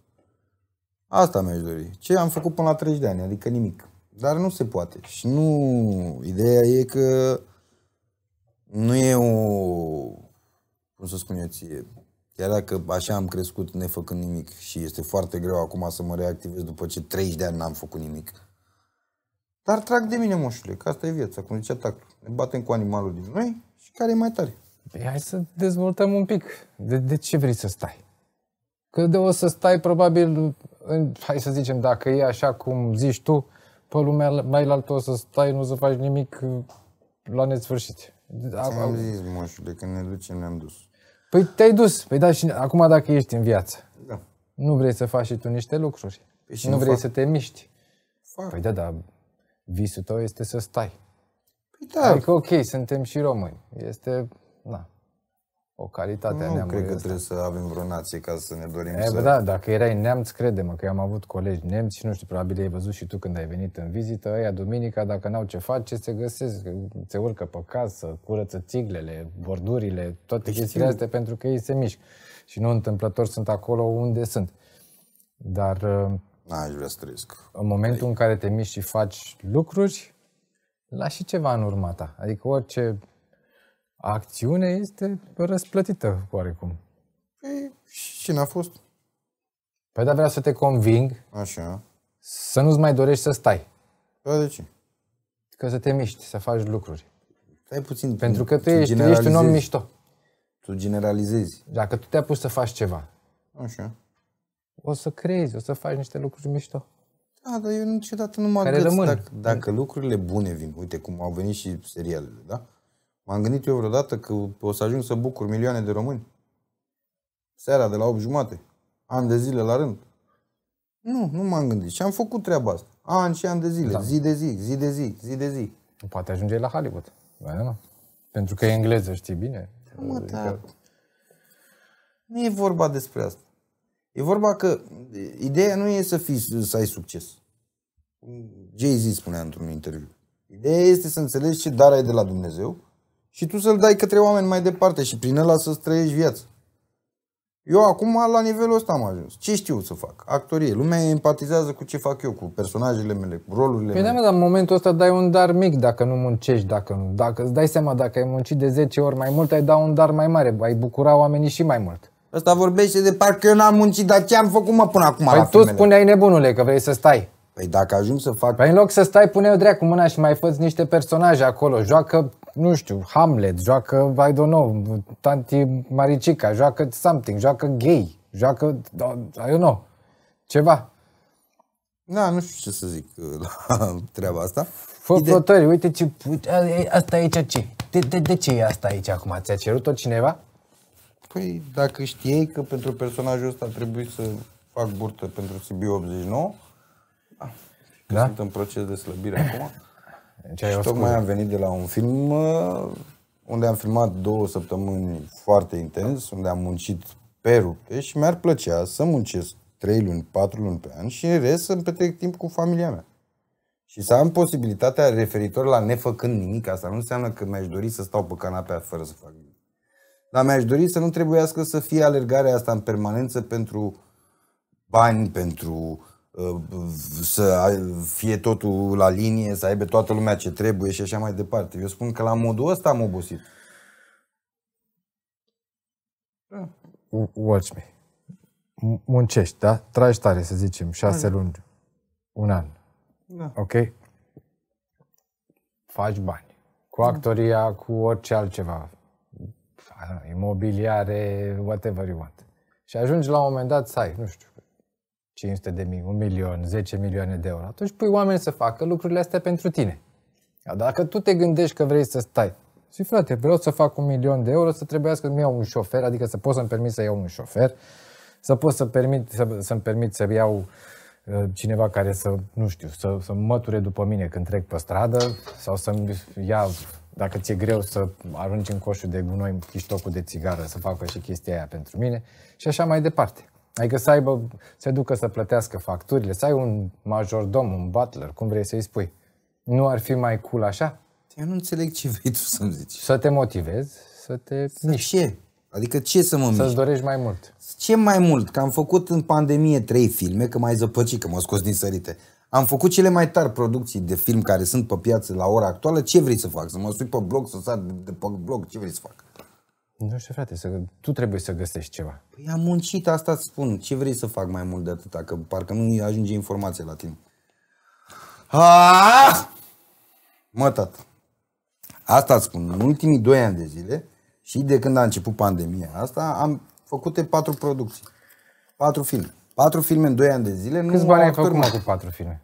[SPEAKER 2] Asta mi-aș dori. Ce am făcut până la 30 de ani, adică nimic. Dar nu se poate. Și nu... Ideea e că nu e o... Cum să spun eu ție? Chiar dacă așa am crescut nefăcând nimic și este foarte greu acum să mă reactivez după ce 30 de ani n-am făcut nimic. Dar trag de mine, moșule, că asta e viața, cum zicea tactul. Ne batem cu animalul din noi și care e mai tare.
[SPEAKER 1] Păi hai să dezvoltăm un pic. De, de ce vrei să stai? Că de o să stai probabil, în, hai să zicem, dacă e așa cum zici tu, pe lumea mai la o să stai, nu să faci nimic uh, la nesfârșit. A- a-
[SPEAKER 2] Am zis, moșule, când ne ducem, ne-am dus.
[SPEAKER 1] Păi te-ai dus. Păi da, și acum dacă ești în viață,
[SPEAKER 2] Da.
[SPEAKER 1] nu vrei să faci și tu niște lucruri.
[SPEAKER 2] Păi și
[SPEAKER 1] nu
[SPEAKER 2] nu
[SPEAKER 1] vrei
[SPEAKER 2] fac.
[SPEAKER 1] să te miști.
[SPEAKER 2] Fac.
[SPEAKER 1] Păi da, dar visul tău este să stai.
[SPEAKER 2] Păi da,
[SPEAKER 1] Adică ok, suntem și români. Este, na, o calitate a
[SPEAKER 2] nu
[SPEAKER 1] neamului
[SPEAKER 2] cred că
[SPEAKER 1] ăsta.
[SPEAKER 2] trebuie să avem vreo nație ca să ne dorim
[SPEAKER 1] E,
[SPEAKER 2] să...
[SPEAKER 1] bă, da, dacă erai neamț, crede-mă că eu am avut colegi nemți și nu știu, probabil ai văzut și tu când ai venit în vizită, ăia duminica, dacă n-au ce face, se găsesc, se urcă pe casă, curăță țiglele, bordurile, toate chestiile astea pentru că ei se mișcă. Și nu întâmplător sunt acolo unde sunt. Dar uh,
[SPEAKER 2] N-aș vrea să trăiesc.
[SPEAKER 1] în momentul în care te miști și faci lucruri, lași și ceva în urma ta. Adică orice acțiune este răsplătită oarecum.
[SPEAKER 2] Păi, și cine a fost?
[SPEAKER 1] Păi da, vreau să te conving
[SPEAKER 2] Așa.
[SPEAKER 1] să nu-ți mai dorești să stai.
[SPEAKER 2] Da, de ce?
[SPEAKER 1] Că să te miști, să faci lucruri.
[SPEAKER 2] Stai puțin.
[SPEAKER 1] Pentru că tu
[SPEAKER 2] tu
[SPEAKER 1] ești, tu ești un om
[SPEAKER 2] generalizezi.
[SPEAKER 1] mișto.
[SPEAKER 2] Tu generalizezi.
[SPEAKER 1] Dacă tu te-ai pus să faci ceva,
[SPEAKER 2] Așa.
[SPEAKER 1] O să creezi, o să faci niște lucruri mișto.
[SPEAKER 2] Da, dar eu niciodată nu mă
[SPEAKER 1] Care
[SPEAKER 2] gândesc
[SPEAKER 1] rămân.
[SPEAKER 2] dacă, dacă lucrurile bune vin. Uite cum au venit și serialele, da? M-am gândit eu vreodată că o să ajung să bucur milioane de români. Seara de la 8 jumate. Ani de zile la rând. Nu, nu m-am gândit. Și am făcut treaba asta. Ani și ani de zile. Da. Zi de zi, zi de zi, zi de zi.
[SPEAKER 1] Poate ajunge la Hollywood. Ba, nu. Pentru că e engleză, știi bine.
[SPEAKER 2] Mă, da. Nu e vorba despre asta. E vorba că ideea nu e să, fii, să ai succes. Jay-Z spunea într-un interviu. Ideea este să înțelegi ce dar ai de la Dumnezeu și tu să-l dai către oameni mai departe și prin ăla să-ți trăiești viața. Eu acum la nivelul ăsta am ajuns. Ce știu să fac? Actorie. Lumea empatizează cu ce fac eu, cu personajele mele, cu rolurile
[SPEAKER 1] Păi da,
[SPEAKER 2] mele.
[SPEAKER 1] mă, dar în momentul ăsta dai un dar mic dacă nu muncești, dacă nu. Dacă îți dai seama, dacă ai muncit de 10 ori mai mult, ai da un dar mai mare, ai bucura oamenii și mai mult.
[SPEAKER 2] Ăsta vorbește de parcă eu n-am muncit, dar ce am făcut mă până acum
[SPEAKER 1] Păi
[SPEAKER 2] la
[SPEAKER 1] tu
[SPEAKER 2] filmele?
[SPEAKER 1] spuneai nebunule că vrei să stai.
[SPEAKER 2] Păi dacă ajung să fac...
[SPEAKER 1] Păi în loc să stai, pune-o dracu mâna și mai fă niște personaje acolo. Joacă, nu știu, Hamlet, joacă, I don't know, Tanti Maricica, joacă something, joacă gay, joacă, I don't know, ceva.
[SPEAKER 2] Da, nu știu ce să zic la treaba asta.
[SPEAKER 1] Fă flotări, uite ce, uite, a- e- asta aici ce? De, de, de ce e asta aici acum? Ți-a cerut-o cineva?
[SPEAKER 2] Păi dacă știai că pentru personajul ăsta trebuie să fac burtă pentru Sibiu 89, că
[SPEAKER 1] Da?
[SPEAKER 2] sunt în proces de slăbire acum,
[SPEAKER 1] Deci ai
[SPEAKER 2] și
[SPEAKER 1] o
[SPEAKER 2] tocmai
[SPEAKER 1] scuză.
[SPEAKER 2] am venit de la un film uh, unde am filmat două săptămâni foarte intens, unde am muncit pe rupte și mi-ar plăcea să muncesc trei luni, patru luni pe an și în rest să-mi petrec timp cu familia mea. Și să am posibilitatea referitor la nefăcând nimic, asta nu înseamnă că mi-aș dori să stau pe canapea fără să fac nimic. Dar mi-aș dori să nu trebuiască să fie alergarea asta în permanență pentru bani, pentru uh, să ai- fie totul la linie, să aibă toată lumea ce trebuie și așa mai departe. Eu spun că la modul ăsta am obosit.
[SPEAKER 1] Watch me. M- Muncești, da? Tragi tare, să zicem, șase luni, un an.
[SPEAKER 2] Da.
[SPEAKER 1] Ok? Faci bani. Cu actoria, cu orice altceva. I don't know, Imobiliare, whatever you want. Și ajungi la un moment dat să ai, nu știu, 500 de mii, 1 milion, 10 milioane de euro. Atunci pui oameni să facă lucrurile astea pentru tine. Dar Dacă tu te gândești că vrei să stai, și frate, vreau să fac un milion de euro, să trebuiască să-mi iau un șofer, adică să pot să-mi permit să iau un șofer, să pot să permit, să, să-mi permit să iau uh, cineva care să, nu știu, să, să măture după mine când trec pe stradă sau să-mi ia, dacă ți-e greu, să arunci în coșul de gunoi chiștocul de țigară, să facă și chestia aia pentru mine și așa mai departe. Adică să aibă, să ducă să plătească facturile, să ai un majordom, un butler, cum vrei să-i spui. Nu ar fi mai cool așa?
[SPEAKER 2] Eu nu înțeleg ce vrei tu să-mi zici.
[SPEAKER 1] Să te motivezi, să te
[SPEAKER 2] De ce? Adică ce să mă
[SPEAKER 1] să-ți
[SPEAKER 2] mișc?
[SPEAKER 1] dorești mai mult.
[SPEAKER 2] Ce mai mult? Că am făcut în pandemie trei filme, că m-ai zăpăcit, că m-au scos din sărite. Am făcut cele mai tari producții de film care sunt pe piață la ora actuală. Ce vrei să fac? Să mă sui pe blog, să sar de, de pe blog? Ce vrei să fac?
[SPEAKER 1] Nu știu, frate, să, tu trebuie să găsești ceva.
[SPEAKER 2] Păi am muncit, asta îți spun. Ce vrei să fac mai mult de atâta? Că parcă nu ajunge informația la tine. Ah! Mă, tată. Asta îți spun. În ultimii doi ani de zile și de când a început pandemia asta, am făcute patru producții. Patru filme. Patru filme în doi ani de zile.
[SPEAKER 1] Câți
[SPEAKER 2] nu
[SPEAKER 1] bani
[SPEAKER 2] au
[SPEAKER 1] ai făcut
[SPEAKER 2] actori
[SPEAKER 1] mă
[SPEAKER 2] mai-
[SPEAKER 1] cu patru filme?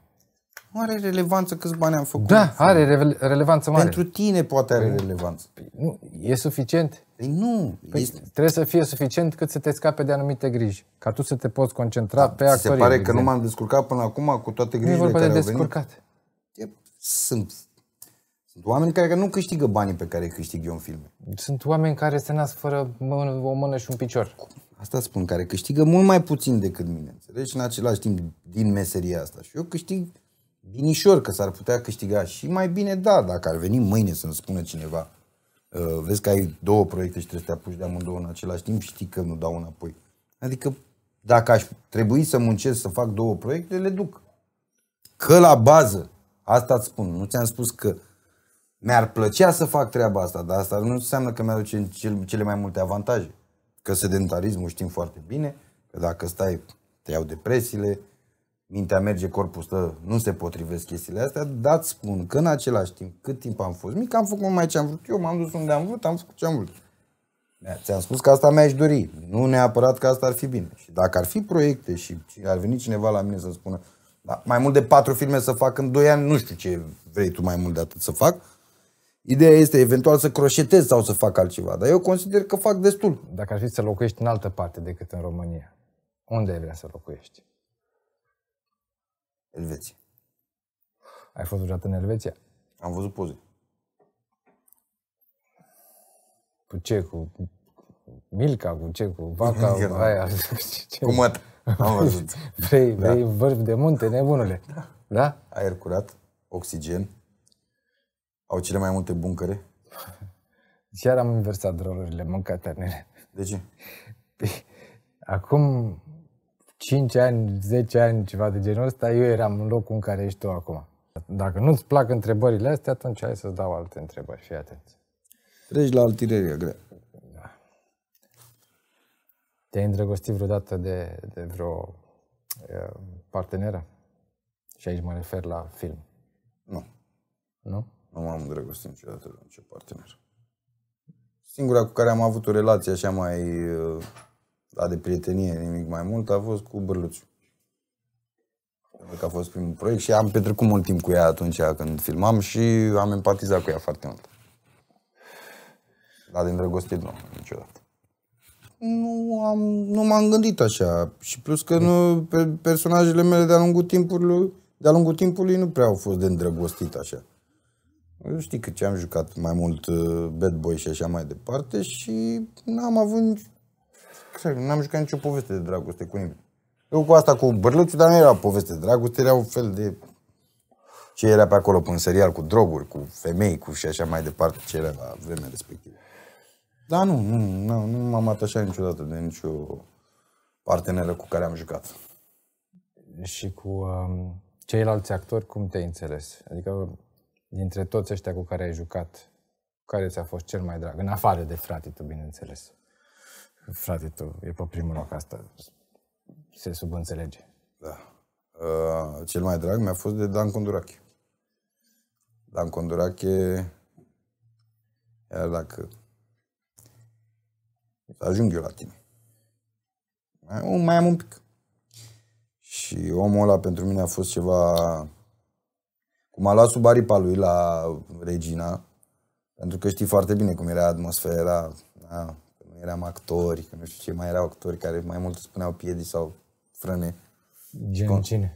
[SPEAKER 2] Nu are relevanță câți bani am făcut.
[SPEAKER 1] Da, are rele- relevanță mare.
[SPEAKER 2] Pentru tine poate are relevanță.
[SPEAKER 1] Nu, e suficient?
[SPEAKER 2] Păi nu.
[SPEAKER 1] Păi
[SPEAKER 2] este,
[SPEAKER 1] trebuie să fie suficient cât să te scape de anumite griji. Ca tu să te poți concentra pe
[SPEAKER 2] ți se
[SPEAKER 1] actorie.
[SPEAKER 2] pare
[SPEAKER 1] de
[SPEAKER 2] că nu
[SPEAKER 1] exemplu.
[SPEAKER 2] m-am descurcat până acum cu toate
[SPEAKER 1] Nu e
[SPEAKER 2] grijile
[SPEAKER 1] vorba de
[SPEAKER 2] care au venit?
[SPEAKER 1] descurcat.
[SPEAKER 2] E- Sunt, sunt oameni care nu câștigă banii pe care îi câștig eu în filme.
[SPEAKER 1] Sunt oameni care se nasc fără mână, o mână și un picior.
[SPEAKER 2] Asta spun, care câștigă mult mai puțin decât mine, înțelegi? Și în același timp din meseria asta. Și eu câștig binișor, că s-ar putea câștiga și mai bine, da, dacă ar veni mâine să-mi spună cineva uh, vezi că ai două proiecte și trebuie să te apuci de amândouă în același timp, știi că nu dau înapoi. Adică dacă aș trebui să muncesc să fac două proiecte, le duc. Că la bază, asta îți spun, nu ți-am spus că mi-ar plăcea să fac treaba asta, dar asta nu înseamnă că mi-aduce cel- cele mai multe avantaje. Că sedentarismul știm foarte bine, că dacă stai, te iau depresiile, mintea merge, corpul stă, nu se potrivesc chestiile astea, dar îți spun că în același timp, cât timp am fost mic, am făcut numai ce am vrut eu, m-am dus unde am vrut, am făcut ce am vrut. Ți-am spus că asta mi-aș dori, nu neapărat că asta ar fi bine. Și dacă ar fi proiecte și ar veni cineva la mine să spună da, mai mult de patru filme să fac în 2 ani, nu știu ce vrei tu mai mult de atât să fac. Ideea este eventual să croșetez sau să fac altceva, dar eu consider că fac destul.
[SPEAKER 1] Dacă ar fi să locuiești în altă parte decât în România, unde ai vrea să locuiești?
[SPEAKER 2] Elveție.
[SPEAKER 1] Ai fost vreodată în Elveția?
[SPEAKER 2] Am văzut poze.
[SPEAKER 1] Cu ce? Cu Milka? Cu ce? Cu vaca?
[SPEAKER 2] Era-
[SPEAKER 1] aia? Ce?
[SPEAKER 2] Cu măt. Am văzut.
[SPEAKER 1] Vrei, vrei vârf de munte, nebunule? Da?
[SPEAKER 2] Aer curat, oxigen. Au cele mai multe buncăre.
[SPEAKER 1] Chiar am inversat rolurile, mâncate nene.
[SPEAKER 2] De ce?
[SPEAKER 1] Păi, Acum 5 ani, 10 ani, ceva de genul ăsta, eu eram în locul în care ești tu acum. Dacă nu-ți plac întrebările astea, atunci hai să-ți dau alte întrebări. Fii atent.
[SPEAKER 2] Treci la altirerie grea.
[SPEAKER 1] Te-ai îndrăgostit vreodată de, de vreo uh, parteneră? Și aici mă refer la film,
[SPEAKER 2] Nu.
[SPEAKER 1] nu?
[SPEAKER 2] Nu m-am îndrăgostit niciodată de nicio partener. Singura cu care am avut o relație așa mai uh, da, de prietenie, nimic mai mult, a fost cu Bărluțiu. Pentru că a fost primul proiect și am petrecut mult timp cu ea atunci când filmam și am empatizat cu ea foarte mult. Dar de îndrăgostit nu, niciodată. Nu, am, nu m-am gândit așa. Și plus că nu, pe, personajele mele de-a lungul timpului, de-a lungul timpului nu prea au fost de îndrăgostit așa. Eu știi că ce am jucat mai mult uh, bad boy și așa mai departe și n-am avut nici... Cred, n-am jucat nicio poveste de dragoste cu nimeni. Eu cu asta cu bărlățul, dar nu era o poveste de dragoste, era un fel de ce era pe acolo, pe un serial cu droguri, cu femei, cu și așa mai departe, ce era la vremea respectivă. Dar nu, nu, nu, nu m-am atașat niciodată de nicio parteneră cu care am jucat.
[SPEAKER 1] Și cu um, ceilalți actori, cum te-ai înțeles? Adică, dintre toți ăștia cu care ai jucat, care ți-a fost cel mai drag? În afară de frate tu, bineînțeles. Frate tu e pe primul loc, asta se subînțelege.
[SPEAKER 2] Da. Uh, cel mai drag mi-a fost de Dan Condurache. Dan Condurache, iar dacă să ajung eu la tine, mai, mai am un pic. Și omul ăla pentru mine a fost ceva... Cum a luat sub aripa lui la Regina, pentru că știi foarte bine cum era atmosfera, da, că nu eram actori, că nu știu ce mai erau actori care mai mult spuneau piedi sau frâne.
[SPEAKER 1] Gen cine?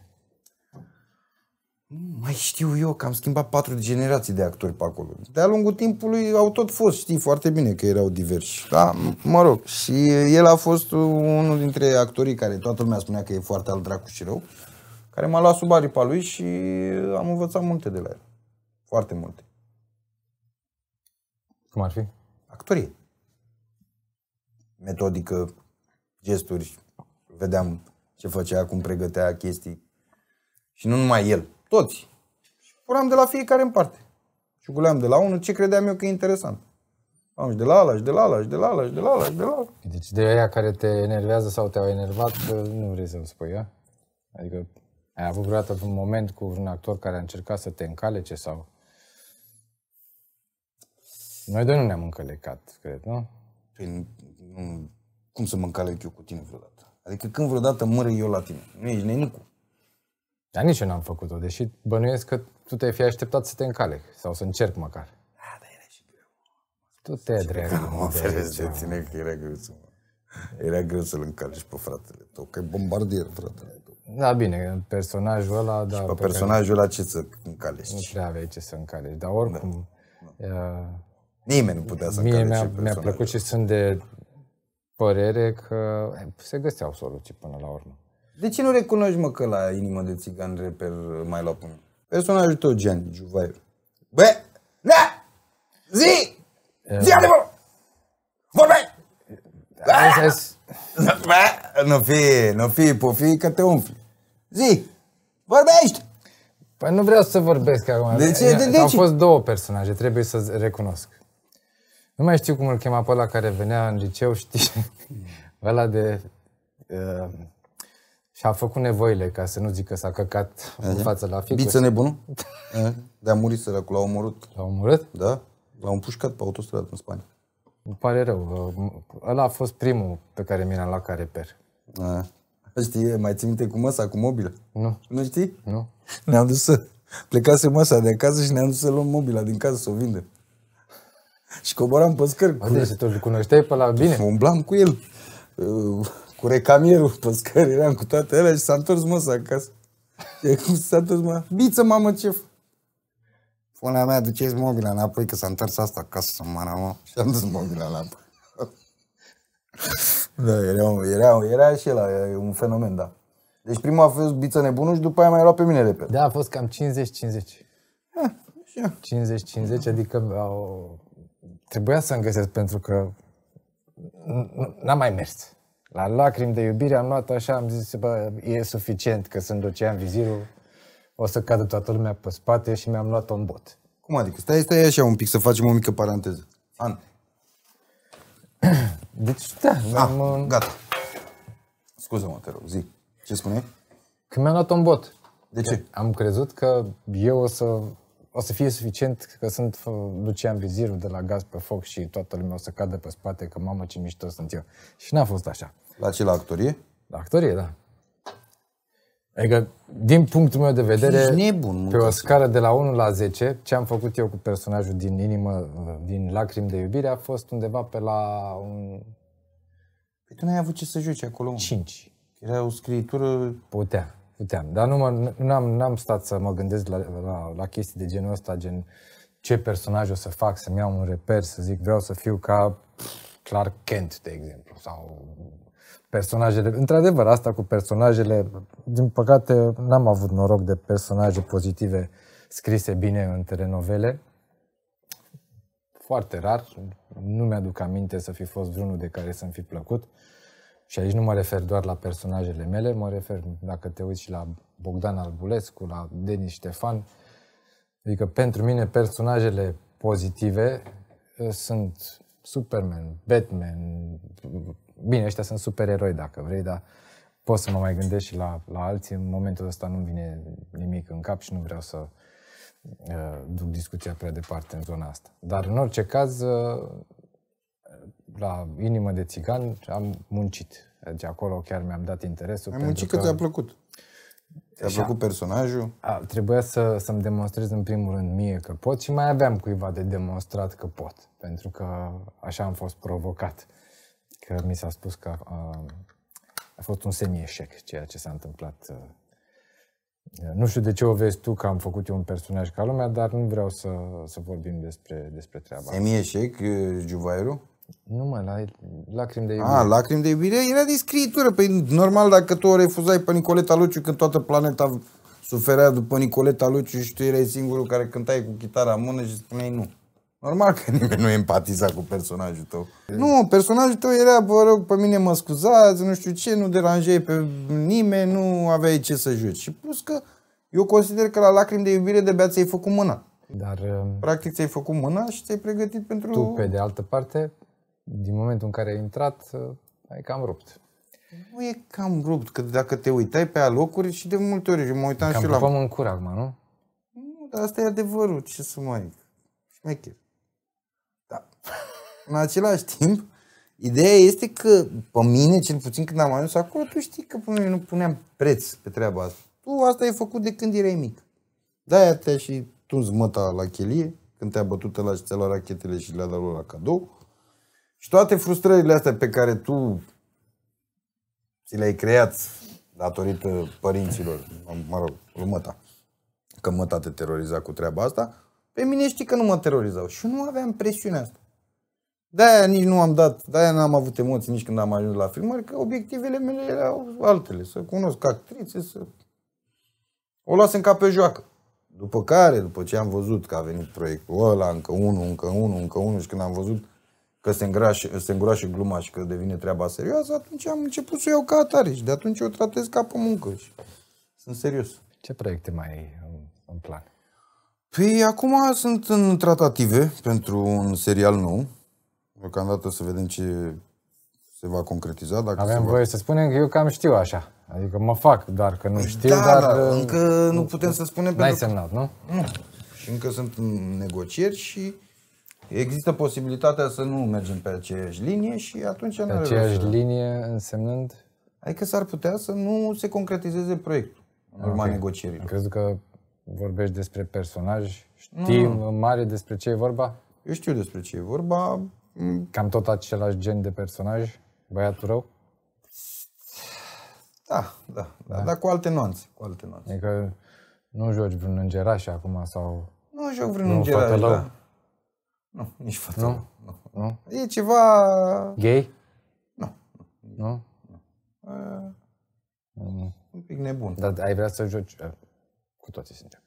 [SPEAKER 2] Nu mai știu eu că am schimbat patru generații de actori pe acolo. De-a lungul timpului au tot fost, știi foarte bine că erau diversi. Da, m- mă rog, și el a fost unul dintre actorii care toată lumea spunea că e foarte al dracu și rău, care m-a luat sub aripa lui și am învățat multe de la el. Foarte multe.
[SPEAKER 1] Cum ar fi?
[SPEAKER 2] Actorie. Metodică, gesturi, vedeam ce făcea, cum pregătea chestii. Și nu numai el, toți. Și furam de la fiecare în parte. Și guleam de la unul ce credeam eu că e interesant. Am și de la ala, și de la ala, și de la ala, și de la ala, și de la ala.
[SPEAKER 1] Deci de aia care te enervează sau te-au enervat, nu vrei să-mi spui, a? Adică ai avut vreodată un moment cu un actor care a încercat să te încalece sau... Noi doi nu ne-am încălecat, cred, nu?
[SPEAKER 2] Păi, nu, cum să mă încalec eu cu tine vreodată? Adică când vreodată mă eu la tine? Nu ești nenicu.
[SPEAKER 1] Dar nici eu n-am făcut-o, deși bănuiesc că tu te-ai fi așteptat să te încalec sau să încerc măcar.
[SPEAKER 2] Da, dar era și greu.
[SPEAKER 1] Tu te drept.
[SPEAKER 2] Mă feresc de tine că era greu să mă... Era greu să-l încalci pe fratele tău, că e bombardier fratele tău.
[SPEAKER 1] Da, bine, personajul ăla, da,
[SPEAKER 2] Pe
[SPEAKER 1] pe care
[SPEAKER 2] personajul ăla ce să
[SPEAKER 1] nu
[SPEAKER 2] încaleci?
[SPEAKER 1] prea aveai ce să încaleci, dar oricum... uh,
[SPEAKER 2] Nimeni nu putea să
[SPEAKER 1] Mie
[SPEAKER 2] încalece
[SPEAKER 1] mi-a, mi-a
[SPEAKER 2] personajul
[SPEAKER 1] plăcut și sunt de părere că eh, se găseau soluții până la urmă.
[SPEAKER 2] De ce nu recunoști, mă, că la Inimă de Țigan reper mai la până? Personajul tău, Gianni Juvaiu. Bă! Da! Zi! Zi adevăr! Vorbeai!
[SPEAKER 1] Hai, hai, să-
[SPEAKER 2] Bă! Nu fi, nu fi, pofi că te umfli. Zi! Vorbești!
[SPEAKER 1] Păi nu vreau să vorbesc acum.
[SPEAKER 2] De ce? De- de
[SPEAKER 1] Au
[SPEAKER 2] ce?
[SPEAKER 1] fost două personaje, trebuie să recunosc. Nu mai știu cum îl chema pe ăla care venea în liceu, știi? ăla de... Uh, și-a făcut nevoile, ca să nu zic că s-a căcat în față la ficus.
[SPEAKER 2] Biță nebunul? Eh, De a murit săracul, l-a omorât.
[SPEAKER 1] L-a omorât?
[SPEAKER 2] Da? L-au împușcat pe autostradă în Spania.
[SPEAKER 1] Îmi pare rău. uh, Ăla a fost primul pe care mi l-am luat ca reper.
[SPEAKER 2] A. Știi, mai ții minte cu măsa, cu mobilă?
[SPEAKER 1] Nu.
[SPEAKER 2] Nu știi?
[SPEAKER 1] Nu?
[SPEAKER 2] Ne-am dus să... Plecase măsa de acasă și ne-am dus să luăm mobila din casă să o vindem. Și coboram pe scări.
[SPEAKER 1] Bă, deci tu îl cunoșteai pe la bine?
[SPEAKER 2] Umblam cu el. uh, Cu recamierul pe scări, eram cu toate alea și s-a întors măsa acasă. Și cum s-a întors mă, biță mamă ce Pune mea, duceți mobila înapoi, că s-a întors asta acasă să mă mă. Și am dus mobila înapoi. da, era, era, era și el, e un fenomen, da. Deci prima a fost biță nebunul și după aia m-a luat pe mine repede.
[SPEAKER 1] Da, a fost cam 50-50.
[SPEAKER 2] Așa.
[SPEAKER 1] 50-50, adică au... trebuia să-mi găsesc pentru că n- n- n-a mai mers. La lacrimi de iubire am luat așa, am zis, bă, e suficient că sunt Lucian Vizirul, o să cadă toată lumea pe spate și mi-am luat un bot.
[SPEAKER 2] Cum adică? Stai, stai așa un pic să facem o mică paranteză. An.
[SPEAKER 1] Deci, da,
[SPEAKER 2] Ah,
[SPEAKER 1] am, uh,
[SPEAKER 2] gata. Scuză-mă, te rog, zi. Ce spuneai?
[SPEAKER 1] că mi-am luat un bot.
[SPEAKER 2] De ce?
[SPEAKER 1] Am crezut că eu o să, o să fie suficient că sunt uh, Lucian Vizirul de la Gaz pe Foc și toată lumea o să cadă pe spate că mamă ce mișto sunt eu. Și n-a fost așa.
[SPEAKER 2] La ce, la actorie?
[SPEAKER 1] La actorie, da. Adică, din punctul meu de vedere,
[SPEAKER 2] Ești nebun,
[SPEAKER 1] pe
[SPEAKER 2] mâncați-o.
[SPEAKER 1] o scară de la 1 la 10, ce am făcut eu cu personajul din inimă, din lacrimi de iubire, a fost undeva pe la un
[SPEAKER 2] Păi tu n-ai avut ce să joci acolo, mă.
[SPEAKER 1] 5.
[SPEAKER 2] Era o scriitură...
[SPEAKER 1] Putea, puteam. Dar nu mă, n-am, n-am stat să mă gândesc la, la, la chestii de genul ăsta, gen ce personaj o să fac, să-mi iau un reper, să zic vreau să fiu ca Clark Kent, de exemplu, sau personajele. Într-adevăr, asta cu personajele, din păcate, n-am avut noroc de personaje pozitive scrise bine în telenovele. Foarte rar. Nu mi-aduc aminte să fi fost vreunul de care să-mi fi plăcut. Și aici nu mă refer doar la personajele mele, mă refer, dacă te uiți și la Bogdan Albulescu, la Denis Ștefan. Adică pentru mine personajele pozitive eh, sunt Superman, Batman, bine, ăștia sunt supereroi dacă vrei, dar pot să mă mai gândesc și la, la alții. În momentul ăsta nu vine nimic în cap și nu vreau să uh, duc discuția prea departe în zona asta. Dar în orice caz, uh, la inimă de țigan am muncit. Deci acolo chiar mi-am dat interesul.
[SPEAKER 2] Ai
[SPEAKER 1] pentru
[SPEAKER 2] muncit că ți-a plăcut. Ți-a plăcut personajul.
[SPEAKER 1] a, trebuia să, să-mi demonstrez în primul rând mie că pot și mai aveam cuiva de demonstrat că pot. Pentru că așa am fost provocat. Că mi s-a spus că a, a fost un semi-eșec ceea ce s-a întâmplat. uh, Nu știu de ce o vezi tu că am făcut eu un personaj ca lumea, dar nu vreau să, să vorbim despre, despre treaba asta.
[SPEAKER 2] Semi-eșec, eh, Juvairul.
[SPEAKER 1] Nu mă, la lacrimi de iubire.
[SPEAKER 2] A, lacrimi de iubire era de scriitură. Păi normal dacă tu o refuzai pe Nicoleta Luciu când toată planeta suferea după Nicoleta Luciu și tu erai singurul care cântai cu chitara în mână și spuneai nu. Normal că nimeni nu empatiza cu personajul tău. Nu, personajul tău era, vă rog, pe mine mă scuzați, nu știu ce, nu deranjai pe nimeni, nu aveai ce să joci. Și plus că eu consider că la lacrimi de iubire de-abia ți-ai făcut mâna.
[SPEAKER 1] Dar uh,
[SPEAKER 2] Practic ți-ai făcut mâna și ți-ai pregătit pentru...
[SPEAKER 1] tu, pe de altă parte, din momentul în care ai intrat, uh, ai cam rupt.
[SPEAKER 2] Nu e cam rupt, că dacă te uitai pe alocuri și de multe ori, eu mă uitam
[SPEAKER 1] Cam
[SPEAKER 2] și eu la...
[SPEAKER 1] pupăm în cur acum, nu?
[SPEAKER 2] Nu, dar asta e adevărul, ce să mai... Șmecher. Da. În același timp, ideea este că pe mine, cel puțin când am ajuns acolo, tu știi că pe mine nu puneam preț pe treaba asta. Tu asta ai făcut de când erai mic. De-aia te-a și tuns măta la chelie, când te-a bătut la și ți-a luat rachetele și le-a dat lor la cadou. Și toate frustrările astea pe care tu ți le-ai creat datorită părinților, mă rog, lui măta, că măta te teroriza cu treaba asta, pe mine știi că nu mă terorizau și eu nu aveam presiunea asta. De-aia nici nu am dat, de-aia n-am avut emoții nici când am ajuns la filmări, că obiectivele mele erau altele, să cunosc actrițe, să o lasem ca pe joacă. După care, după ce am văzut că a venit proiectul ăla, încă unul, încă unul, încă unul și când am văzut că se, îngrașă, se îngroașă gluma și că devine treaba serioasă, atunci am început să o iau ca atare și de atunci o tratez ca pe muncă și sunt serios.
[SPEAKER 1] Ce proiecte mai ai în, în plan?
[SPEAKER 2] Păi acum sunt în tratative pentru un serial nou. Deocamdată să vedem ce se va concretiza. Dacă se
[SPEAKER 1] Avem
[SPEAKER 2] va...
[SPEAKER 1] voie să spunem că eu cam știu așa. Adică mă fac, doar că nu știu,
[SPEAKER 2] da,
[SPEAKER 1] dar
[SPEAKER 2] dar
[SPEAKER 1] uh,
[SPEAKER 2] încă nu putem să spunem
[SPEAKER 1] n-ai
[SPEAKER 2] pentru că
[SPEAKER 1] semnat, nu?
[SPEAKER 2] nu. Și încă sunt în negocieri și Există posibilitatea să nu mergem pe aceeași linie și atunci nu are rost
[SPEAKER 1] Aceeași
[SPEAKER 2] să-
[SPEAKER 1] linie însemnând...
[SPEAKER 2] Adică s-ar putea să nu se concretizeze proiectul în urma
[SPEAKER 1] Ok. Am
[SPEAKER 2] negocierilor.
[SPEAKER 1] crezut că vorbești despre personaj. Știi în mare despre ce e vorba?
[SPEAKER 2] Eu știu despre ce e vorba. Mm,
[SPEAKER 1] Cam tot același gen de personaj, băiatul rău?
[SPEAKER 2] Da, da, da, dar cu alte nuanțe, cu alte nuanțe.
[SPEAKER 1] Adică nu joci vreun îngeraș acum sau...
[SPEAKER 2] Nu joc vreun
[SPEAKER 1] Nu,
[SPEAKER 2] îngeraj,
[SPEAKER 1] fătălău?
[SPEAKER 2] da. Nu, nici fătălău. Nu. nu.
[SPEAKER 1] Nu?
[SPEAKER 2] E ceva...
[SPEAKER 1] Gay?
[SPEAKER 2] Nu.
[SPEAKER 1] Nu?
[SPEAKER 2] Un pic nebun.
[SPEAKER 1] Dar ai vrea să joci... uh, Cu toții suntem.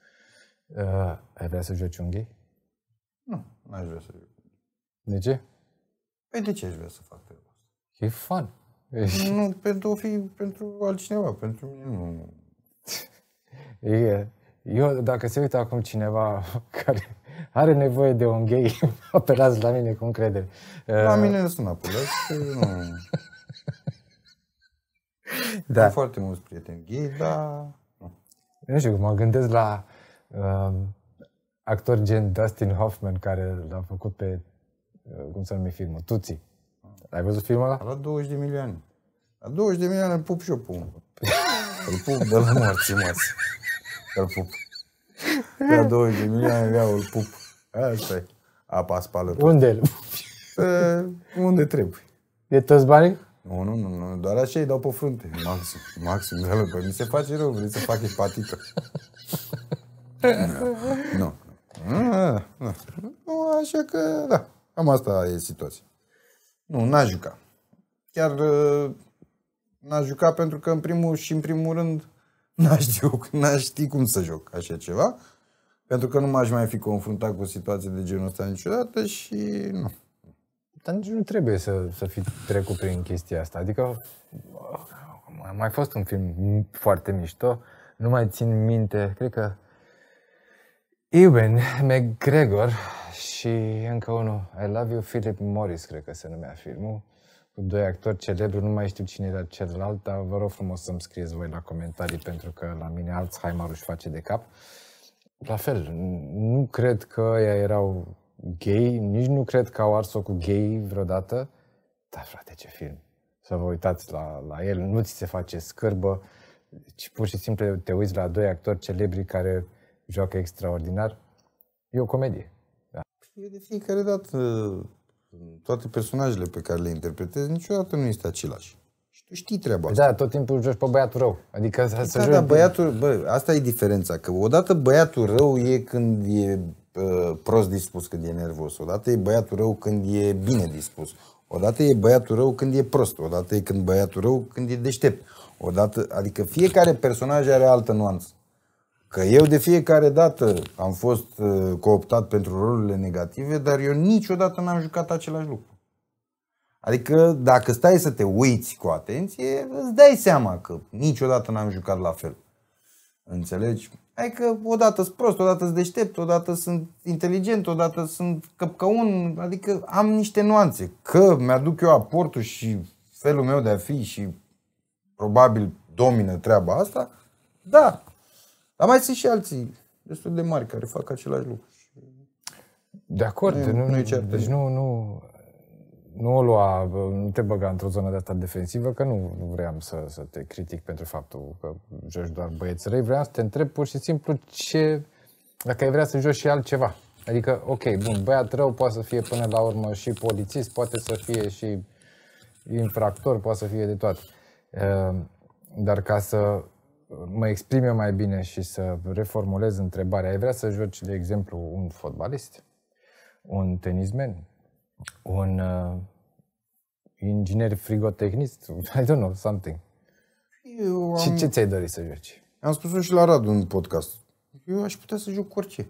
[SPEAKER 1] Uh, ai vrea să joci un gay?
[SPEAKER 2] Nu, n-aș vrea să joc.
[SPEAKER 1] De ce?
[SPEAKER 2] Păi de ce aș vrea să fac treaba asta?
[SPEAKER 1] E fun. E-
[SPEAKER 2] Nu, pentru a fi pentru altcineva, pentru mine nu.
[SPEAKER 1] E, eu, dacă se uită acum cineva care are nevoie de un gay, apelați la mine cu încredere.
[SPEAKER 2] La
[SPEAKER 1] Uh,
[SPEAKER 2] mine nu sunt apelați, că nu.
[SPEAKER 1] Da.
[SPEAKER 2] Am foarte mulți prieteni gay, dar nu.
[SPEAKER 1] Nu știu, mă gândesc la uh, actori gen Dustin Hoffman, care l-a făcut pe, uh, cum se numește filmul, Tuții. Ai văzut filmul ăla?
[SPEAKER 2] La 20 de milioane. La 20 de milioane îl pup și eu pe unul. Îl pup de la morții, măți. Îl pup. La 20 de milioane vreau, îl pup. Asta e. Apa spală tot.
[SPEAKER 1] Unde?
[SPEAKER 2] Pe unde trebuie.
[SPEAKER 1] E toți banii?
[SPEAKER 2] Nu, nu, nu, nu, doar așa îi dau pe frunte. Maxim, maxim, de pe mi se face rău, vrei să fac hepatită. nu, nu, nu, nu, nu, așa că, da, cam asta e situația. Nu, n-aș juca. Chiar uh, n-aș juca pentru că, în primul și în primul rând, n-aș știu, n-aș ști cum să joc așa ceva. Pentru că nu m-aș mai fi confruntat cu o situație de genul ăsta niciodată și nu.
[SPEAKER 1] Dar nici nu trebuie să, să fi trecut prin chestia asta. Adică a mai fost un film foarte mișto, nu mai țin minte, cred că Ewan McGregor și încă unul, I Love You, Philip Morris, cred că se numea filmul, cu doi actori celebri, nu mai știu cine era celălalt, dar vă rog frumos să-mi scrieți voi la comentarii, pentru că la mine Alzheimer își face de cap. La fel, nu cred că ăia erau gay, nici nu cred că au ars-o cu gay vreodată. Da, frate, ce film. Să vă uitați la, la el, nu ți se face scârbă, ci pur și simplu te uiți la doi actori celebri care joacă extraordinar. E o comedie.
[SPEAKER 2] Eu de fiecare dată, toate personajele pe care le interpretez, niciodată nu este același. Și tu știi treaba asta.
[SPEAKER 1] Da, tot timpul joci pe băiatul rău. Adică să, să
[SPEAKER 2] Da,
[SPEAKER 1] joci...
[SPEAKER 2] da, băiatul, bă, asta e diferența, că odată băiatul rău e când e uh, prost dispus, când e nervos, odată e băiatul rău când e bine dispus, odată e băiatul rău când e prost, odată e când băiatul rău când e deștept, odată, adică fiecare personaj are altă nuanță. Că eu de fiecare dată am fost uh, cooptat pentru rolurile negative, dar eu niciodată n-am jucat același lucru. Adică dacă stai să te uiți cu atenție, îți dai seama că niciodată n-am jucat la fel. Înțelegi? Adică odată sunt prost, odată sunt deștept, odată sunt inteligent, odată sunt căpcăun, adică am niște nuanțe. Că mi-aduc eu aportul și felul meu de a fi și probabil domină treaba asta, da. Dar mai sunt și alții destul de mari care fac același lucru.
[SPEAKER 1] De acord,
[SPEAKER 2] Nu e-
[SPEAKER 1] nu,
[SPEAKER 2] nu e
[SPEAKER 1] nu,
[SPEAKER 2] cert.
[SPEAKER 1] deci nu, nu, nu o lua, bă, nu te băga într-o zonă de asta defensivă, că nu, nu vreau să, să te critic pentru faptul că joci doar băieți răi, vreau să te întreb pur și simplu ce, dacă ai vrea să joci și altceva. Adică, ok, bun, băiat rău poate să fie până la urmă și polițist, poate să fie și infractor, poate să fie de toate. Uh, Dar ca să mă exprim eu mai bine și să reformulez întrebarea, ai vrea să joci, de exemplu, un fotbalist? un tenismen, un uh, inginer frigotehnist, I don't know, something.
[SPEAKER 2] Eu
[SPEAKER 1] Și
[SPEAKER 2] am,
[SPEAKER 1] ce ți-ai dorit să joci?
[SPEAKER 2] am spus-o și la Radu în podcast. Eu aș putea să joc cu orice.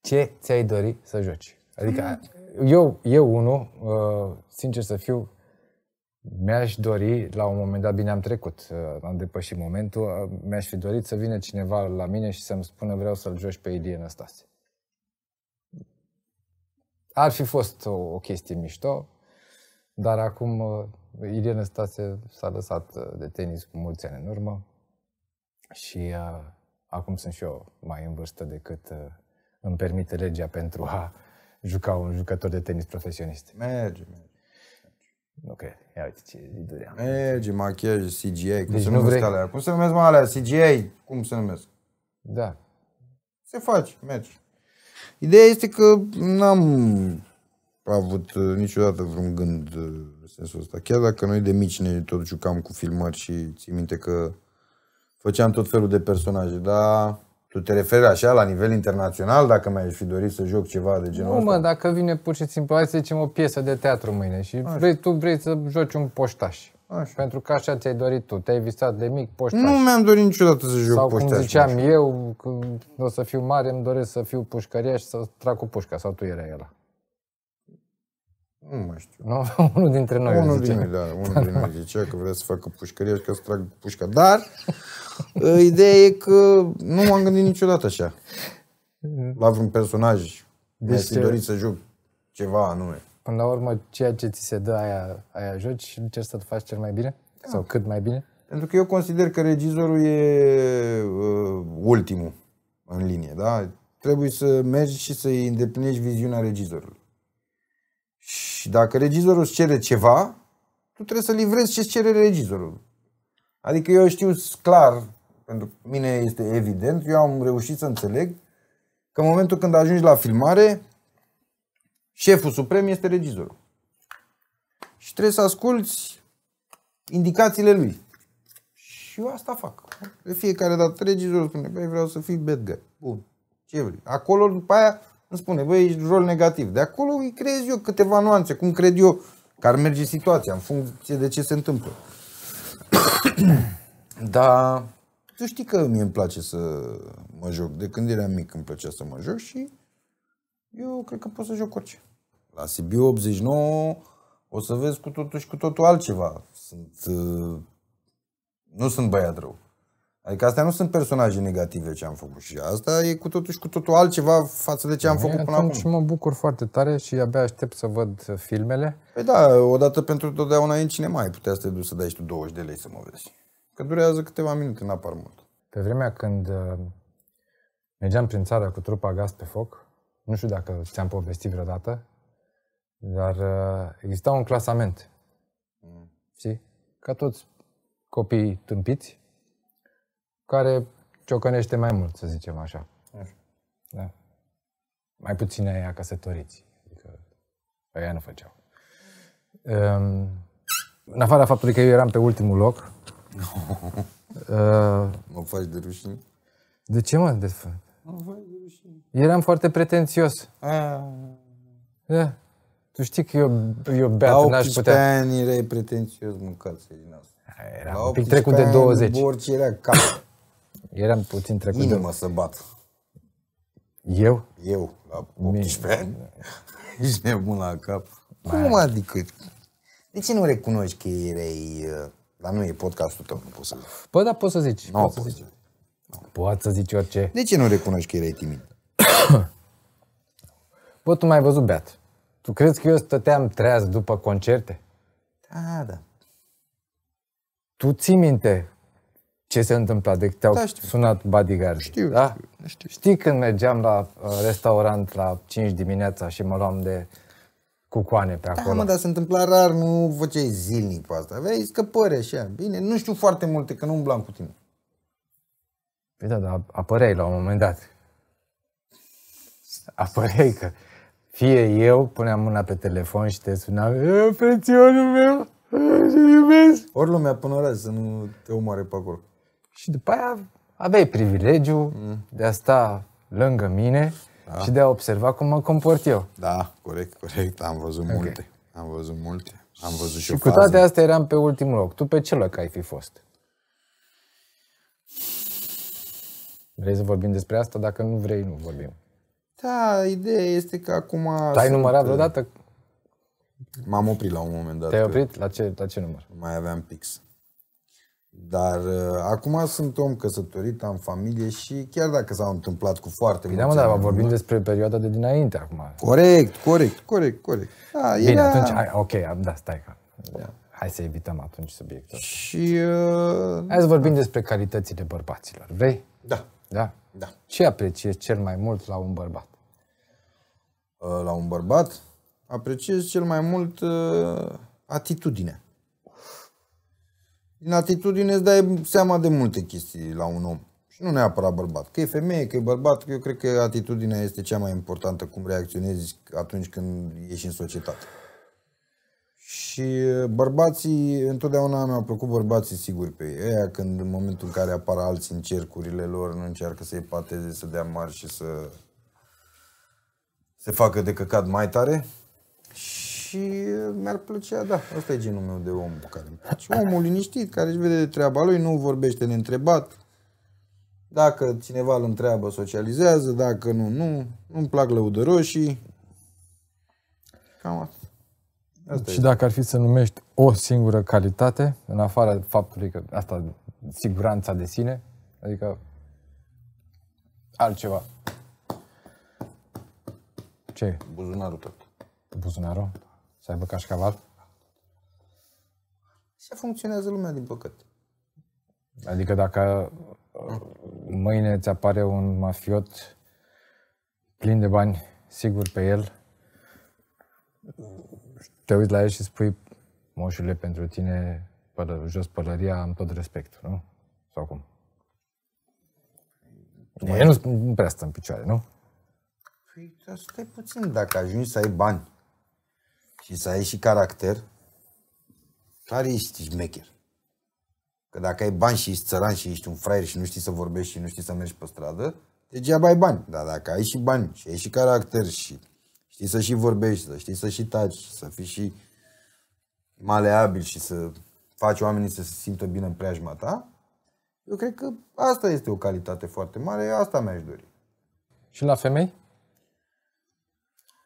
[SPEAKER 1] Ce ți-ai dori să joci? Adică eu, eu unul, uh, sincer să fiu, mi-aș dori, la un moment dat, bine am trecut, uh, am depășit momentul, uh, mi-aș fi dorit să vină cineva la mine și să-mi spună vreau să-l joci pe Ilie Năstase. Ar fi fost o, o chestie mișto, dar acum uh, Ilie Năstase s-a lăsat uh, de tenis cu mulți ani în urmă și uh, acum sunt și eu mai în vârstă decât uh, îmi permite legea pentru a juca un jucător de tenis profesionist.
[SPEAKER 2] Merge, merge.
[SPEAKER 1] Nu cred. Ia uite ce iduri am.
[SPEAKER 2] Merge, machiaj, CGI, cum
[SPEAKER 1] Deci
[SPEAKER 2] se
[SPEAKER 1] nu
[SPEAKER 2] numesc
[SPEAKER 1] vrei-
[SPEAKER 2] alea? Cum se numesc mai alea? CGI, cum se numesc?
[SPEAKER 1] Da.
[SPEAKER 2] Se face, merge. Ideea este că n-am avut uh, niciodată vreun gând uh, în sensul ăsta. Chiar dacă noi de mici ne tot jucam cu filmări și ții minte că făceam tot felul de personaje, dar tu te referi așa la nivel internațional, dacă mi-ai fi dorit să joc ceva de genul
[SPEAKER 1] Nu,
[SPEAKER 2] ăsta?
[SPEAKER 1] mă, dacă vine pur și simplu, hai să zicem o piesă de teatru mâine și vrei, tu vrei să joci un poștaș.
[SPEAKER 2] Așa.
[SPEAKER 1] Pentru că așa ți-ai dorit tu. Te-ai visat de mic poștaș.
[SPEAKER 2] Nu mi-am dorit niciodată să joc
[SPEAKER 1] Sau cum
[SPEAKER 2] poștaș.
[SPEAKER 1] ziceam eu, când o să fiu mare, îmi doresc să fiu pușcăriaș și să trag cu pușca. Sau tu erai ăla.
[SPEAKER 2] Nu mai știu.
[SPEAKER 1] Nu? Unul dintre noi
[SPEAKER 2] Unul
[SPEAKER 1] zice.
[SPEAKER 2] din noi, da, unul din noi zicea că vrea să facă pușcărie și că să trag cu pușca. Dar uh, ideea e că nu m-am gândit niciodată așa. La vreun personaj. Mi-aș fi
[SPEAKER 1] Deci,
[SPEAKER 2] dorit să joc ceva anume.
[SPEAKER 1] Până la urmă, ceea ce ți se dă, aia, aia joci și încerci să-l faci cel mai bine? Sau cât mai bine?
[SPEAKER 2] Pentru că eu consider că regizorul e uh, ultimul în linie, da? Trebuie să mergi și să îndeplinești viziunea regizorului. Și dacă regizorul îți cere ceva, tu trebuie să livrezi ce-ți cere regizorul. Adică eu știu clar, pentru mine este evident, eu am reușit să înțeleg că în momentul când ajungi la filmare, șeful suprem este regizorul. Și trebuie să asculți indicațiile lui. Și eu asta fac. De fiecare dată regizorul spune, băi, vreau să fii bad guy. Bun. Ce vrei? Acolo, după aia, îmi spune, băi, ești rol negativ. De acolo îi creez eu câteva nuanțe, cum cred eu că ar merge situația, în funcție de ce se întâmplă. Dar tu știi că mie îmi place să mă joc. De când eram mic îmi plăcea să mă joc și eu cred că pot să joc orice. La Sibiu 89 o să vezi cu totul și cu totul altceva. Sunt, uh, nu sunt băiat rău. Adică astea nu sunt personaje negative ce am făcut și asta e cu totul și cu totul altceva față de ce am făcut până
[SPEAKER 1] Atunci
[SPEAKER 2] acum.
[SPEAKER 1] mă bucur foarte tare și abia aștept să văd filmele.
[SPEAKER 2] Păi da, odată pentru totdeauna e în cinema ai putea să te duci să dai și tu 20 de lei să mă vezi. Că durează câteva minute, n-apar mult.
[SPEAKER 1] Pe vremea când uh, mergeam prin țară cu trupa Gaz pe foc, nu știu dacă ți-am povestit vreodată, dar uh, exista un clasament. Știi? Ca toți copiii tâmpiți, care ciocănește mai mult, să zicem așa.
[SPEAKER 2] Așa.
[SPEAKER 1] Da. Mai puține aia căsătoriți. Adică aia nu făceau. Um, în afara faptului că eu eram pe ultimul loc, uh,
[SPEAKER 2] Mă faci de rușine?
[SPEAKER 1] de ce mă? De f-
[SPEAKER 2] Mă faci de rușine.
[SPEAKER 1] Eram foarte pretențios.
[SPEAKER 2] A,
[SPEAKER 1] Da. Tu știi că eu, eu
[SPEAKER 2] la
[SPEAKER 1] beat n-aș
[SPEAKER 2] 18
[SPEAKER 1] putea...
[SPEAKER 2] ani erai pretențios, mâncați din asta.
[SPEAKER 1] Era
[SPEAKER 2] La
[SPEAKER 1] un pic
[SPEAKER 2] 18
[SPEAKER 1] trecut de
[SPEAKER 2] ani,
[SPEAKER 1] 20.
[SPEAKER 2] Orice era cap.
[SPEAKER 1] Eram puțin trecut de...
[SPEAKER 2] Inimă să bat.
[SPEAKER 1] Eu?
[SPEAKER 2] Eu, la 18 ani. Ești nebun la cap. Cum adică? De ce nu recunoști că erai... uh, Dar nu e podcastul tău, nu poți să zici.
[SPEAKER 1] Bă, da, poți să zici.
[SPEAKER 2] Nu
[SPEAKER 1] poți să
[SPEAKER 2] poți.
[SPEAKER 1] zici. Poți să zici orice.
[SPEAKER 2] De ce nu recunoști că erai timid?
[SPEAKER 1] Bă, tu m-ai văzut beat. Tu crezi că eu stăteam treaz după concerte?
[SPEAKER 2] Da, da.
[SPEAKER 1] Tu ții minte ce se întâmpla de te-au
[SPEAKER 2] Da, știu.
[SPEAKER 1] sunat bodyguard.
[SPEAKER 2] Știu,
[SPEAKER 1] da?
[SPEAKER 2] știu, știu.
[SPEAKER 1] Știi când mergeam la uh, restaurant la 5 dimineața și mă luam de cucoane pe
[SPEAKER 2] Da,
[SPEAKER 1] acolo?
[SPEAKER 2] mă, dar se întâmpla rar, nu făceai zilnic pe asta. Aveai scăpări așa. Bine, nu știu foarte multe, că nu umblam cu tine.
[SPEAKER 1] Păi da, dar apăreai la un moment dat. Apăreai că fie eu puneam mâna pe telefon și te sunam, "E, frăționul meu, te iubesc.
[SPEAKER 2] Ori lumea până ora să nu te omoare pe acolo.
[SPEAKER 1] Și după aia aveai privilegiu de a sta lângă mine și de a observa cum mă comport eu.
[SPEAKER 2] Da, corect, corect. Am văzut multe. Am văzut multe. Am văzut și,
[SPEAKER 1] Și
[SPEAKER 2] o
[SPEAKER 1] cu
[SPEAKER 2] fază.
[SPEAKER 1] toate astea eram pe ultimul loc. Tu pe ce loc ai fi fost? Vrei să vorbim despre asta? Dacă nu vrei, nu vorbim.
[SPEAKER 2] Da, ideea este că acum...
[SPEAKER 1] Tu ai
[SPEAKER 2] sunt-
[SPEAKER 1] numărat vreodată?
[SPEAKER 2] M-am oprit la un moment dat.
[SPEAKER 1] Te-ai
[SPEAKER 2] că
[SPEAKER 1] oprit? La ce, la ce număr?
[SPEAKER 2] Nu mai aveam pix. Dar uh, acum sunt om căsătorit, am familie și chiar dacă s-au întâmplat cu foarte
[SPEAKER 1] Păi da,
[SPEAKER 2] mulți
[SPEAKER 1] mă, dar
[SPEAKER 2] ani în
[SPEAKER 1] vorbim
[SPEAKER 2] urmă-
[SPEAKER 1] despre perioada de dinainte acum.
[SPEAKER 2] Corect, corect, corect, corect. Da,
[SPEAKER 1] Bine,
[SPEAKER 2] era...
[SPEAKER 1] atunci, hai, ok, am- da, stai că... Hai să evităm atunci subiectul.
[SPEAKER 2] Și... Uh,
[SPEAKER 1] Hai să vorbim despre calitățile bărbaților. Vrei?
[SPEAKER 2] da,
[SPEAKER 1] Da?
[SPEAKER 2] da.
[SPEAKER 1] Ce apreciezi cel mai mult la un bărbat?
[SPEAKER 2] uh, la un bărbat, apreciez cel mai mult uh, atitudinea. Din atitudine îți dai seama de multe chestii la un om. Și nu neapărat bărbat. Că e femeie, că e bărbat, eu cred că atitudinea este cea mai importantă, cum reacționezi atunci când ieși în societate. Și bărbații, întotdeauna mi-au plăcut bărbații siguri pe ei. Aia când în momentul în care apar alții în cercurile lor, nu încearcă să-i pateze, să dea mari și să se facă de căcat mai tare. Și mi-ar plăcea, da, ăsta e genul meu de om cu care îmi place. Omul liniștit, care își vede de treaba lui, nu vorbește neîntrebat. Dacă cineva îl întreabă, socializează, dacă nu, nu. Nu-mi plac lăudăroșii. Cam asta. Asta
[SPEAKER 1] Și dacă ar fi să numești o singură calitate, în afară faptului că asta, siguranța de sine, adică altceva. Ce e?
[SPEAKER 2] Buzunarul tot.
[SPEAKER 1] Buzunarul? Să aibă cașcaval?
[SPEAKER 2] Așa funcționează lumea, din păcate.
[SPEAKER 1] Adică dacă uh, mâine ți apare un mafiot plin de bani, sigur pe el, te uiți la el și spui, moșule, pentru tine, pălă, jos pălăria, am tot respectul, nu? Sau cum? El nu, nu prea stă în picioare, nu?
[SPEAKER 2] Păi, dar stai puțin, dacă ajungi să ai bani și să ai și caracter, clar ești șmecher. Că dacă ai bani și ești țăran și ești un fraier și nu știi să vorbești și nu știi să mergi pe stradă, degeaba ai bani. Dar dacă ai și bani și ai și caracter și știi să și vorbești, să știi să și taci, să fii și maleabil și să faci oamenii să se simtă bine în preajma ta, eu cred că asta este o calitate foarte mare, asta mi-aș dori.
[SPEAKER 1] Și la femei?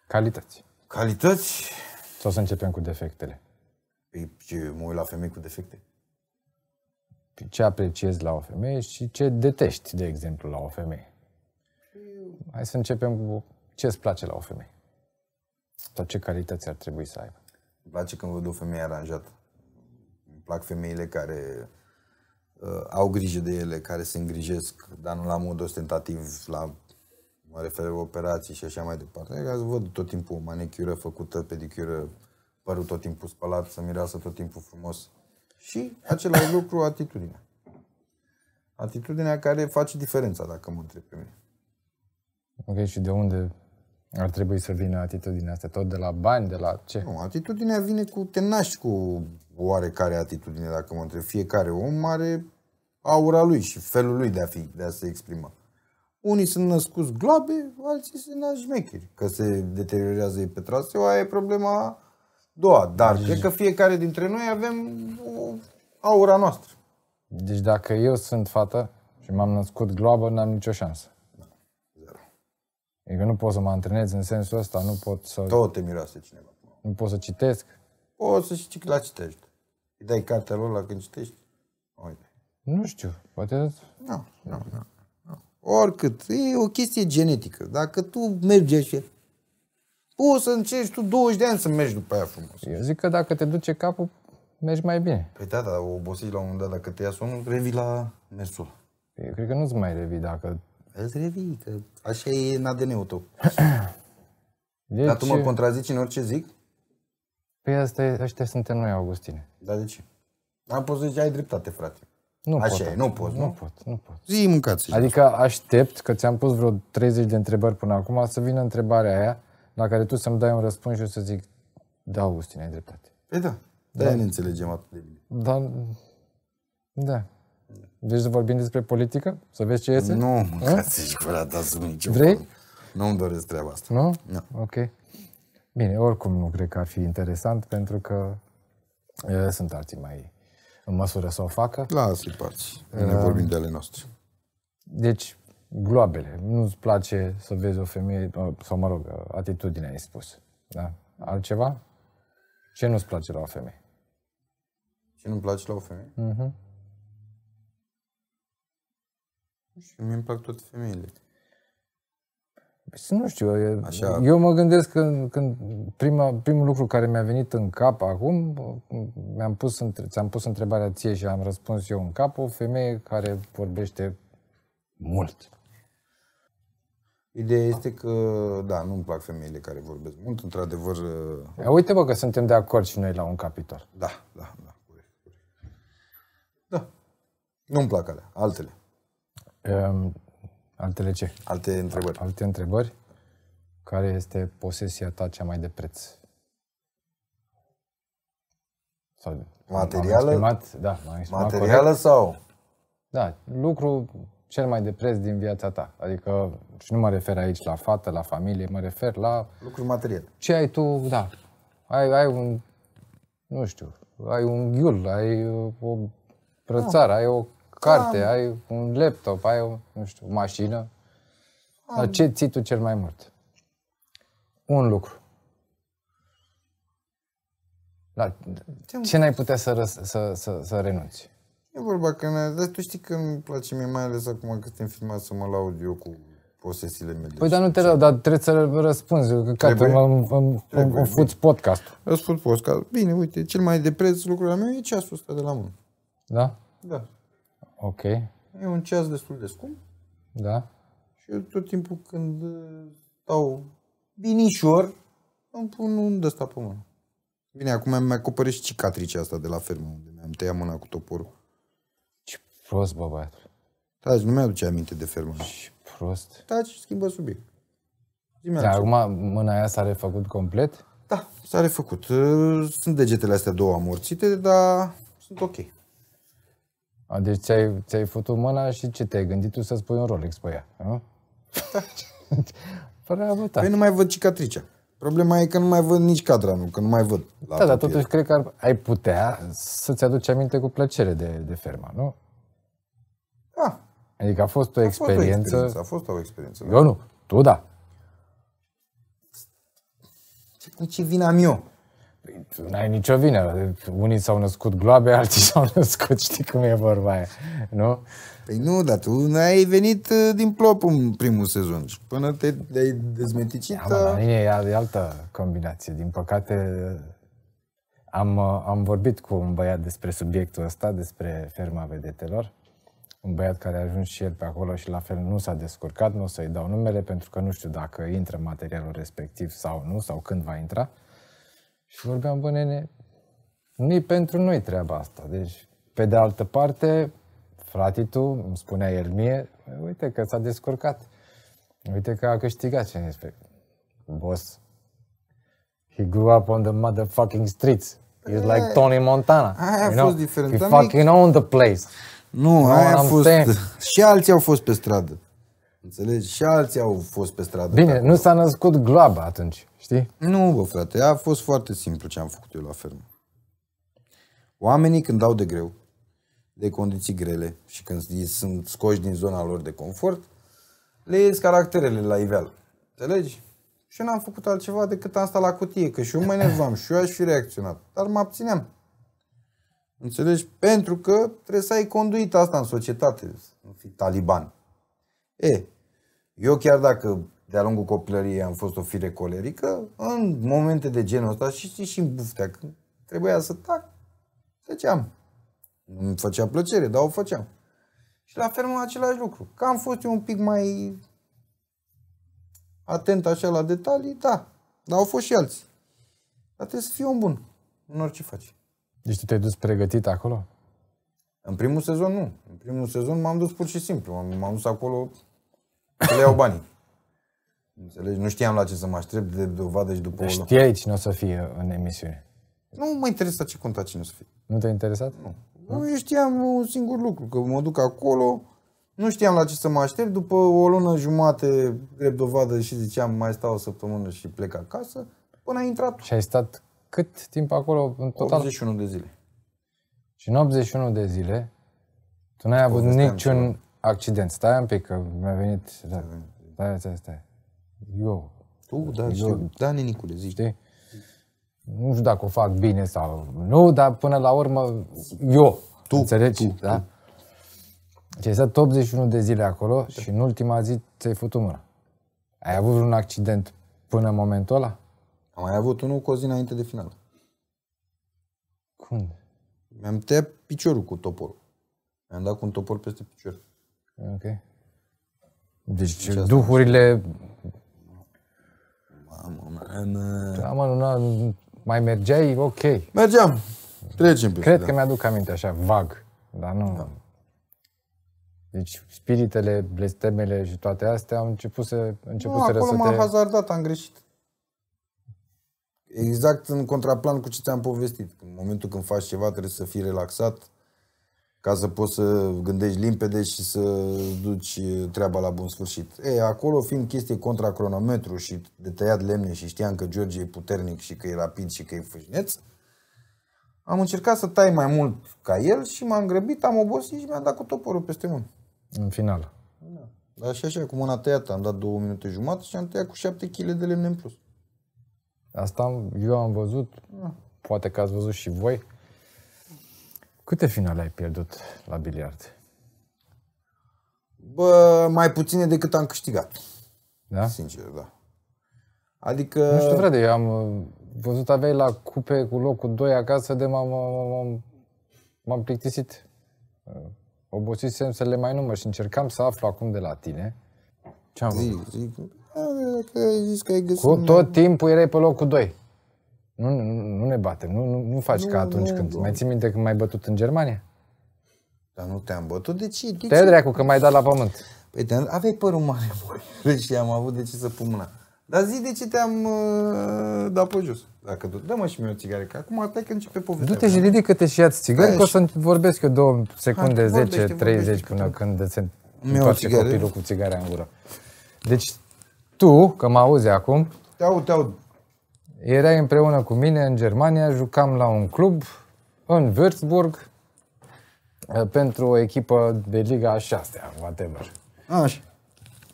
[SPEAKER 1] Calități.
[SPEAKER 2] Calități?
[SPEAKER 1] Sau să începem cu defectele?
[SPEAKER 2] Păi, ce, mă uit la femei cu defecte?
[SPEAKER 1] Ce apreciezi la o femeie și ce detești, de exemplu, la o femeie? Hai să începem cu ce îți place la o femeie. Sau ce calități ar trebui să aibă.
[SPEAKER 2] Îmi place când văd o femeie aranjată. Îmi plac femeile care uh, au grijă de ele, care se îngrijesc, dar nu la mod ostentativ, la mă refer la operații și așa mai departe. Ca să văd tot timpul o manicură făcută, pedicură, părul tot timpul spălat, să mireasă tot timpul frumos. Și același lucru, atitudinea. Atitudinea care face diferența, dacă mă întreb pe mine.
[SPEAKER 1] Ok, și de unde ar trebui să vină atitudinea asta? Tot de la bani, de la ce?
[SPEAKER 2] Nu, atitudinea vine cu, te naști cu oarecare atitudine, dacă mă întreb. Fiecare om are aura lui și felul lui de a fi, de a se exprima. Unii sunt născuți gloabe, alții se nasc șmecheri. Că se deteriorează ei pe traseu, aia e problema doua. Dar cred că fiecare dintre noi avem o aura noastră.
[SPEAKER 1] Deci dacă eu sunt fată și m-am născut globă, n-am nicio șansă. Adică nu pot să mă antrenez în sensul ăsta, nu pot să,
[SPEAKER 2] Tot te miroase cineva.
[SPEAKER 1] nu pot să citesc.
[SPEAKER 2] Poți să știi la citești. Îi dai cartea lor la când citești? Uite.
[SPEAKER 1] Nu știu, poate...
[SPEAKER 2] Nu, nu, nu. nu. Oricât. E o chestie genetică. Dacă tu mergi așa, poți să încerci tu 20 de ani să mergi după aia frumos.
[SPEAKER 1] Eu zic că dacă te duce capul, mergi mai bine.
[SPEAKER 2] Păi da, dar obosești la un moment dat, dacă te ia somnul, revii la mersul.
[SPEAKER 1] Eu cred că nu-ți mai revii dacă...
[SPEAKER 2] Îți revii, că așa e în ADN-ul tău.
[SPEAKER 1] Deci,
[SPEAKER 2] Dar tu mă contrazici în orice zic?
[SPEAKER 1] Păi asta e, ăștia suntem noi, Augustine.
[SPEAKER 2] Dar de ce? Dar poți să zici, ai dreptate, frate.
[SPEAKER 1] Nu
[SPEAKER 2] Așa
[SPEAKER 1] pot.
[SPEAKER 2] e, nu poți,
[SPEAKER 1] nu?
[SPEAKER 2] nu?
[SPEAKER 1] pot, nu pot.
[SPEAKER 2] Zi mâncați
[SPEAKER 1] Adică aștept că ți-am pus vreo 30 de întrebări până acum să vină întrebarea aia la care tu să-mi dai un răspuns și eu să zic da, Augustine, ai dreptate.
[SPEAKER 2] Păi da, de-aia ne înțelegem atât de bine.
[SPEAKER 1] Da, da. Deci să vorbim despre politică? Să vezi ce iese?
[SPEAKER 2] Nu, mâncați și fără ta să nicio
[SPEAKER 1] Vrei?
[SPEAKER 2] formă. Nu-mi doresc treaba asta.
[SPEAKER 1] Nu?
[SPEAKER 2] Nu.
[SPEAKER 1] Ok. Bine, oricum nu cred că ar fi interesant pentru că e, sunt alții mai în măsură să o facă.
[SPEAKER 2] Lasă-i parți. Ne vorbim de ale noastre.
[SPEAKER 1] Deci, gloabele. Nu-ți place să vezi o femeie, sau mă rog, atitudinea ai spus. Da? Altceva? Ce nu-ți place la o femeie?
[SPEAKER 2] Ce nu-mi place la o femeie?
[SPEAKER 1] Mhm.
[SPEAKER 2] Nu știu, mie îmi plac toate femeile.
[SPEAKER 1] Păi, să nu știu, eu,
[SPEAKER 2] Așa.
[SPEAKER 1] eu mă gândesc că când prima, primul lucru care mi-a venit în cap acum, mi-am pus, între- ți-am pus întrebarea ție și am răspuns eu în cap, o femeie care vorbește mult.
[SPEAKER 2] Ideea este că, da, nu-mi plac femeile care vorbesc mult, într-adevăr, uh,
[SPEAKER 1] Ia Uite, bă, că suntem de acord și noi la un capitol.
[SPEAKER 2] da, da, da, corect, corect. Da, nu-mi plac alea, altele,
[SPEAKER 1] Um, altele ce?
[SPEAKER 2] alte întrebări.
[SPEAKER 1] Alte întrebări? Care este posesia ta cea mai de preț? Sau,
[SPEAKER 2] Materială?
[SPEAKER 1] M-am exprimat, da, m-am exprimat
[SPEAKER 2] Materială
[SPEAKER 1] corect.
[SPEAKER 2] sau?
[SPEAKER 1] Da, lucru cel mai de preț din viața ta. Adică, și nu mă refer aici la fată, la familie, mă refer la
[SPEAKER 2] Lucruri materiale.
[SPEAKER 1] ce ai tu, da. Ai, ai un, nu știu, ai un ghiul, ai uh, o brățară, ai o carte, ai un laptop, ai o, nu știu, o mașină. La ce ții tu cel mai mult? Un lucru. La ce n-ai putea să, răs, să, să, să renunți?
[SPEAKER 2] E vorba că, ne, dar tu știi că îmi place mie, mai ales acum că suntem filmați, să mă laud eu cu posesiile mele.
[SPEAKER 1] Păi, dar nu te rău, dar trebuie să răspunzi. Că
[SPEAKER 2] Trebuie?
[SPEAKER 1] îmi, îmi, îmi, îmi fuți podcastul.
[SPEAKER 2] Răspund post, că, bine, uite, cel mai de preț lucru la meu e ceasul ăsta de la mână.
[SPEAKER 1] Da?
[SPEAKER 2] Da.
[SPEAKER 1] Ok.
[SPEAKER 2] E un ceas destul de scump
[SPEAKER 1] Da?
[SPEAKER 2] și eu tot timpul când uh, stau binișor, îmi pun un de ăsta pe mână. Bine, acum mi-am mai acoperit și cicatricea asta de la fermă, unde mi-am tăiat mâna cu toporul.
[SPEAKER 1] Ce prost, bă, băiatul.
[SPEAKER 2] Taci, nu mi-aduce aminte de fermă.
[SPEAKER 1] Ce prost.
[SPEAKER 2] Taci, schimbă subiect. Zi-mi
[SPEAKER 1] Dar
[SPEAKER 2] altceva.
[SPEAKER 1] acum mâna aia s-a refăcut complet?
[SPEAKER 2] Da, s-a refăcut. Uh, Sunt degetele astea două amorțite, dar sunt ok.
[SPEAKER 1] A, Deci ți-ai, ți-ai făcut mâna și ce te-ai gândit tu să-ți pui un Rolex pe ea? Nu? Bravo, da.
[SPEAKER 2] Păi nu mai văd cicatricea. Problema e că nu mai văd nici cadranul, că nu mai văd. La
[SPEAKER 1] Da, dar
[SPEAKER 2] apropiere.
[SPEAKER 1] totuși cred că ar, ai putea să-ți aduci aminte cu plăcere de, de ferma, nu?
[SPEAKER 2] Da,
[SPEAKER 1] Adică a fost o
[SPEAKER 2] a fost o
[SPEAKER 1] experiență...
[SPEAKER 2] experiență. A fost o experiență. da.
[SPEAKER 1] Eu nu, tu da.
[SPEAKER 2] Ce, cu ce vin am eu?
[SPEAKER 1] Păi, Tu n-ai nicio vină. Unii s-au născut gloabe, alții s-au născut, știi cum e vorba aia, nu?
[SPEAKER 2] Păi nu, dar tu n-ai venit uh, din plop în primul sezon. Și până te, te-ai dezmeticit...
[SPEAKER 1] Da, mă, la
[SPEAKER 2] uh,
[SPEAKER 1] mine e, e altă combinație. Din păcate, am, uh, am vorbit cu un băiat despre subiectul ăsta, despre ferma vedetelor. Un băiat care a ajuns și el pe acolo și la fel nu s-a descurcat, nu o să-i dau numele pentru că nu știu dacă intră materialul respectiv sau nu, sau când va intra. Și vorbeam, bă, nene, nu pentru noi treaba asta. Deci, pe de altă parte, frate tu, îmi spunea el mie, uite că s-a descurcat. Uite că a câștigat ce ne spune. Boss, he grew up on the motherfucking streets. He's like Tony Montana.
[SPEAKER 2] Aia a
[SPEAKER 1] you know?
[SPEAKER 2] fost diferent,
[SPEAKER 1] He
[SPEAKER 2] dar nu-i-
[SPEAKER 1] fucking owned the place.
[SPEAKER 2] Nu,
[SPEAKER 1] No,
[SPEAKER 2] aia a
[SPEAKER 1] I'm
[SPEAKER 2] fost...
[SPEAKER 1] saying-
[SPEAKER 2] Și alții au fost pe stradă. Înțelegi? Și alții au fost pe stradă. pe
[SPEAKER 1] Bine,
[SPEAKER 2] acolo.
[SPEAKER 1] nu s-a născut gloaba atunci, știi?
[SPEAKER 2] Nu, bă, frate, a fost foarte simplu ce am făcut eu la fermă. Oamenii când dau de greu, de condiții grele și când i- sunt scoși din zona lor de confort, le ies caracterele la iveală. Înțelegi? Și eu n-am făcut altceva decât am stat la cutie, că și eu mă enervam și eu aș fi reacționat. Dar mă abțineam. Înțelegi? Pentru că trebuie să ai conduita asta în societate, să nu fii taliban. E, eu chiar dacă de-a lungul copilăriei am fost o fire colerică, în momente de genul ăsta, și știi, și în buftea, când trebuia să tac, tăceam. Nu mi făcea plăcere, dar o făceam. Și la fermă același lucru. Că am fost eu un pic mai atent așa la detalii, da. Dar au fost și alții. Dar trebuie să fii un bun în orice faci.
[SPEAKER 1] Deci tu te-ai dus pregătit acolo?
[SPEAKER 2] În primul sezon nu. În primul sezon m-am dus pur și simplu. M-am, m-am dus acolo să le iau banii. Înțelegi? Nu știam la ce să mă aștept de dovadă și după o lună.
[SPEAKER 1] Știai cine o să fie în emisiune.
[SPEAKER 2] Nu mă interesa ce conta cine o să fie.
[SPEAKER 1] Nu te-a interesat? Nu.
[SPEAKER 2] Nu, eu știam un singur lucru, că mă duc acolo, nu știam la ce să mă aștept, după o lună jumate drept dovadă și ziceam mai stau o săptămână și plec acasă, până a intrat
[SPEAKER 1] Și ai stat cât timp acolo în total?
[SPEAKER 2] 81 de zile.
[SPEAKER 1] Și în 81 de zile, tu n-ai avut
[SPEAKER 2] Povesteam
[SPEAKER 1] niciun accident. Stai un pic, că mi-a venit... Da. Stai, stai, stai. Eu,
[SPEAKER 2] Tu, da, știu. Da, nenicule, zici.
[SPEAKER 1] știi? Nu știu dacă o fac bine sau nu, dar până la urmă, eu. Tu, înțelegi?
[SPEAKER 2] tu,
[SPEAKER 1] da? Și ai stat 81 de zile acolo și în ultima zi ți-ai făcut mâna. Ai avut un accident până în momentul ăla?
[SPEAKER 2] Am mai avut unul cu o zi înainte de final.
[SPEAKER 1] Cum?
[SPEAKER 2] Mi-am tăiat piciorul cu toporul. Mi-am dat cu un topor peste picior.
[SPEAKER 1] Ok. Deci duhurile,
[SPEAKER 2] Mamă, mea.
[SPEAKER 1] da, mă, nu, nu, mai mergeai, ok.
[SPEAKER 2] Mergeam. Trecem pe
[SPEAKER 1] Cred că mi-aduc aminte așa, vag, dar nu... Da. Deci spiritele, blestemele și toate astea au început să, început
[SPEAKER 2] Nu,
[SPEAKER 1] să
[SPEAKER 2] acolo m-am
[SPEAKER 1] răsute...
[SPEAKER 2] hazardat, am greșit. Exact în contraplan cu ce ți-am povestit. În momentul când faci ceva trebuie să fii relaxat ca să poți să gândești limpede și să duci treaba la bun sfârșit. E, acolo fiind chestie contra cronometru și de tăiat lemne și știam că George e puternic și că e rapid și că e fâșneț, am încercat să tai mai mult ca el și m-am grăbit, am obosit și mi-am dat cu toporul peste mână.
[SPEAKER 1] În final.
[SPEAKER 2] Dar și așa, cu mâna tăiată, am dat două minute jumătate și am tăiat cu șapte kg de lemne în plus.
[SPEAKER 1] Asta am, eu am văzut, poate că ați văzut și voi. Câte finale ai pierdut la biliard?
[SPEAKER 2] Bă, mai puține decât am câștigat,
[SPEAKER 1] Da?
[SPEAKER 2] sincer, da. Adică...
[SPEAKER 1] Nu știu, frate, eu am uh, văzut aveai la cupe cu locul 2 acasă de m-am, m-am, m-am plictisit. Uh, Obosisem să le mai număr și încercam să aflu acum de la tine. Ce am
[SPEAKER 2] Zic,
[SPEAKER 1] văzut?
[SPEAKER 2] zic, a, dacă ai zis că ai găsit...
[SPEAKER 1] Cu
[SPEAKER 2] un-
[SPEAKER 1] tot timpul erai pe locul 2. Nu, nu, nu ne batem, nu, nu, nu faci
[SPEAKER 2] Nu,
[SPEAKER 1] ca atunci
[SPEAKER 2] nu,
[SPEAKER 1] când...
[SPEAKER 2] nu.
[SPEAKER 1] Mai ții minte când m-ai bătut în Germania?
[SPEAKER 2] Dar nu te-am bătut, de ce? De
[SPEAKER 1] Te
[SPEAKER 2] ce?
[SPEAKER 1] dracu că m-ai dat la pământ.
[SPEAKER 2] Păi te aveai părul mare, băi, și am avut de ce să pun mâna. Dar zi de ce te-am uh, dat pe jos. Dacă tu, dă-mă și mie o țigară, că acum stai că începe povestea.
[SPEAKER 1] Du-te și ridică-te și ia-ți țigări,
[SPEAKER 2] Hai
[SPEAKER 1] că o să vorbesc eu două secunde,
[SPEAKER 2] Hai,
[SPEAKER 1] 10,
[SPEAKER 2] vorbește,
[SPEAKER 1] 30
[SPEAKER 2] vorbește,
[SPEAKER 1] până
[SPEAKER 2] că
[SPEAKER 1] când se
[SPEAKER 2] Îmi iau o
[SPEAKER 1] întoarce
[SPEAKER 2] țigară.
[SPEAKER 1] copilul cu țigarea în gură. Deci tu, că mă auzi acum,
[SPEAKER 2] Te aud, te aud.
[SPEAKER 1] Erai împreună cu mine în Germania, jucam la un club în Würzburg eh, pentru o echipă de Liga a 6 whatever.
[SPEAKER 2] Așa.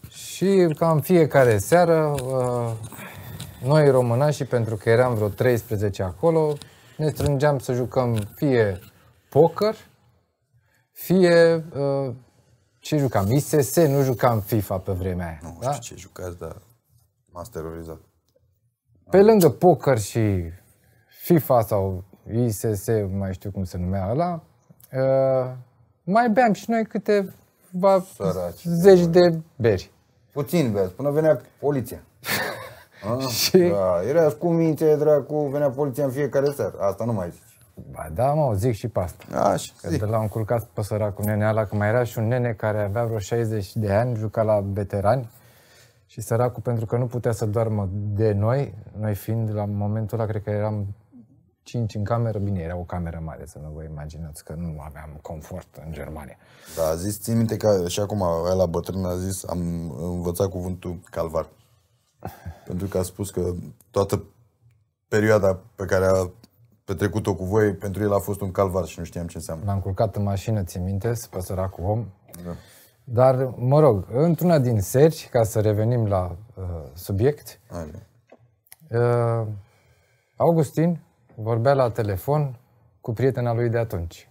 [SPEAKER 1] Și cam fiecare seară, uh, noi românașii, pentru că eram vreo 13 acolo, ne strângeam să jucăm fie poker, fie uh, ce jucam? ISS, nu jucam FIFA pe vremea aia.
[SPEAKER 2] Nu
[SPEAKER 1] da?
[SPEAKER 2] știu ce jucați, dar m-ați terorizat.
[SPEAKER 1] Pe lângă poker și FIFA sau ISS, mai știu cum se numea ăla, uh, mai beam și noi câteva
[SPEAKER 2] Săraci.
[SPEAKER 1] zeci de beri.
[SPEAKER 2] Puțin, vezi, până venea poliția. Ah,
[SPEAKER 1] Și-
[SPEAKER 2] Da, era cu minte, dracu, venea poliția în fiecare seară. Asta nu mai zici.
[SPEAKER 1] Ba da, mă, zic și pe asta.
[SPEAKER 2] Așa,
[SPEAKER 1] Că
[SPEAKER 2] zic.
[SPEAKER 1] de l-au încurcat pe săracul nene ăla, că mai era și un nene care avea vreo 60 de ani, juca la veterani și săracul, pentru că nu putea să doarmă de noi, noi fiind la momentul ăla, cred că eram cinci în cameră, bine, era o cameră mare, să nu vă imaginați că nu aveam confort în Germania.
[SPEAKER 2] Da, a zis, țin minte că și acum aia la bătrân a zis, am învățat cuvântul calvar. Pentru că a spus că toată perioada pe care a petrecut-o cu voi, pentru el a fost un calvar și nu știam ce înseamnă.
[SPEAKER 1] L-am culcat în mașină, ți minte, pe săracul om. Dar, mă rog, într-una din seri, ca să revenim la uh, subiect,
[SPEAKER 2] Așa.
[SPEAKER 1] Uh, Augustin vorbea la telefon cu prietena lui de atunci.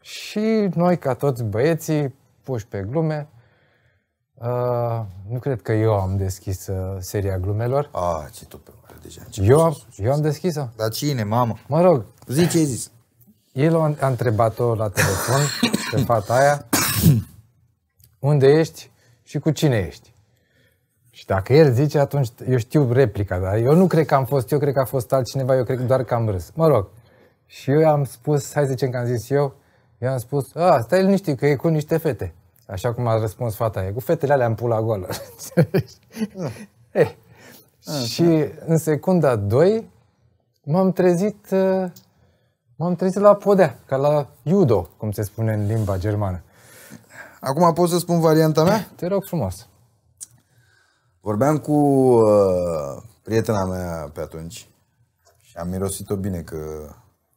[SPEAKER 1] Și noi, ca toți băieții, puși pe glume, uh, nu cred că eu am deschis uh, seria glumelor.
[SPEAKER 2] A, ce tope mare deja. începe
[SPEAKER 1] Eu
[SPEAKER 2] să
[SPEAKER 1] am,
[SPEAKER 2] sus.
[SPEAKER 1] eu am deschis-o.
[SPEAKER 2] Dar cine, mamă?
[SPEAKER 1] Mă rog,
[SPEAKER 2] Zi ce ai zis.
[SPEAKER 1] el a, a întrebat-o la telefon pe fata aia unde ești și cu cine ești. Și dacă el zice, atunci eu știu replica, dar eu nu cred că am fost eu, cred că a fost altcineva, eu cred doar că am râs. Mă rog. Și eu am spus, hai să zicem că am zis eu, eu am spus, a, stai liniștit că e cu niște fete. Așa cum a răspuns fata aia, cu fetele alea în pula goală. eh. Și în secunda 2 m-am trezit, uh, m-am trezit la podea, ca la judo, cum se spune în limba germană.
[SPEAKER 2] Acum pot să spun varianta mea?
[SPEAKER 1] Te rog frumos.
[SPEAKER 2] Vorbeam cu uh, prietena mea pe atunci și am mirosit-o bine că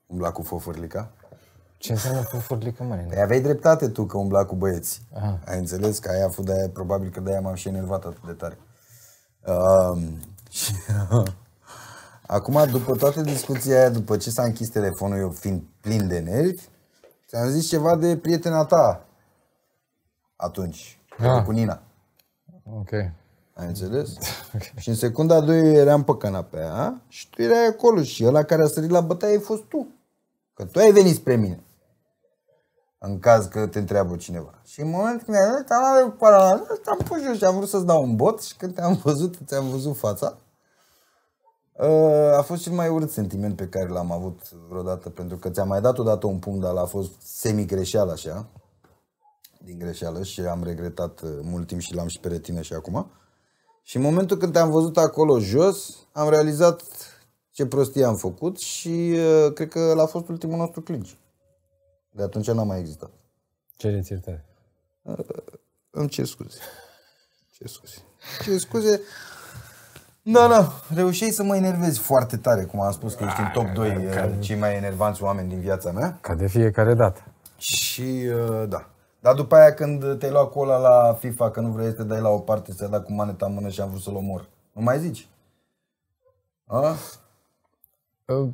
[SPEAKER 2] umbla cu fofurlica.
[SPEAKER 1] Ce înseamnă fufurlică, mă, nene?
[SPEAKER 2] Păi aveai dreptate tu că umbla cu băieți. Aha. Ai înțeles că aia a fost de-aia, probabil că de-aia m-am și enervat atât de tare. Uh, și, Acum, după toată discuția aia, după ce s-a închis telefonul, eu fiind plin de nervi, ți-am zis ceva de prietena ta atunci,
[SPEAKER 1] Ah.
[SPEAKER 2] cu Nina.
[SPEAKER 1] Ok.
[SPEAKER 2] Ai înțeles? și în secunda a doua eu eram pe canapea a? și tu erai acolo și ăla care a sărit la bătaie ai fost tu. Că tu ai venit spre mine. În caz că te întreabă cineva. Și în momentul când mi-a dat, am avut paralel, am pus jos și am vrut să-ți dau un bot și când te-am văzut, ți-am văzut fața, uh, a fost cel mai urât sentiment pe care l-am avut vreodată, pentru că ți-am mai dat odată un punct, dar a fost semi-greșeală așa, din greșeală și am regretat uh, mult timp și l-am și pe retină și acum. Și în momentul când te-am văzut acolo jos, am realizat ce prostie am făcut și uh, cred că l a fost ultimul nostru clinch. De atunci n-a mai existat.
[SPEAKER 1] Cereți iertare.
[SPEAKER 2] Îmi cer scuze. Ce scuze. Ce scuze. Da, da, reușeai să mă enervezi foarte tare, cum am spus că ești în top 2 uh, cei mai enervanți oameni din viața mea.
[SPEAKER 1] Ca de fiecare dată.
[SPEAKER 2] Și uh, da. Dar după aia când te-ai luat cu ăla la FIFA, că nu vrei să te dai la o parte, să dat cu maneta în mână și am vrut să-l omor. Nu mai zici? A?
[SPEAKER 1] Uh,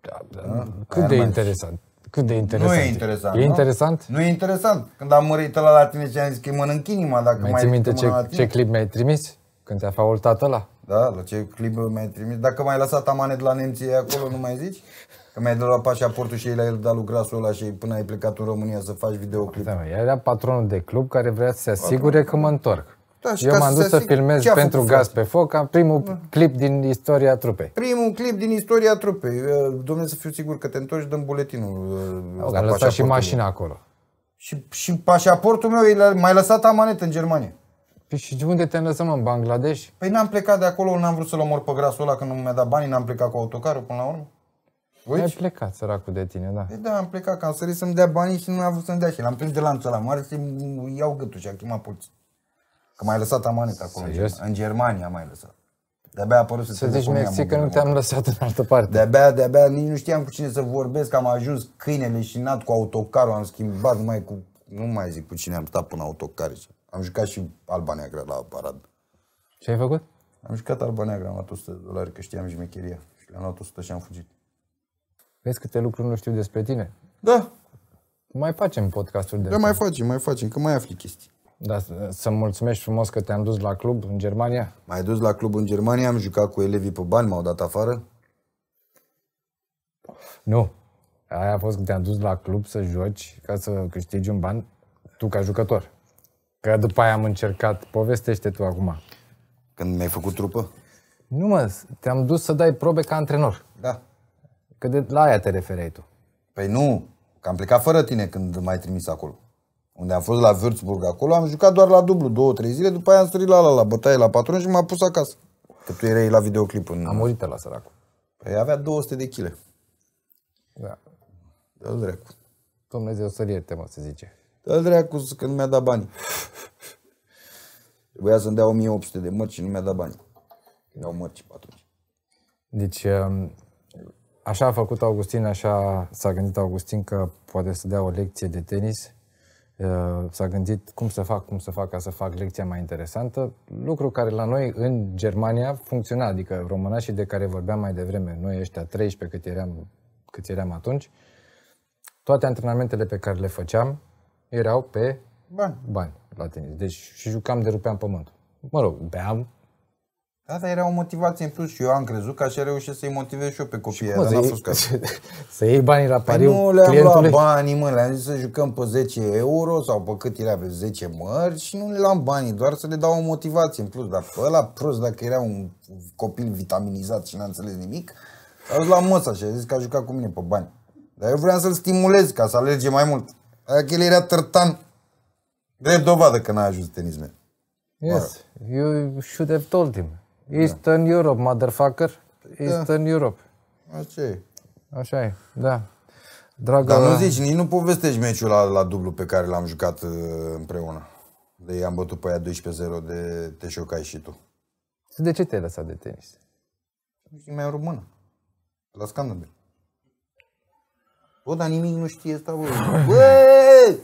[SPEAKER 1] da, da. Cât
[SPEAKER 2] aia
[SPEAKER 1] de
[SPEAKER 2] mai-
[SPEAKER 1] interesant. Cât de interesant.
[SPEAKER 2] Nu e interesant,
[SPEAKER 1] E
[SPEAKER 2] nu?
[SPEAKER 1] interesant?
[SPEAKER 2] Nu e interesant. Când am mărit ăla la tine și am zis că îi mănânc inima dacă
[SPEAKER 1] Mai
[SPEAKER 2] mai
[SPEAKER 1] ții minte
[SPEAKER 2] ridică mâna la
[SPEAKER 1] ce,
[SPEAKER 2] tine.
[SPEAKER 1] ce clip mi-ai trimis? Când te-a faultat ăla?
[SPEAKER 2] Da, la ce clip mi-ai trimis? Dacă m-ai lăsat amanet la nemții acolo, nu mai zici? Că mi-ai dat la pașaportul și ei la el dat lui Grasul ăla și până ai plecat în România să faci videoclip.
[SPEAKER 1] Da, mă, era patronul de club care vrea să se asigure că mă întorc.
[SPEAKER 2] Da, și
[SPEAKER 1] Eu
[SPEAKER 2] ca
[SPEAKER 1] m-am
[SPEAKER 2] să
[SPEAKER 1] dus
[SPEAKER 2] se
[SPEAKER 1] să
[SPEAKER 2] asigure-
[SPEAKER 1] filmez
[SPEAKER 2] ce a
[SPEAKER 1] pentru
[SPEAKER 2] făcut,
[SPEAKER 1] Gaz
[SPEAKER 2] frate?
[SPEAKER 1] pe foc, am primul clip din istoria trupei.
[SPEAKER 2] Primul clip din istoria trupei. Uh, Domnule, să fiu sigur că te întorci, dăm buletinul. uh, ăsta,
[SPEAKER 1] Am lăsat și
[SPEAKER 2] pașaportul
[SPEAKER 1] mașina
[SPEAKER 2] meu.
[SPEAKER 1] acolo.
[SPEAKER 2] Și, și pașaportul meu, e- m-ai lăsat amanet în Germania.
[SPEAKER 1] Păi și unde te-am lăsat, mă, în Bangladesh?
[SPEAKER 2] Păi n-am plecat de acolo, n-am vrut să-l omor pe grasul ăla când nu mi-a dat banii, n-am plecat cu autocarul până la urmă.
[SPEAKER 1] Ai
[SPEAKER 2] Uiți?
[SPEAKER 1] plecat, săracul de tine, da.
[SPEAKER 2] Păi da, am plecat, că am sărit să-mi dea banii și nu a vrut să-mi dea și l-am prins de lanțul ăla mare să-mi iau gâtul și a chemat poliția. Că m-ai lăsat amanet acolo. în
[SPEAKER 1] Serios?
[SPEAKER 2] Germania. În Germania m-ai lăsat. De-abia a apărut să
[SPEAKER 1] Să zici mersi că nu
[SPEAKER 2] mobilă.
[SPEAKER 1] te-am lăsat în altă parte.
[SPEAKER 2] De-abia, de-abia nici nu știam cu cine să vorbesc, am ajuns câinele și nat cu autocarul, am schimbat numai cu, nu mai zic cu cine am stat până autocar. Am jucat și Alba Neagră la parad.
[SPEAKER 1] Ce ai făcut?
[SPEAKER 2] Am jucat Alba Neagră, am luat 100 de dolari că știam șmecheria și le-am luat 100 și am fugit.
[SPEAKER 1] Vezi câte lucruri nu știu despre tine?
[SPEAKER 2] Da,
[SPEAKER 1] Mai facem podcasturi de
[SPEAKER 2] da, mai facem, mai facem, că mai afli chestii.
[SPEAKER 1] Da, să- să mulțumești frumos că te-am dus la club în Germania.
[SPEAKER 2] M-ai dus la club în Germania, am jucat cu elevii pe bani, m-au dat afară.
[SPEAKER 1] Nu. Aia a fost că te-am dus la club să joci ca să câștigi un ban, tu ca jucător. Că după aia am încercat, povestește tu acum.
[SPEAKER 2] Când mi-ai făcut trupă?
[SPEAKER 1] Nu mă, te-am dus să dai probe ca antrenor.
[SPEAKER 2] Da.
[SPEAKER 1] Că de la aia te refereai tu.
[SPEAKER 2] Păi nu, că am plecat fără tine când m-ai trimis acolo. Unde am fost la Würzburg acolo, am jucat doar la dublu, două, trei zile, după aia am sărit la, la, la bătaie la patron și m-a pus acasă. Că tu erai la videoclip în...
[SPEAKER 1] A murit la săracul.
[SPEAKER 2] Păi avea 200 de kg.
[SPEAKER 1] Da.
[SPEAKER 2] Dă-l dracu.
[SPEAKER 1] Dumnezeu să-l ierte, mă, se zice.
[SPEAKER 2] Dă-l dracu că nu mi-a dat bani. Trebuia să-mi dea 1800 de mărci și nu mi-a dat bani. Erau mărci pe atunci.
[SPEAKER 1] Deci, um, așa a făcut Augustin, așa s-a gândit Augustin că poate să dea o lecție de tenis. Uh, S-a gândit cum să fac, cum să fac ca să fac lecția mai interesantă, lucru care la noi în Germania funcționa, adică românașii de care vorbeam mai devreme, noi ăștia 13 cât eram, cât eram atunci, toate antrenamentele pe care le făceam erau pe
[SPEAKER 2] Bani.
[SPEAKER 1] bani la tenis. Deci și jucam de rupeam pământul. Mă rog, beam,
[SPEAKER 2] Asta era o motivație în plus și eu am crezut că așa reușesc să-i motivez și eu pe copiii aia,
[SPEAKER 1] Mă,
[SPEAKER 2] dar
[SPEAKER 1] să,
[SPEAKER 2] n-a
[SPEAKER 1] iei,
[SPEAKER 2] fost cazul.
[SPEAKER 1] să iei banii la
[SPEAKER 2] Păi
[SPEAKER 1] pariu
[SPEAKER 2] nu le-am
[SPEAKER 1] clientului?
[SPEAKER 2] luat banii, mă, le-am zis să jucăm pe 10 euro sau pe cât era, pe 10 mări și nu le luam banii, doar să le dau o motivație în plus. Dar pe ăla prost, dacă era un copil vitaminizat și n-a înțeles nimic, a dus la măsa și a zis că a jucat cu mine pe bani. Dar eu vreau să-l stimulez ca să alerge mai mult. Dacă el era tărtan, drept dovadă că n-a ajuns tenismen.
[SPEAKER 1] Yes, you should have told him. Eastern Europe, motherfucker. Eastern Europe.
[SPEAKER 2] Așa e.
[SPEAKER 1] Așa e, da. Dragă,
[SPEAKER 2] Dar nu zici, nici nu povestești meciul la, la dublu pe care l-am jucat uh, împreună. De i-am bătut pe aia 12-0 de te șocai și tu.
[SPEAKER 1] de ce te-ai lăsat de tenis?
[SPEAKER 2] Și mai română. La Scandabil. Bă, dar nimic nu știe asta, bă. Bă!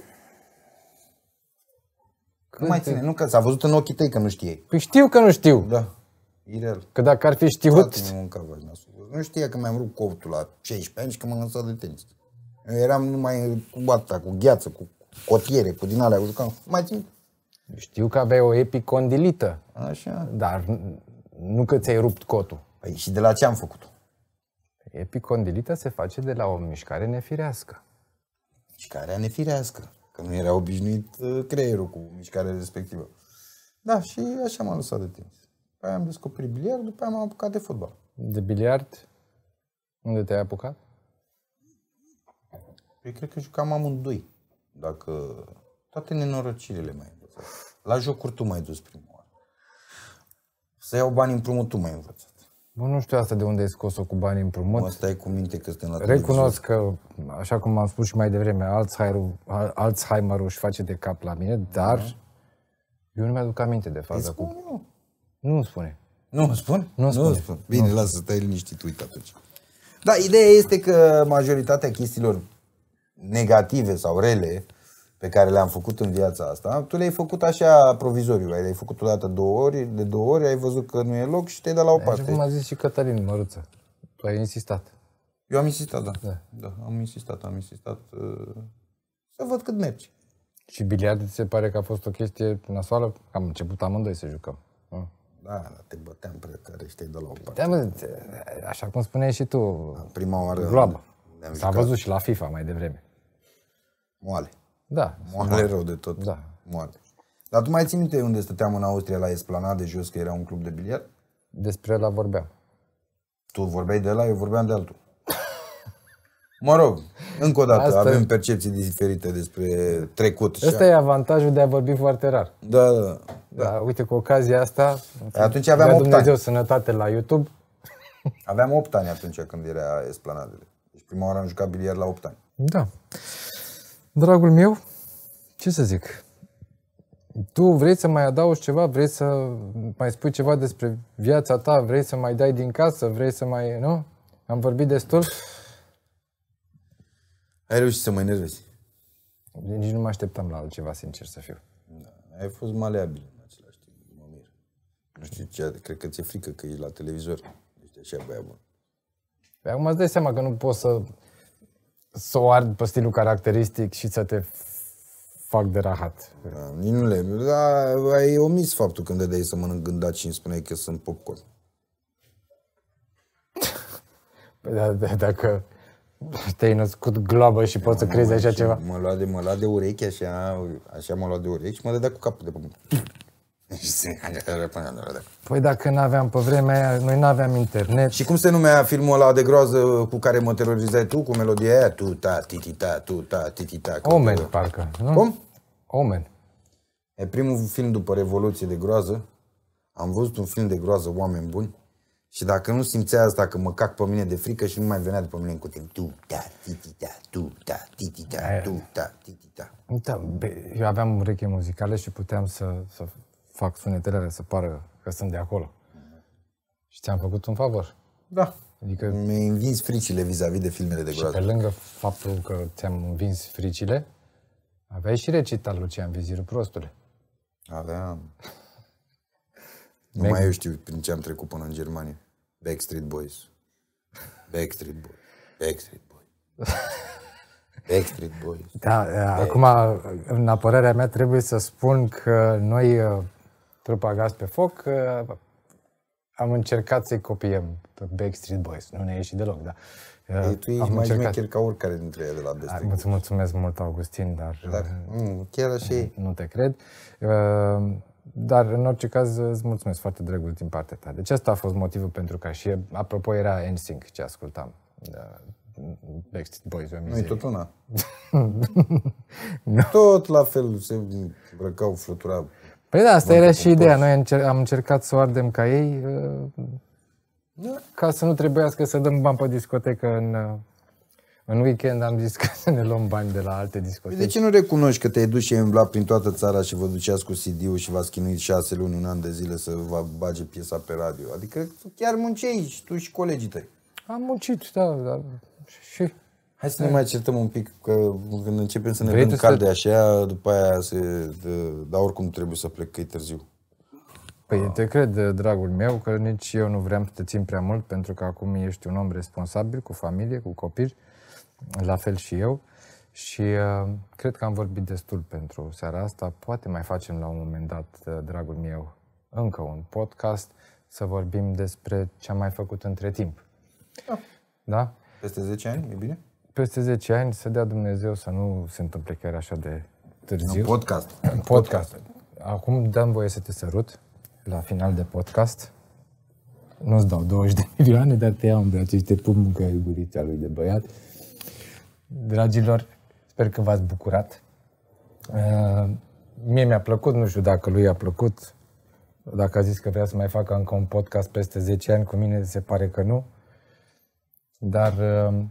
[SPEAKER 2] Nu mai ține, nu că s-a văzut în ochii tăi că nu știai.
[SPEAKER 1] Păi știu că nu știu.
[SPEAKER 2] Da. Ireal.
[SPEAKER 1] Că dacă ar fi știut,
[SPEAKER 2] Frate, mă mânca vagina sus. Nu știa că mi-am rupt coptul la 16 ani și că m-am lăsat de tenis. Eu eram numai cu bata, cu gheață, cu cotiere, cu din alea, cu jucam. Mai țin?
[SPEAKER 1] știu că aveai o epicondilită,
[SPEAKER 2] Așa.
[SPEAKER 1] dar n- nu că ți-ai rupt cotul.
[SPEAKER 2] Păi și de la ce am făcut-o?
[SPEAKER 1] Epicondilita se face de la o mișcare nefirească.
[SPEAKER 2] mișcarea nefirească, că nu era obișnuit uh, creierul cu mișcarea respectivă. Da, și așa m-am lăsat de tenis. După aia am descoperit biliard, după aia m-am apucat de fotbal.
[SPEAKER 1] De biliard? Unde te-ai apucat?
[SPEAKER 2] Eu cred că jucam amândoi. Dacă toate nenorocirile mai învățat. La jocuri tu mai dus prima oară. Să iau bani împrumut tu mai învățat.
[SPEAKER 1] Bă, nu știu asta de unde ai scos-o cu banii împrumut.
[SPEAKER 2] Mă stai cu minte că suntem la televizor.
[SPEAKER 1] Recunosc că, așa cum am spus și mai devreme, Alzheimer-ul, Alzheimer-ul își face de cap la mine, dar eu nu mi-aduc aminte de faza cu...
[SPEAKER 2] Spune, nu.
[SPEAKER 1] Nu îmi spune.
[SPEAKER 2] Nu îmi spun?
[SPEAKER 1] Nu îmi spune.
[SPEAKER 2] spun. Bine, lasă, stai liniștit, uite atunci. Da, ideea este că majoritatea chestiilor negative sau rele pe care le-am făcut în viața asta, tu le-ai făcut așa provizoriu, le-ai făcut odată două ori, de două ori, ai văzut că nu e loc și te-ai dat la o
[SPEAKER 1] Așa
[SPEAKER 2] parte.
[SPEAKER 1] cum a zis și Cătălin Măruță. Tu ai insistat.
[SPEAKER 2] Eu am insistat, da.
[SPEAKER 1] Da.
[SPEAKER 2] da. am insistat, am insistat uh, să văd cât mergi.
[SPEAKER 1] Și biliard ți se pare că a fost o chestie nasoală? Am început amândoi să jucăm. Nu?
[SPEAKER 2] Da, da, te băteam prea tare și te-ai dat la o parte.
[SPEAKER 1] Da, mă, așa cum spuneai și tu,
[SPEAKER 2] Prima oară
[SPEAKER 1] gloabă.
[SPEAKER 2] ne-am
[SPEAKER 1] S-a
[SPEAKER 2] jucat
[SPEAKER 1] văzut și la FIFA mai devreme.
[SPEAKER 2] moale.
[SPEAKER 1] Da.
[SPEAKER 2] Moale rău de tot.
[SPEAKER 1] Da.
[SPEAKER 2] Moale. Dar tu mai ții minte unde stăteam în Austria la Esplanade jos, că era un club de biliard?
[SPEAKER 1] Despre la vorbeam.
[SPEAKER 2] Tu vorbeai de la, eu vorbeam de altul. Mă rog, încă o dată,
[SPEAKER 1] Asta-
[SPEAKER 2] avem percepții diferite despre trecut. și
[SPEAKER 1] Ăsta e avantajul de a vorbi foarte rar.
[SPEAKER 2] Da, da, da.
[SPEAKER 1] Da, uite, cu ocazia asta,
[SPEAKER 2] Atunci aveam
[SPEAKER 1] dea
[SPEAKER 2] 8
[SPEAKER 1] Dumnezeu
[SPEAKER 2] ani.
[SPEAKER 1] sănătate la YouTube.
[SPEAKER 2] Aveam 8 ani atunci când era Esplanadele. Deci prima oară am jucat biliard la 8 ani.
[SPEAKER 1] Da. Dragul meu, ce să zic? Tu vrei să mai adaugi ceva? Vrei să mai spui ceva despre viața ta? Vrei să mai dai din casă? Vrei să mai... Nu? Am vorbit destul?
[SPEAKER 2] Ai reușit să mă enervezi.
[SPEAKER 1] Nici nu mă așteptam la altceva, sincer să fiu.
[SPEAKER 2] Ai fost maleabil în același timp, mă mir. Nu știu ce, cred că ți-e frică că ești la televizor. Ești așa băiat bun.
[SPEAKER 1] Păi acum îți dai seama că nu poți să, să o ard pe stilul caracteristic și să te fac de rahat.
[SPEAKER 2] Da, nici nu le... Da, ai omis faptul când dădeai să mănânc gândat și îmi spuneai că sunt popcorn.
[SPEAKER 1] Păi da, da, dacă te-ai născut globă și poți să crezi așa
[SPEAKER 2] Și
[SPEAKER 1] ceva.
[SPEAKER 2] Mă lua de, mă lua de urechi, așa, așa mă lua de urechi și mă dădea cu capul de pământ. Și se-
[SPEAKER 1] Păi dacă n-aveam pe vremea aia, noi n-aveam internet.
[SPEAKER 2] Și cum se numea filmul ăla de groază cu care mă terorizai tu, cu melodia aia? Tu, ta, titi, ta, tu, ta, titi, ta.
[SPEAKER 1] Omen, parcă, nu?
[SPEAKER 2] Cum?
[SPEAKER 1] Omen.
[SPEAKER 2] E primul film după Revoluție de groază. Am văzut un film de groază, oameni buni. Și dacă nu simțea asta că mă cac pe mine de frică și nu mai venea după mine în cutim. Tu, ta, titi, ta, tu, ta, titi, ta, tu, ta, titi, ta.
[SPEAKER 1] Da, be, eu aveam ureche muzicale și puteam să, să fac sunetele alea să pară că sunt de acolo. Și ți-am făcut un favor.
[SPEAKER 2] Da.
[SPEAKER 1] Adică,
[SPEAKER 2] Mi-ai învins fricile vis-a-vis de filmele de
[SPEAKER 1] și
[SPEAKER 2] groază.
[SPEAKER 1] pe lângă faptul că ți-am învins fricile, aveai și recital Lucian Vizirul Prostule.
[SPEAKER 2] Aveam. Numai eu știu prin ce am trecut până în Germania. Backstreet Boys. Backstreet Boys. Backstreet Boys. Backstreet Boys.
[SPEAKER 1] Da, acum, în apărarea mea, trebuie să spun că noi, uh, trupa Gaz pe Foc, uh, am încercat să-i copiem pe Backstreet Boys. Nu ne-a ieșit deloc, da. Uh,
[SPEAKER 2] Ei, tu ești
[SPEAKER 1] am
[SPEAKER 2] mai
[SPEAKER 1] încercat.
[SPEAKER 2] șmecher ca oricare dintre ei de la
[SPEAKER 1] Hai,
[SPEAKER 2] Backstreet
[SPEAKER 1] Îți mulțumesc mult, Augustin, dar,
[SPEAKER 2] Dar,
[SPEAKER 1] dar
[SPEAKER 2] mm, chiar așa e.
[SPEAKER 1] nu te cred. Uh, Dar, în orice caz, îți mulțumesc foarte drăguț din partea ta. Deci asta a fost motivul pentru care și, apropo, era NSYNC ce ascultam. Da, Backstreet Boys, o
[SPEAKER 2] Nu e
[SPEAKER 1] mizerie.
[SPEAKER 2] tot una. Tot la fel se îmbrăcau, flutura.
[SPEAKER 1] Păi da, asta
[SPEAKER 2] Bun,
[SPEAKER 1] era
[SPEAKER 2] cu
[SPEAKER 1] și ideea.
[SPEAKER 2] toți.
[SPEAKER 1] Noi încer- am încercat să o ardem ca ei, uh, ca să nu trebuiască să dăm bani pe discotecă în, uh, în weekend. Am zis că să ne luăm bani de la alte
[SPEAKER 2] Păi
[SPEAKER 1] discoteci.
[SPEAKER 2] de ce nu recunoști că te-ai dus și ai umblat prin toată țara și vă duceați cu CD-ul și v-ați chinuit șase luni, un an de zile să vă bage piesa pe radio? Adică chiar munceai și tu și colegii tăi.
[SPEAKER 1] Am muncit, da, da. Și
[SPEAKER 2] Hai să ne mai certăm un pic, că când începem să ne
[SPEAKER 1] Vrei
[SPEAKER 2] dăm
[SPEAKER 1] tu să-
[SPEAKER 2] calde așa, după aia se... dă- Dar oricum trebuie să plec, că e târziu.
[SPEAKER 1] Păi te cred, dragul meu, că nici eu nu vreau să te țin prea mult, pentru că acum ești un om responsabil, cu familie, cu copii, la fel și eu. Și uh, cred că am vorbit destul pentru seara asta. Poate mai facem la un moment dat, uh, dragul meu, încă un podcast să vorbim despre ce am mai făcut între timp. Da?
[SPEAKER 2] Peste 10 ani, e bine?
[SPEAKER 1] peste 10 ani să dea Dumnezeu să nu se întâmple chiar așa de târziu.
[SPEAKER 2] Podcast.
[SPEAKER 1] podcast. Acum dăm voie să te sărut la final de podcast. Nu-ți dau 20 de milioane, dar te iau în brațe și te pun că gurița lui de băiat. Dragilor, sper că v-ați bucurat. Uh, mie mi-a plăcut, nu știu dacă lui a plăcut. Dacă a zis că vrea să mai facă încă un podcast peste 10 ani, cu mine se pare că nu. Dar uh,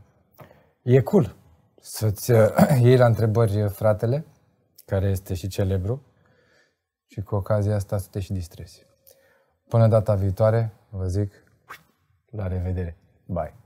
[SPEAKER 1] e cool să-ți uh, iei la întrebări fratele, care este și celebru, și cu ocazia asta să te și distrezi. Până data viitoare, vă zic, la revedere. Bye!